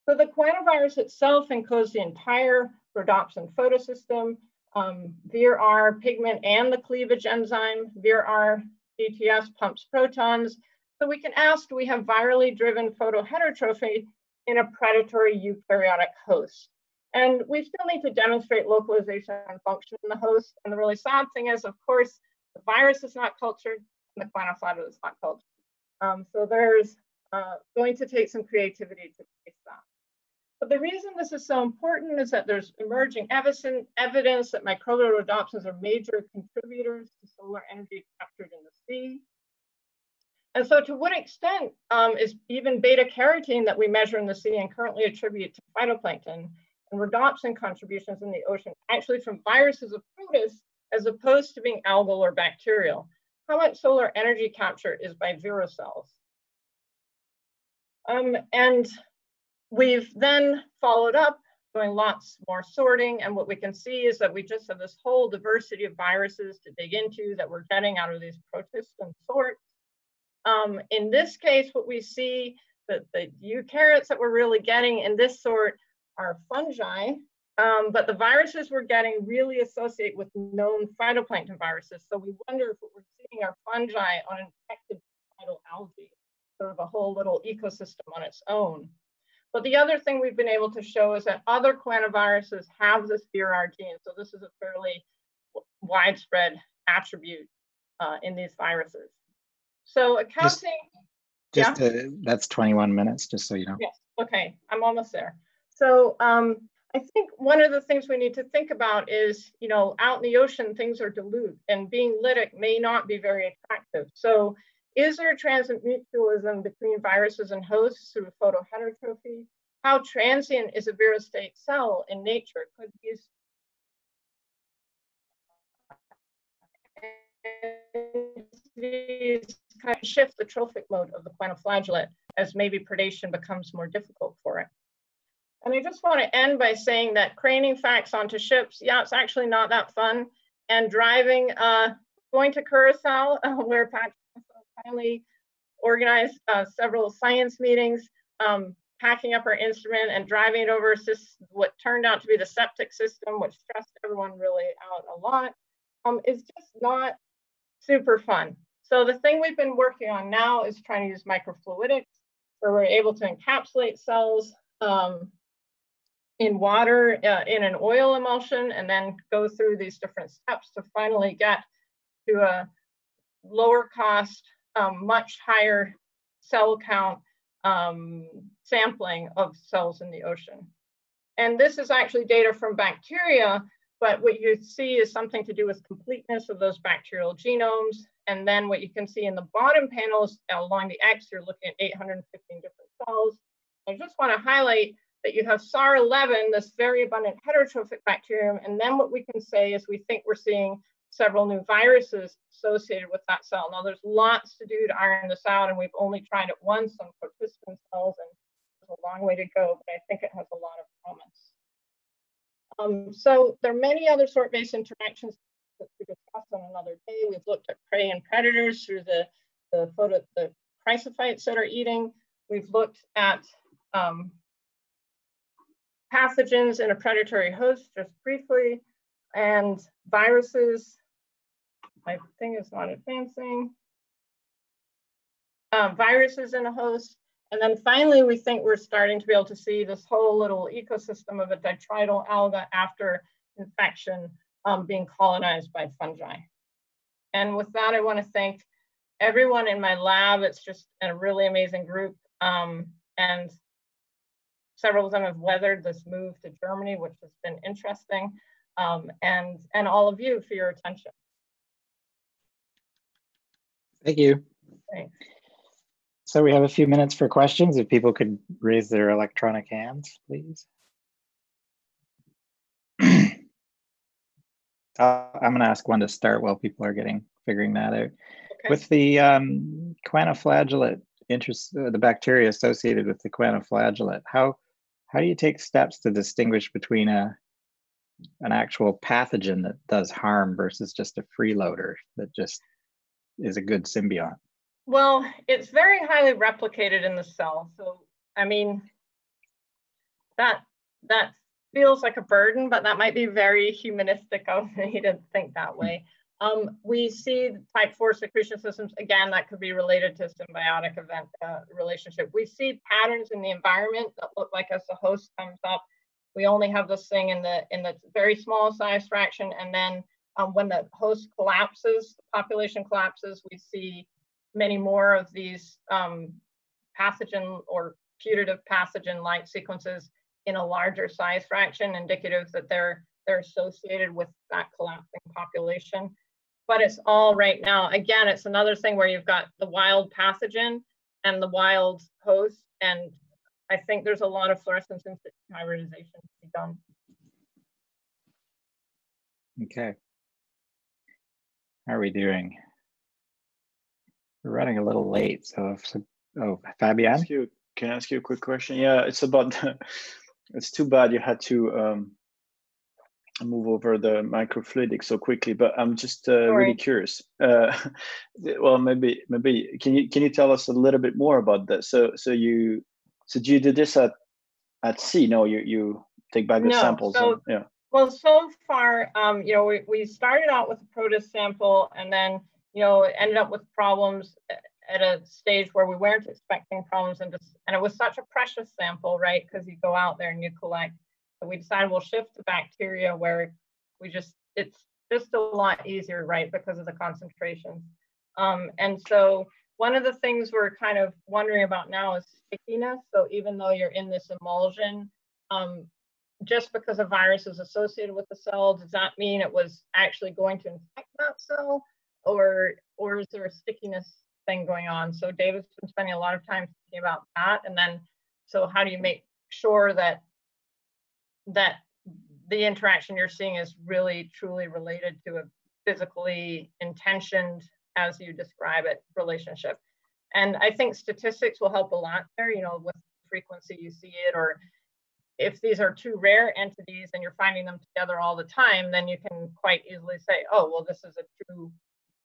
So the choanovirus itself encodes the entire rhodopsin photosystem, um, VIR, pigment, and the cleavage enzyme. VIR DTS pumps protons. So we can ask, do we have virally driven photoheterotrophy in a predatory eukaryotic host? And we still need to demonstrate localization and function in the host. And the really sad thing is, of course, the virus is not cultured and the choanoflagellate is not cultured. Um, so there's uh, going to take some creativity to face that. But the reason this is so important is that there's emerging evidence that microbial rhodopsins are major contributors to solar energy captured in the sea. And so to what extent um, is even beta carotene that we measure in the sea and currently attribute to phytoplankton and rhodopsin contributions in the ocean actually from viruses of protists as opposed to being algal or bacterial. How much solar energy capture is by virocells? Um, and we've then followed up doing lots more sorting. And what we can see is that we just have this whole diversity of viruses to dig into that we're getting out of these protist and sorts. Um, in this case, what we see that the eukaryotes that we're really getting in this sort are fungi, um, but the viruses we're getting really associate with known phytoplankton viruses. So we wonder if what we're seeing are fungi on infected phytoalgae, sort of a whole little ecosystem on its own. But the other thing we've been able to show is that other choanoviruses have this VRR gene. So this is a fairly widespread attribute uh, in these viruses. So accounting. Just, just yeah? that's 21 minutes, just so you know. Yes, okay, I'm almost there. So um, I think one of the things we need to think about is, you know, out in the ocean, things are dilute and being lytic may not be very attractive. So is there transient mutualism between viruses and hosts through photoheterotrophy? How transient is a virus state cell in nature? Could these kind of shift the trophic mode of the choanoflagellate as maybe predation becomes more difficult for it. And I just want to end by saying that craning FACS onto ships, yeah, it's actually not that fun. And driving, uh, going to Curacao, uh, where Patrick finally organized uh, several science meetings, um, packing up our instrument and driving it over what turned out to be the septic system, which stressed everyone really out a lot, um, is just not super fun. So the thing we've been working on now is trying to use microfluidics, where we're able to encapsulate cells um, in water uh, in an oil emulsion and then go through these different steps to finally get to a lower cost, um, much higher cell count um, sampling of cells in the ocean. And this is actually data from bacteria, but what you see is something to do with completeness of those bacterial genomes. And then what you can see in the bottom panels along the X, you're looking at 815 different cells. I just want to highlight that you have SAR11, this very abundant heterotrophic bacterium. And then what we can say is we think we're seeing several new viruses associated with that cell. Now there's lots to do to iron this out and we've only tried it once on participant cells and there's a long way to go, but I think it has a lot of promise. Um, so there are many other sort-based interactions that we discuss on another day. We've looked at prey and predators through the, the photo, the chrysophytes that are eating. We've looked at um, pathogens in a predatory host just briefly, and viruses. My thing is not advancing. Um, viruses in a host. And then finally, we think we're starting to be able to see this whole little ecosystem of a detrital alga after infection um, being colonized by fungi. And with that, I want to thank everyone in my lab. It's just a really amazing group. Um, and several of them have weathered this move to Germany, which has been interesting. Um, and, and all of you for your attention. Thank you. Thanks. So we have a few minutes for questions. If people could raise their electronic hands, please. uh, I'm going to ask one to start while people are getting figuring that out. Okay. With the um, choanoflagellate interest, uh, the bacteria associated with the choanoflagellate, how how do you take steps to distinguish between a an actual pathogen that does harm versus just a freeloader that just is a good symbiont? Well, it's very highly replicated in the cell. So, I mean, that that feels like a burden, but that might be very humanistic of me to think that way. Um, we see type 4 secretion systems, again, that could be related to symbiotic event uh, relationship. We see patterns in the environment that look like as the host comes up, we only have this thing in the in the very small size fraction. And then um, when the host collapses, the population collapses, we see many more of these um, pathogen or putative pathogen-like sequences in a larger size fraction, indicative that they're they're associated with that collapsing population but it's all right now. Again, it's another thing where you've got the wild pathogen and the wild host. And I think there's a lot of fluorescence in hybridization to be done. Okay. How are we doing? We're running a little late, so if so, oh, Fabien. Can I, you, can I ask you a quick question? Yeah, it's about. it's too bad you had to um, move over the microfluidic so quickly, but I'm just uh, really curious. Uh, well, maybe maybe can you can you tell us a little bit more about that? So so you so do you do this at at sea? No, you you take back the No, samples. so- and, yeah. Well, so far, um, you know, we, we started out with a protist sample and then, you know, ended up with problems at a stage where we weren't expecting problems and just, and it was such a precious sample, right? Because you go out there and you collect. We decided we'll shift to bacteria where we just, it's just a lot easier, right? Because of the concentrations. Um, and so one of the things we're kind of wondering about now is stickiness. So even though you're in this emulsion, um, just because a virus is associated with the cell, does that mean it was actually going to infect that cell? Or, or is there a stickiness thing going on? So David's been spending a lot of time thinking about that. And then, so how do you make sure that that the interaction you're seeing is really truly related to a physically intentioned, as you describe it, relationship? And I think statistics will help a lot there, you know, with frequency you see it, or if these are two rare entities and you're finding them together all the time, then you can quite easily say, oh, well, this is a true,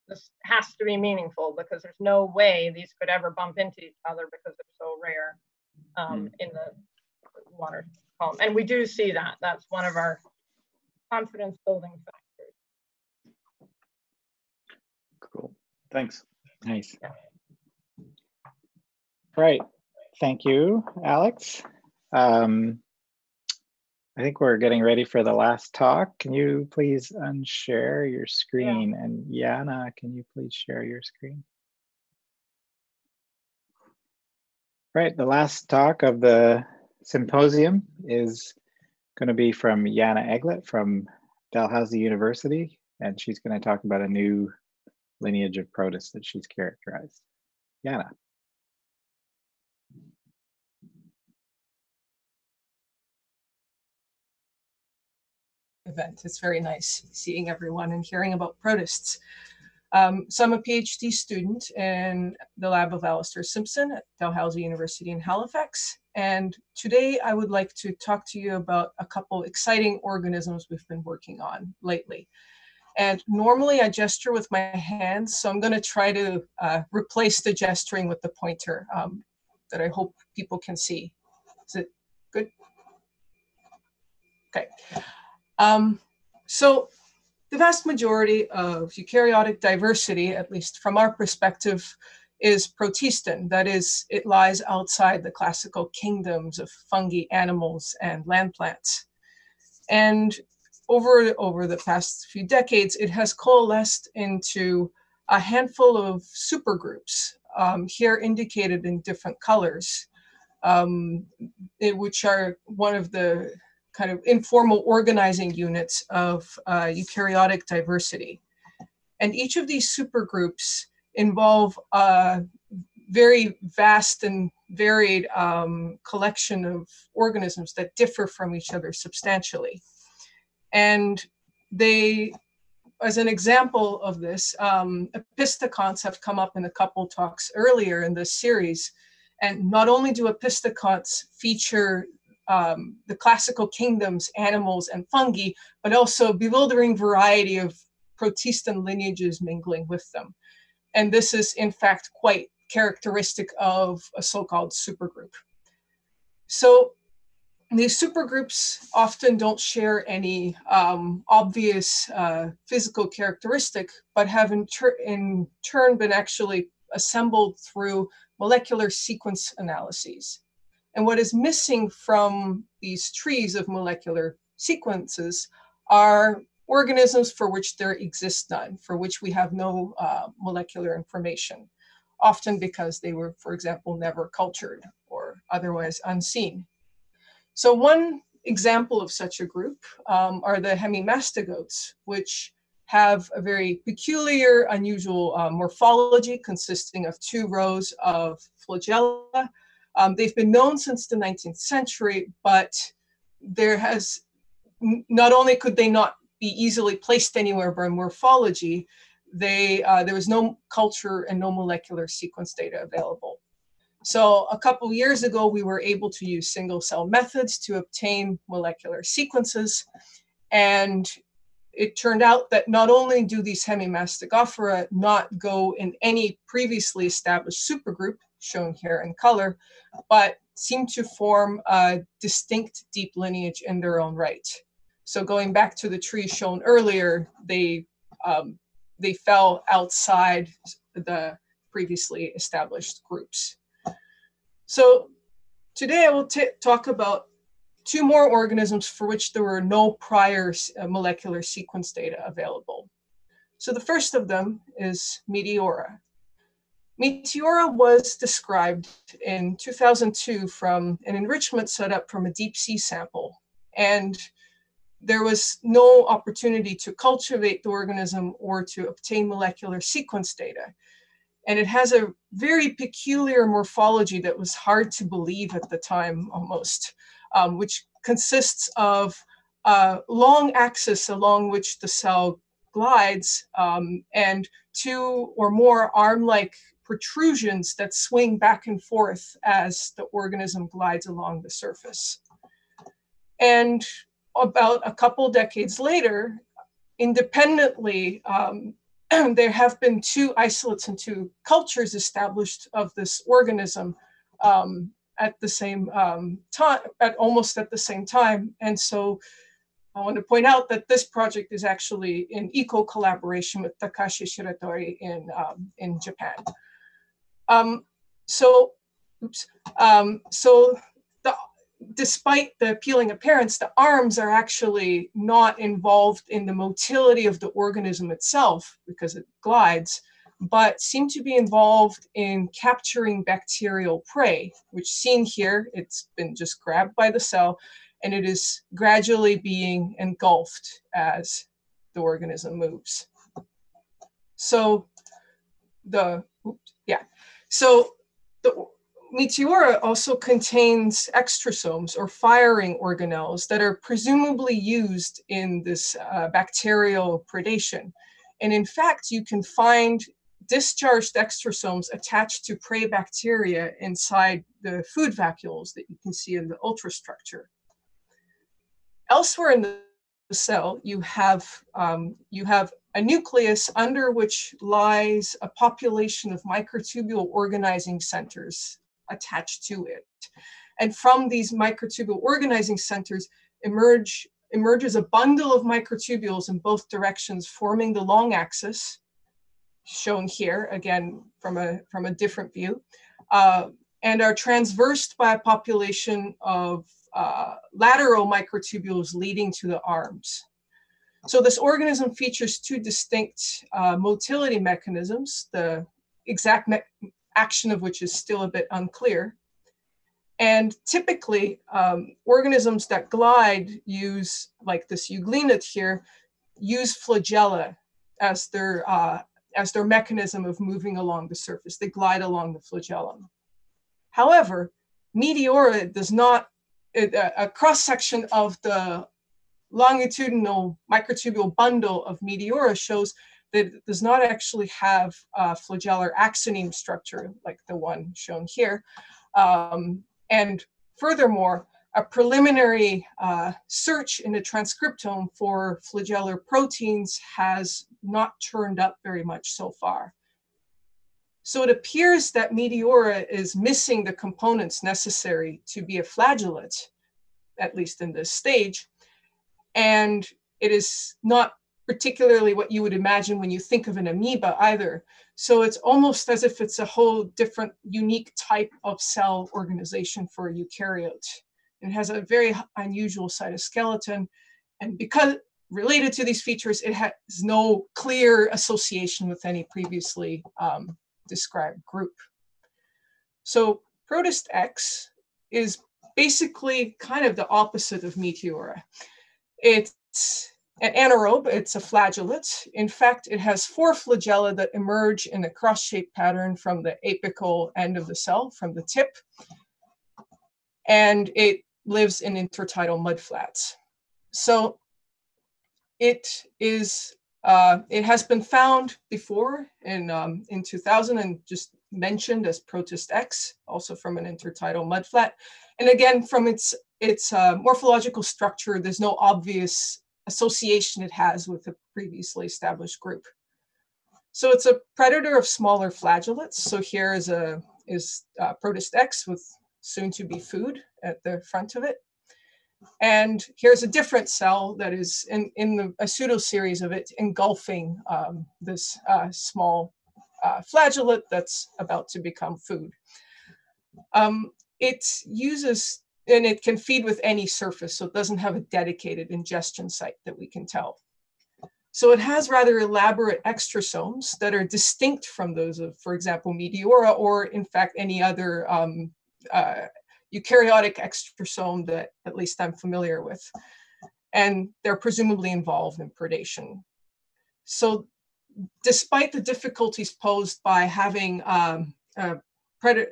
this has to be meaningful because there's no way these could ever bump into each other because they're so rare um, in the water column. And we do see that. That's one of our confidence building factors. Cool. Thanks. Nice. Right. Thank you, Alex. Um, I think we're getting ready for the last talk. Can you please unshare your screen? And Yana, can you please share your screen? Right, the last talk of the symposium is going to be from Yana Eglit from Dalhousie University, and she's going to talk about a new lineage of protists that she's characterized. Yana. event. It's very nice seeing everyone and hearing about protists. Um, so I'm a PhD student in the lab of Alastair Simpson at Dalhousie University in Halifax. And today I would like to talk to you about a couple exciting organisms we've been working on lately. And normally I gesture with my hands, so I'm going to try to uh, replace the gesturing with the pointer um, that I hope people can see. Is it good? Okay. Um, so the vast majority of eukaryotic diversity, at least from our perspective, is protistan. That is, it lies outside the classical kingdoms of fungi, animals, and land plants. And over, over the past few decades, it has coalesced into a handful of supergroups, um, here indicated in different colors, um, it- which are one of the kind of informal organizing units of uh, eukaryotic diversity. And each of these supergroups involve a very vast and varied um, collection of organisms that differ from each other substantially. And they, as an example of this, um, have come up in a couple talks earlier in this series. And not only do opisthokonts feature um, the classical kingdoms, animals, and fungi, but also bewildering variety of protistan lineages mingling with them. And this is, in fact, quite characteristic of a so-called supergroup. So these supergroups often don't share any um, obvious uh, physical characteristic, but have in, in turn been actually assembled through molecular sequence analyses. And what is missing from these trees of molecular sequences are organisms for which there exists none, for which we have no uh, molecular information, often because they were, for example, never cultured or otherwise unseen. So one example of such a group um, are the hemimastigotes, which have a very peculiar, unusual uh, morphology consisting of two rows of flagella um, they've been known since the 19th century, but there has not only could they not be easily placed anywhere by morphology, they uh, there was no culture and no molecular sequence data available. So a couple years ago, we were able to use single cell methods to obtain molecular sequences. And and it turned out that not only do these hemimastigophora not go in any previously established supergroup, shown here in color, but seem to form a distinct deep lineage in their own right. So going back to the tree shown earlier, they um, they fell outside the previously established groups. So today I will talk about two more organisms for which there were no prior uh, molecular sequence data available. So the first of them is Meteora. Meteora was described in 2002 from an enrichment setup from a deep sea sample. And there was no opportunity to cultivate the organism or to obtain molecular sequence data. And it has a very peculiar morphology that was hard to believe at the time almost, um, which consists of a long axis along which the cell glides um, and two or more arm-like protrusions that swing back and forth as the organism glides along the surface. And about a couple decades later, independently, um, there have been two isolates and two cultures established of this organism um, at the same um, time, at almost at the same time. And so I want to point out that this project is actually in eco collaboration with Takashi Shiratori in, um, in Japan. Um, so, oops, um, so despite the appealing appearance, the arms are actually not involved in the motility of the organism itself because it glides, but seem to be involved in capturing bacterial prey, which seen here, it's been just grabbed by the cell and it is gradually being engulfed as the organism moves. So the, oops, yeah, so the Meteora also contains extrasomes or firing organelles that are presumably used in this uh, bacterial predation. And in fact, you can find discharged extrasomes attached to prey bacteria inside the food vacuoles that you can see in the ultrastructure. Elsewhere in the cell, you have, um, you have a nucleus under which lies a population of microtubule organizing centers attached to it. And from these microtubule organizing centers emerge, emerges a bundle of microtubules in both directions, forming the long axis, shown here, again, from a, from a different view, uh, and are transversed by a population of uh, lateral microtubules leading to the arms. So this organism features two distinct uh, motility mechanisms, the exact me action of which is still a bit unclear. And typically, um, organisms that glide use, like this euglenid here, use flagella as their, uh, as their mechanism of moving along the surface. They glide along the flagellum. However, Meteora does not, a, a cross section of the longitudinal microtubule bundle of Meteora shows that it does not actually have a flagellar axoneme structure like the one shown here. Um, and furthermore, a preliminary uh, search in the transcriptome for flagellar proteins has not turned up very much so far. So it appears that Meteora is missing the components necessary to be a flagellate, at least in this stage, and it is not particularly what you would imagine when you think of an amoeba either. So it's almost as if it's a whole different, unique type of cell organization for a eukaryote. It has a very unusual cytoskeleton. And because related to these features, it has no clear association with any previously um, described group. So Protist X is basically kind of the opposite of Meteora. It's an anaerobe, it's a flagellate. In fact, it has four flagella that emerge in a cross-shaped pattern from the apical end of the cell, from the tip. And it lives in intertidal mudflats. So it is, uh, it has been found before in, um, in 2000 and just mentioned as Protist X, also from an intertidal mudflat. And again, from its its uh, morphological structure, there's no obvious association it has with a previously established group. So it's a predator of smaller flagellates. So here is a is uh, protist X with soon to be food at the front of it. And here's a different cell that is in, in the, a pseudo series of it engulfing um, this uh, small uh, flagellate that's about to become food. Um, it uses, and it can feed with any surface, so it doesn't have a dedicated ingestion site that we can tell. So it has rather elaborate extrasomes that are distinct from those of, for example, Meteora, or in fact, any other um, uh, eukaryotic extrasome that at least I'm familiar with. And they're presumably involved in predation. So despite the difficulties posed by having um, a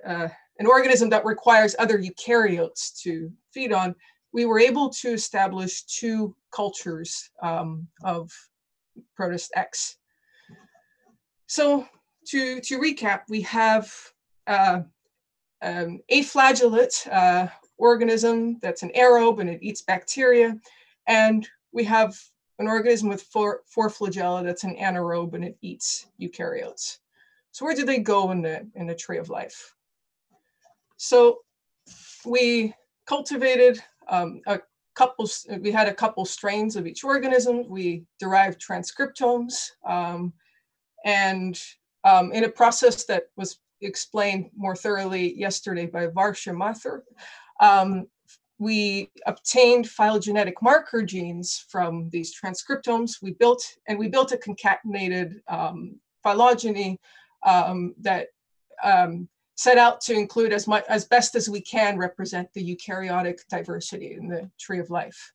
uh, an organism that requires other eukaryotes to feed on, we were able to establish two cultures um, of Protist X. So to, to recap, we have uh, um, aflagellate uh, organism that's an aerobe and it eats bacteria. And we have an organism with four, four flagella that's an anaerobe and it eats eukaryotes. So where do they go in the, in the tree of life? So we cultivated um, a couple, we had a couple strains of each organism. We derived transcriptomes um, and um, in a process that was explained more thoroughly yesterday by Varsha Mathur, um, we obtained phylogenetic marker genes from these transcriptomes. We built, and we built a concatenated um, phylogeny um, that um, set out to include as much as best as we can represent the eukaryotic diversity in the tree of life.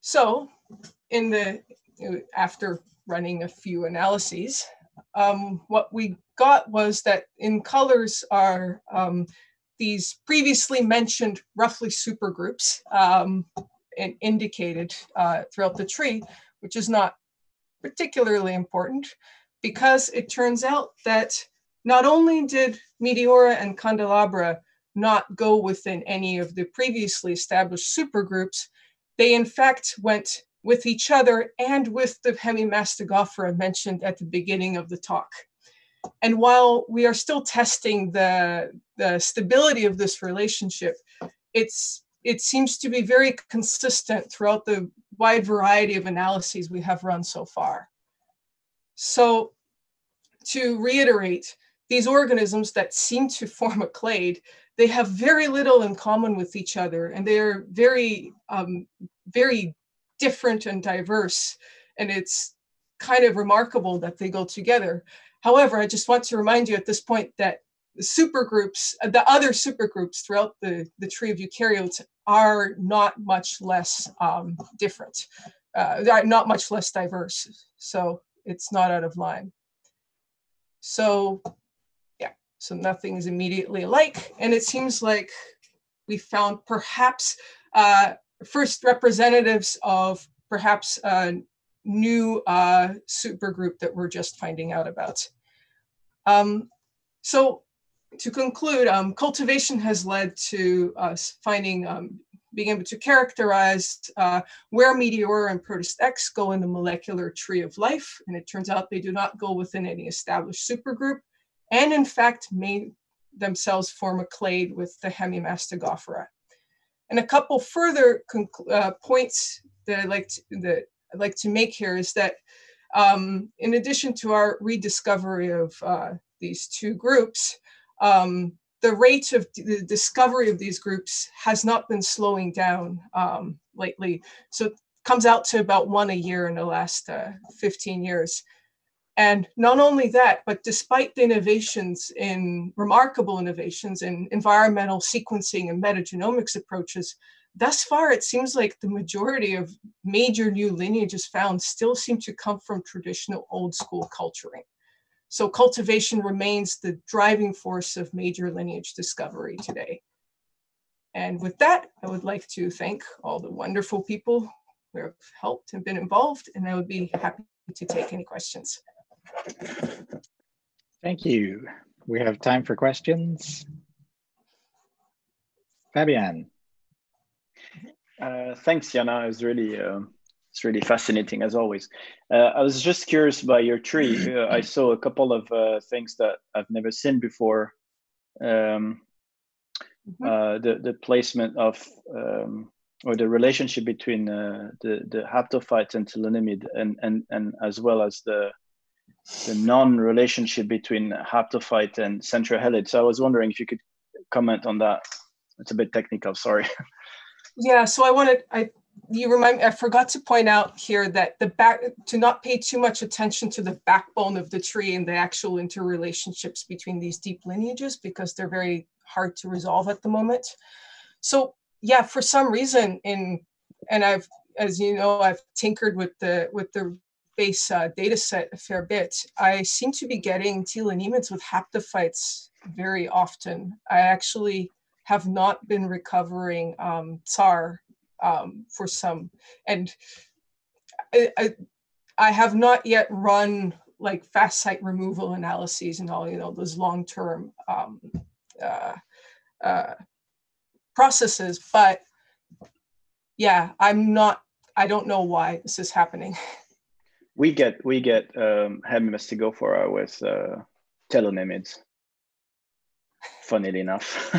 So in the, after running a few analyses, um, what we got was that in colors are um, these previously mentioned roughly supergroups um, and indicated uh, throughout the tree, which is not particularly important because it turns out that not only did Meteora and Candelabra not go within any of the previously established supergroups, they in fact went with each other and with the Hemimastigophora mentioned at the beginning of the talk. And while we are still testing the, the stability of this relationship, it's, it seems to be very consistent throughout the wide variety of analyses we have run so far. So to reiterate, these organisms that seem to form a clade, they have very little in common with each other and they're very, um, very different and diverse. And it's kind of remarkable that they go together. However, I just want to remind you at this point that the supergroups, uh, the other supergroups throughout the, the tree of eukaryotes are not much less um, different, uh, not much less diverse. So it's not out of line. So so nothing is immediately alike. And it seems like we found perhaps uh, first representatives of perhaps a new uh, supergroup that we're just finding out about. Um, so to conclude, um, cultivation has led to us finding, um, being able to characterize uh, where Meteora and Protist X go in the molecular tree of life. And it turns out they do not go within any established supergroup, and in fact may themselves form a clade with the Hemimastigophora. And a couple further uh, points that I'd like to, that I'd like to make here is that um, in addition to our rediscovery of uh, these two groups, um, the rate of the discovery of these groups has not been slowing down um, lately. So it comes out to about one a year in the last uh, 15 years. And not only that, but despite the innovations in remarkable innovations in environmental sequencing and metagenomics approaches, thus far it seems like the majority of major new lineages found still seem to come from traditional old school culturing. So cultivation remains the driving force of major lineage discovery today. And with that, I would like to thank all the wonderful people who have helped and been involved, and I would be happy to take any questions. Thank you. We have time for questions. Fabien. Uh, thanks, Yana. It was really uh, it's really fascinating as always. Uh, I was just curious by your tree. Uh, I saw a couple of uh, things that I've never seen before. Um, Mm-hmm. uh, the the placement of um, or the relationship between uh, the the haptophyte and telonemid, and and and as well as the the non-relationship between haptophyte and centrohelid. So I was wondering if you could comment on that. It's a bit technical. Sorry. Yeah, so I wanted, I, you remind me, I forgot to point out here that the back, to not pay too much attention to the backbone of the tree and the actual interrelationships between these deep lineages because they're very hard to resolve at the moment. So yeah, for some reason in, and I've, as you know, I've tinkered with the, with the base uh, data set a fair bit. I seem to be getting telonemins with haptophytes very often. I actually have not been recovering um, TSAR um, for some, and I, I, I have not yet run like fast site removal analyses and all, you know, those long-term um, uh, uh, processes, but yeah, I'm not, I don't know why this is happening. We get we get um, hemimastigophora with uh, telonemids. Funnily enough.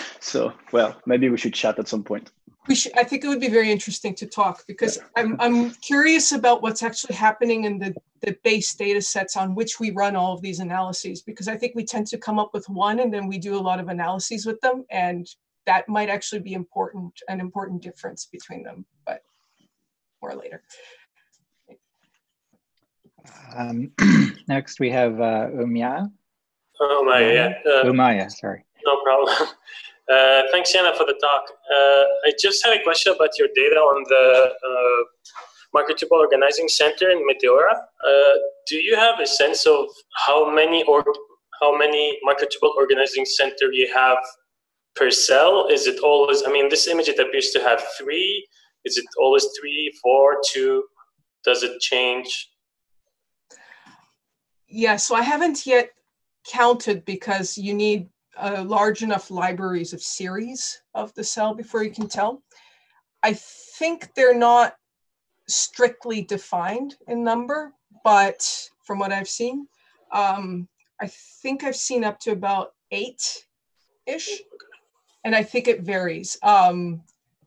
so well, maybe we should chat at some point. We should, I think it would be very interesting to talk because I'm, I'm curious about what's actually happening in the, the base data sets on which we run all of these analyses because I think we tend to come up with one and then we do a lot of analyses with them and that might actually be important, an important difference between them, but more later. Um, next, we have uh, Umya. Oh my, yeah. Uh, Umaya, sorry. No problem. Uh, thanks, Yana, for the talk. Uh, I just had a question about your data on the uh, microtubule organizing center in Meteora. Uh, do you have a sense of how many or how many microtubule organizing center you have per cell? Is it always? I mean, this image it appears to have three. Is it always three, four, two? Does it change? Yeah, so I haven't yet counted because you need uh, large enough libraries of series of the cell before you can tell. I think they're not strictly defined in number, but from what I've seen, um, I think I've seen up to about eight-ish, and I think it varies. Um,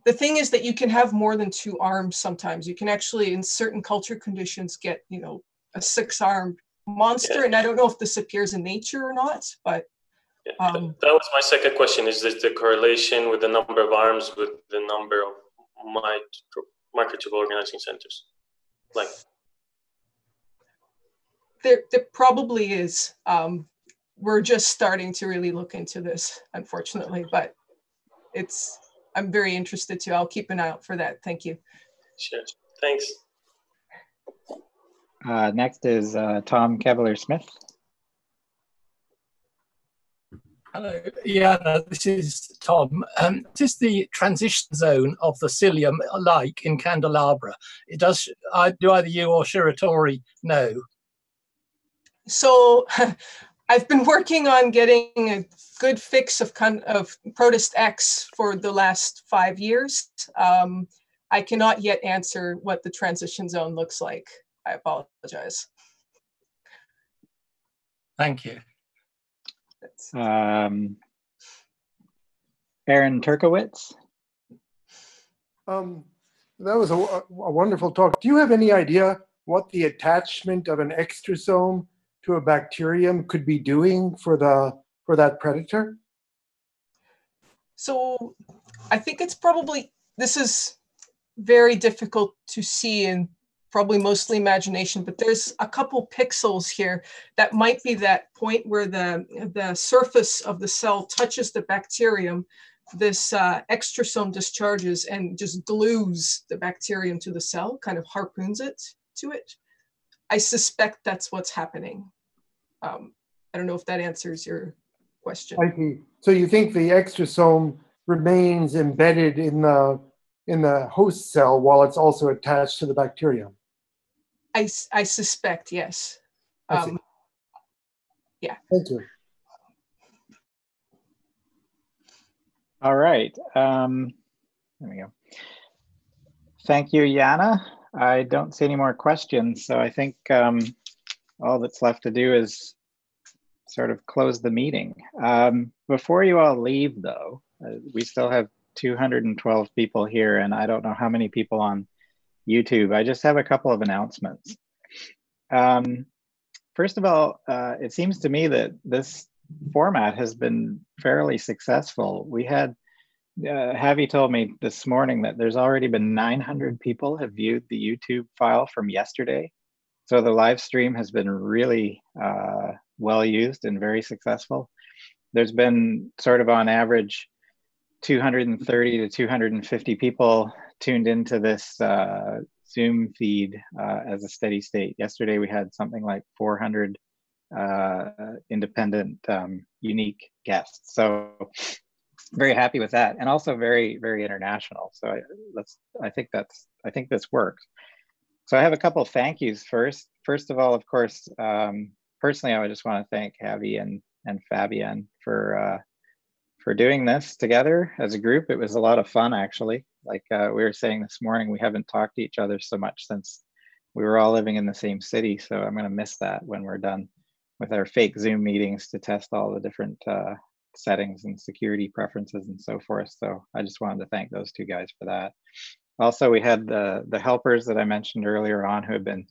the thing is that you can have more than two arms sometimes. You can actually, in certain culture conditions, get, you know, a six-armed monster, Yeah. and I don't know if this appears in nature or not, but um, That was my second question. Is this the correlation with the number of arms with the number of micro, microtubule organizing centers? Like, there, there probably is. Um, we're just starting to really look into this, unfortunately, but it's, I'm very interested to. I'll keep an eye out for that. Thank you. sure. Thanks. Uh, next is uh, Tom Cavalier Smith. Hello, yeah, no, this is Tom. Um, this is the transition zone of the cilium, like in Candelabra. It does. I do either you or Shiratori know? So I've been working on getting a good fix of, con- of Protist X for the last five years. Um, I cannot yet answer what the transition zone looks like. I apologize. Thank you. Um, Aaron Turkewitz. Um, that was a, a wonderful talk. Do you have any idea what the attachment of an extrasome to a bacterium could be doing for the for that predator? So I think it's probably, this is very difficult to see and probably mostly imagination, but there's a couple pixels here that might be that point where the, the surface of the cell touches the bacterium. This uh, extrasome discharges and just glues the bacterium to the cell, kind of harpoons it to it. I suspect that's what's happening. Um, I don't know if that answers your question. I see. So you think the extrasome remains embedded in the in the host cell while it's also attached to the bacterium? I, I suspect, yes. I. Um, yeah. Thank you. All right. Um, there we go. Thank you, Yana. I don't see any more questions. So I think um, all that's left to do is sort of close the meeting. Um, before you all leave, though, uh, we still have 212 people here, and I don't know how many people on YouTube. I just have a couple of announcements. Um, first of all, uh, it seems to me that this format has been fairly successful. We had uh, Javi told me this morning that there's already been 900 people have viewed the YouTube file from yesterday. So the live stream has been really uh, well used and very successful. There's been sort of on average 230 to 250 people tuned into this uh, Zoom feed uh, as a steady state. Yesterday we had something like 400 uh, independent um, unique guests. So very happy with that, and also very very international. So I, let's I think that's I think this works. So I have a couple thank yous first. First of all, of course, um, personally, I would just want to thank Javi and and Fabien for uh, for doing this together as a group. It was a lot of fun, actually. Like uh, we were saying this morning, we haven't talked to each other so much since we were all living in the same city. So I'm going to miss that when we're done with our fake Zoom meetings to test all the different uh, settings and security preferences and so forth. So I just wanted to thank those two guys for that. Also, we had the, the helpers that I mentioned earlier on who have been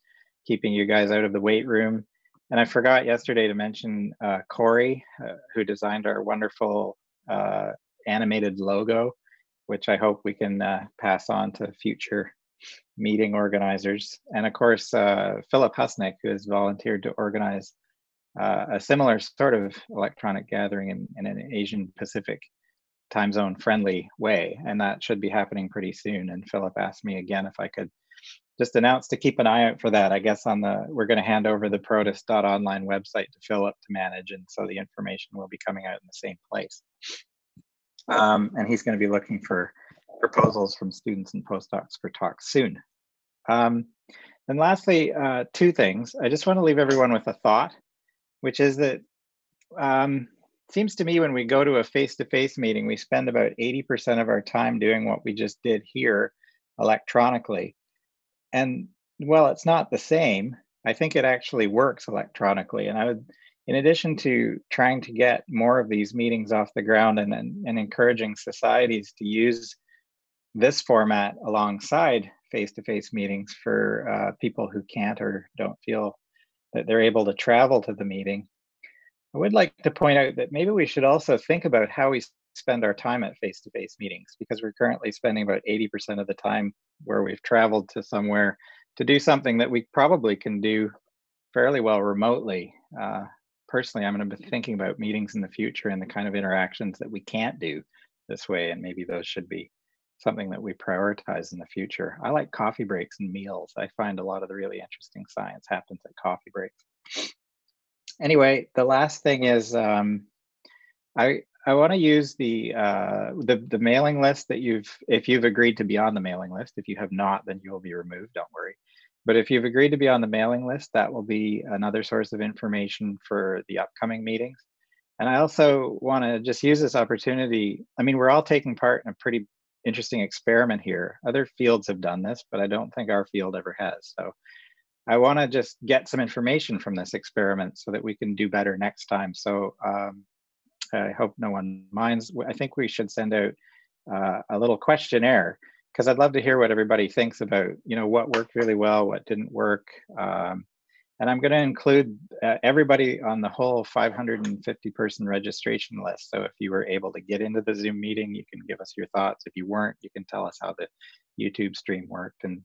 keeping you guys out of the weight room. And I forgot yesterday to mention uh, Corey, uh, who designed our wonderful uh, animated logo, which I hope we can uh, pass on to future meeting organizers. And of course, uh, Filip Husnik, who has volunteered to organize uh, a similar sort of electronic gathering in, in, an Asian Pacific time zone friendly way. And that should be happening pretty soon. And Filip asked me again if I could just announced to keep an eye out for that. I guess on the, we're going to hand over the protist.online website to Filip to manage. And so the information will be coming out in the same place. Um, and he's going to be looking for proposals from students and postdocs for talks soon. Um, and lastly, uh, two things. I just want to leave everyone with a thought which is that um, seems to me when we go to a face-to-face meeting, we spend about 80% of our time doing what we just did here electronically. And well, it's not the same. I think it actually works electronically. And I would, in addition to trying to get more of these meetings off the ground and, and, and encouraging societies to use this format alongside face-to-face meetings for uh, people who can't or don't feel that they're able to travel to the meeting. I would like to point out that maybe we should also think about how we spend our time at face to face meetings because we're currently spending about 80% of the time where we've traveled to somewhere to do something that we probably can do fairly well remotely. Uh, personally, I'm going to be thinking about meetings in the future and the kind of interactions that we can't do this way, and maybe those should be something that we prioritize in the future. I like coffee breaks and meals. I find a lot of the really interesting science happens at coffee breaks. Anyway, the last thing is um, I I want to use the uh, the the mailing list that you've if you've agreed to be on the mailing list. If you have not, then you will be removed. Don't worry. But if you've agreed to be on the mailing list, that will be another source of information for the upcoming meetings. And I also want to just use this opportunity. I mean, we're all taking part in a pretty interesting experiment here. Other fields have done this, but I don't think our field ever has. So I want to just get some information from this experiment so that we can do better next time. So um, I hope no one minds. I think we should send out uh, a little questionnaire because I'd love to hear what everybody thinks about, you know, what worked really well, what didn't work, um, and I'm going to include uh, everybody on the whole 550 person registration list. So if you were able to get into the Zoom meeting, you can give us your thoughts. If you weren't, you can tell us how the YouTube stream worked. And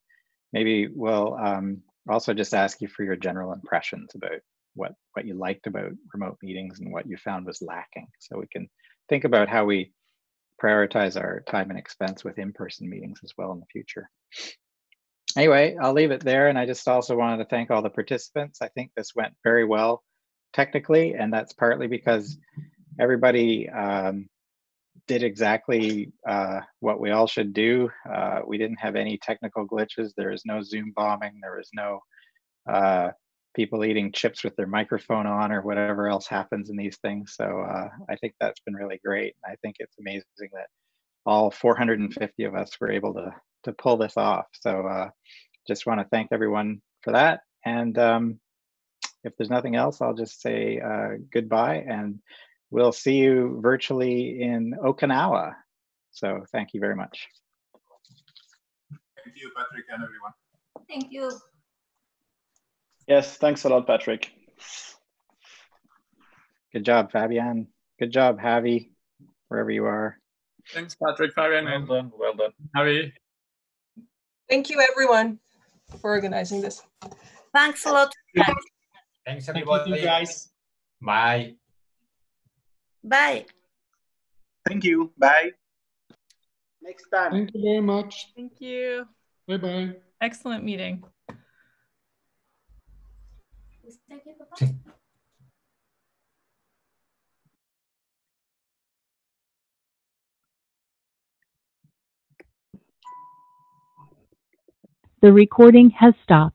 maybe we'll um, also just ask you for your general impressions about what, what you liked about remote meetings and what you found was lacking. So we can think about how we prioritize our time and expense with in-person meetings as well in the future anyway, I'll leave it there. And I just also wanted to thank all the participants. I think this went very well technically, and that's partly because everybody um, did exactly uh, what we all should do. Uh, we didn't have any technical glitches. There was no Zoom bombing. There was no uh, people eating chips with their microphone on or whatever else happens in these things. So uh, I think that's been really great. I think it's amazing that all 450 of us were able to to pull this off. So uh, just want to thank everyone for that. And um, if there's nothing else, I'll just say uh, goodbye and we'll see you virtually in Okinawa. So thank you very much. Thank you, Patrick, and everyone. Thank you. Yes, thanks a lot, Patrick. Good job, Fabien. Good job, Javi, wherever you are. Thanks, Patrick, Fabien. Well done, well done. Javi. Thank you, everyone, for organizing this. Thanks a lot. Thanks, Thank everybody. you, guys. Bye. Bye. Thank you. Bye. Next time. Thank you very much. Thank you. Bye bye. Excellent meeting. The recording has stopped.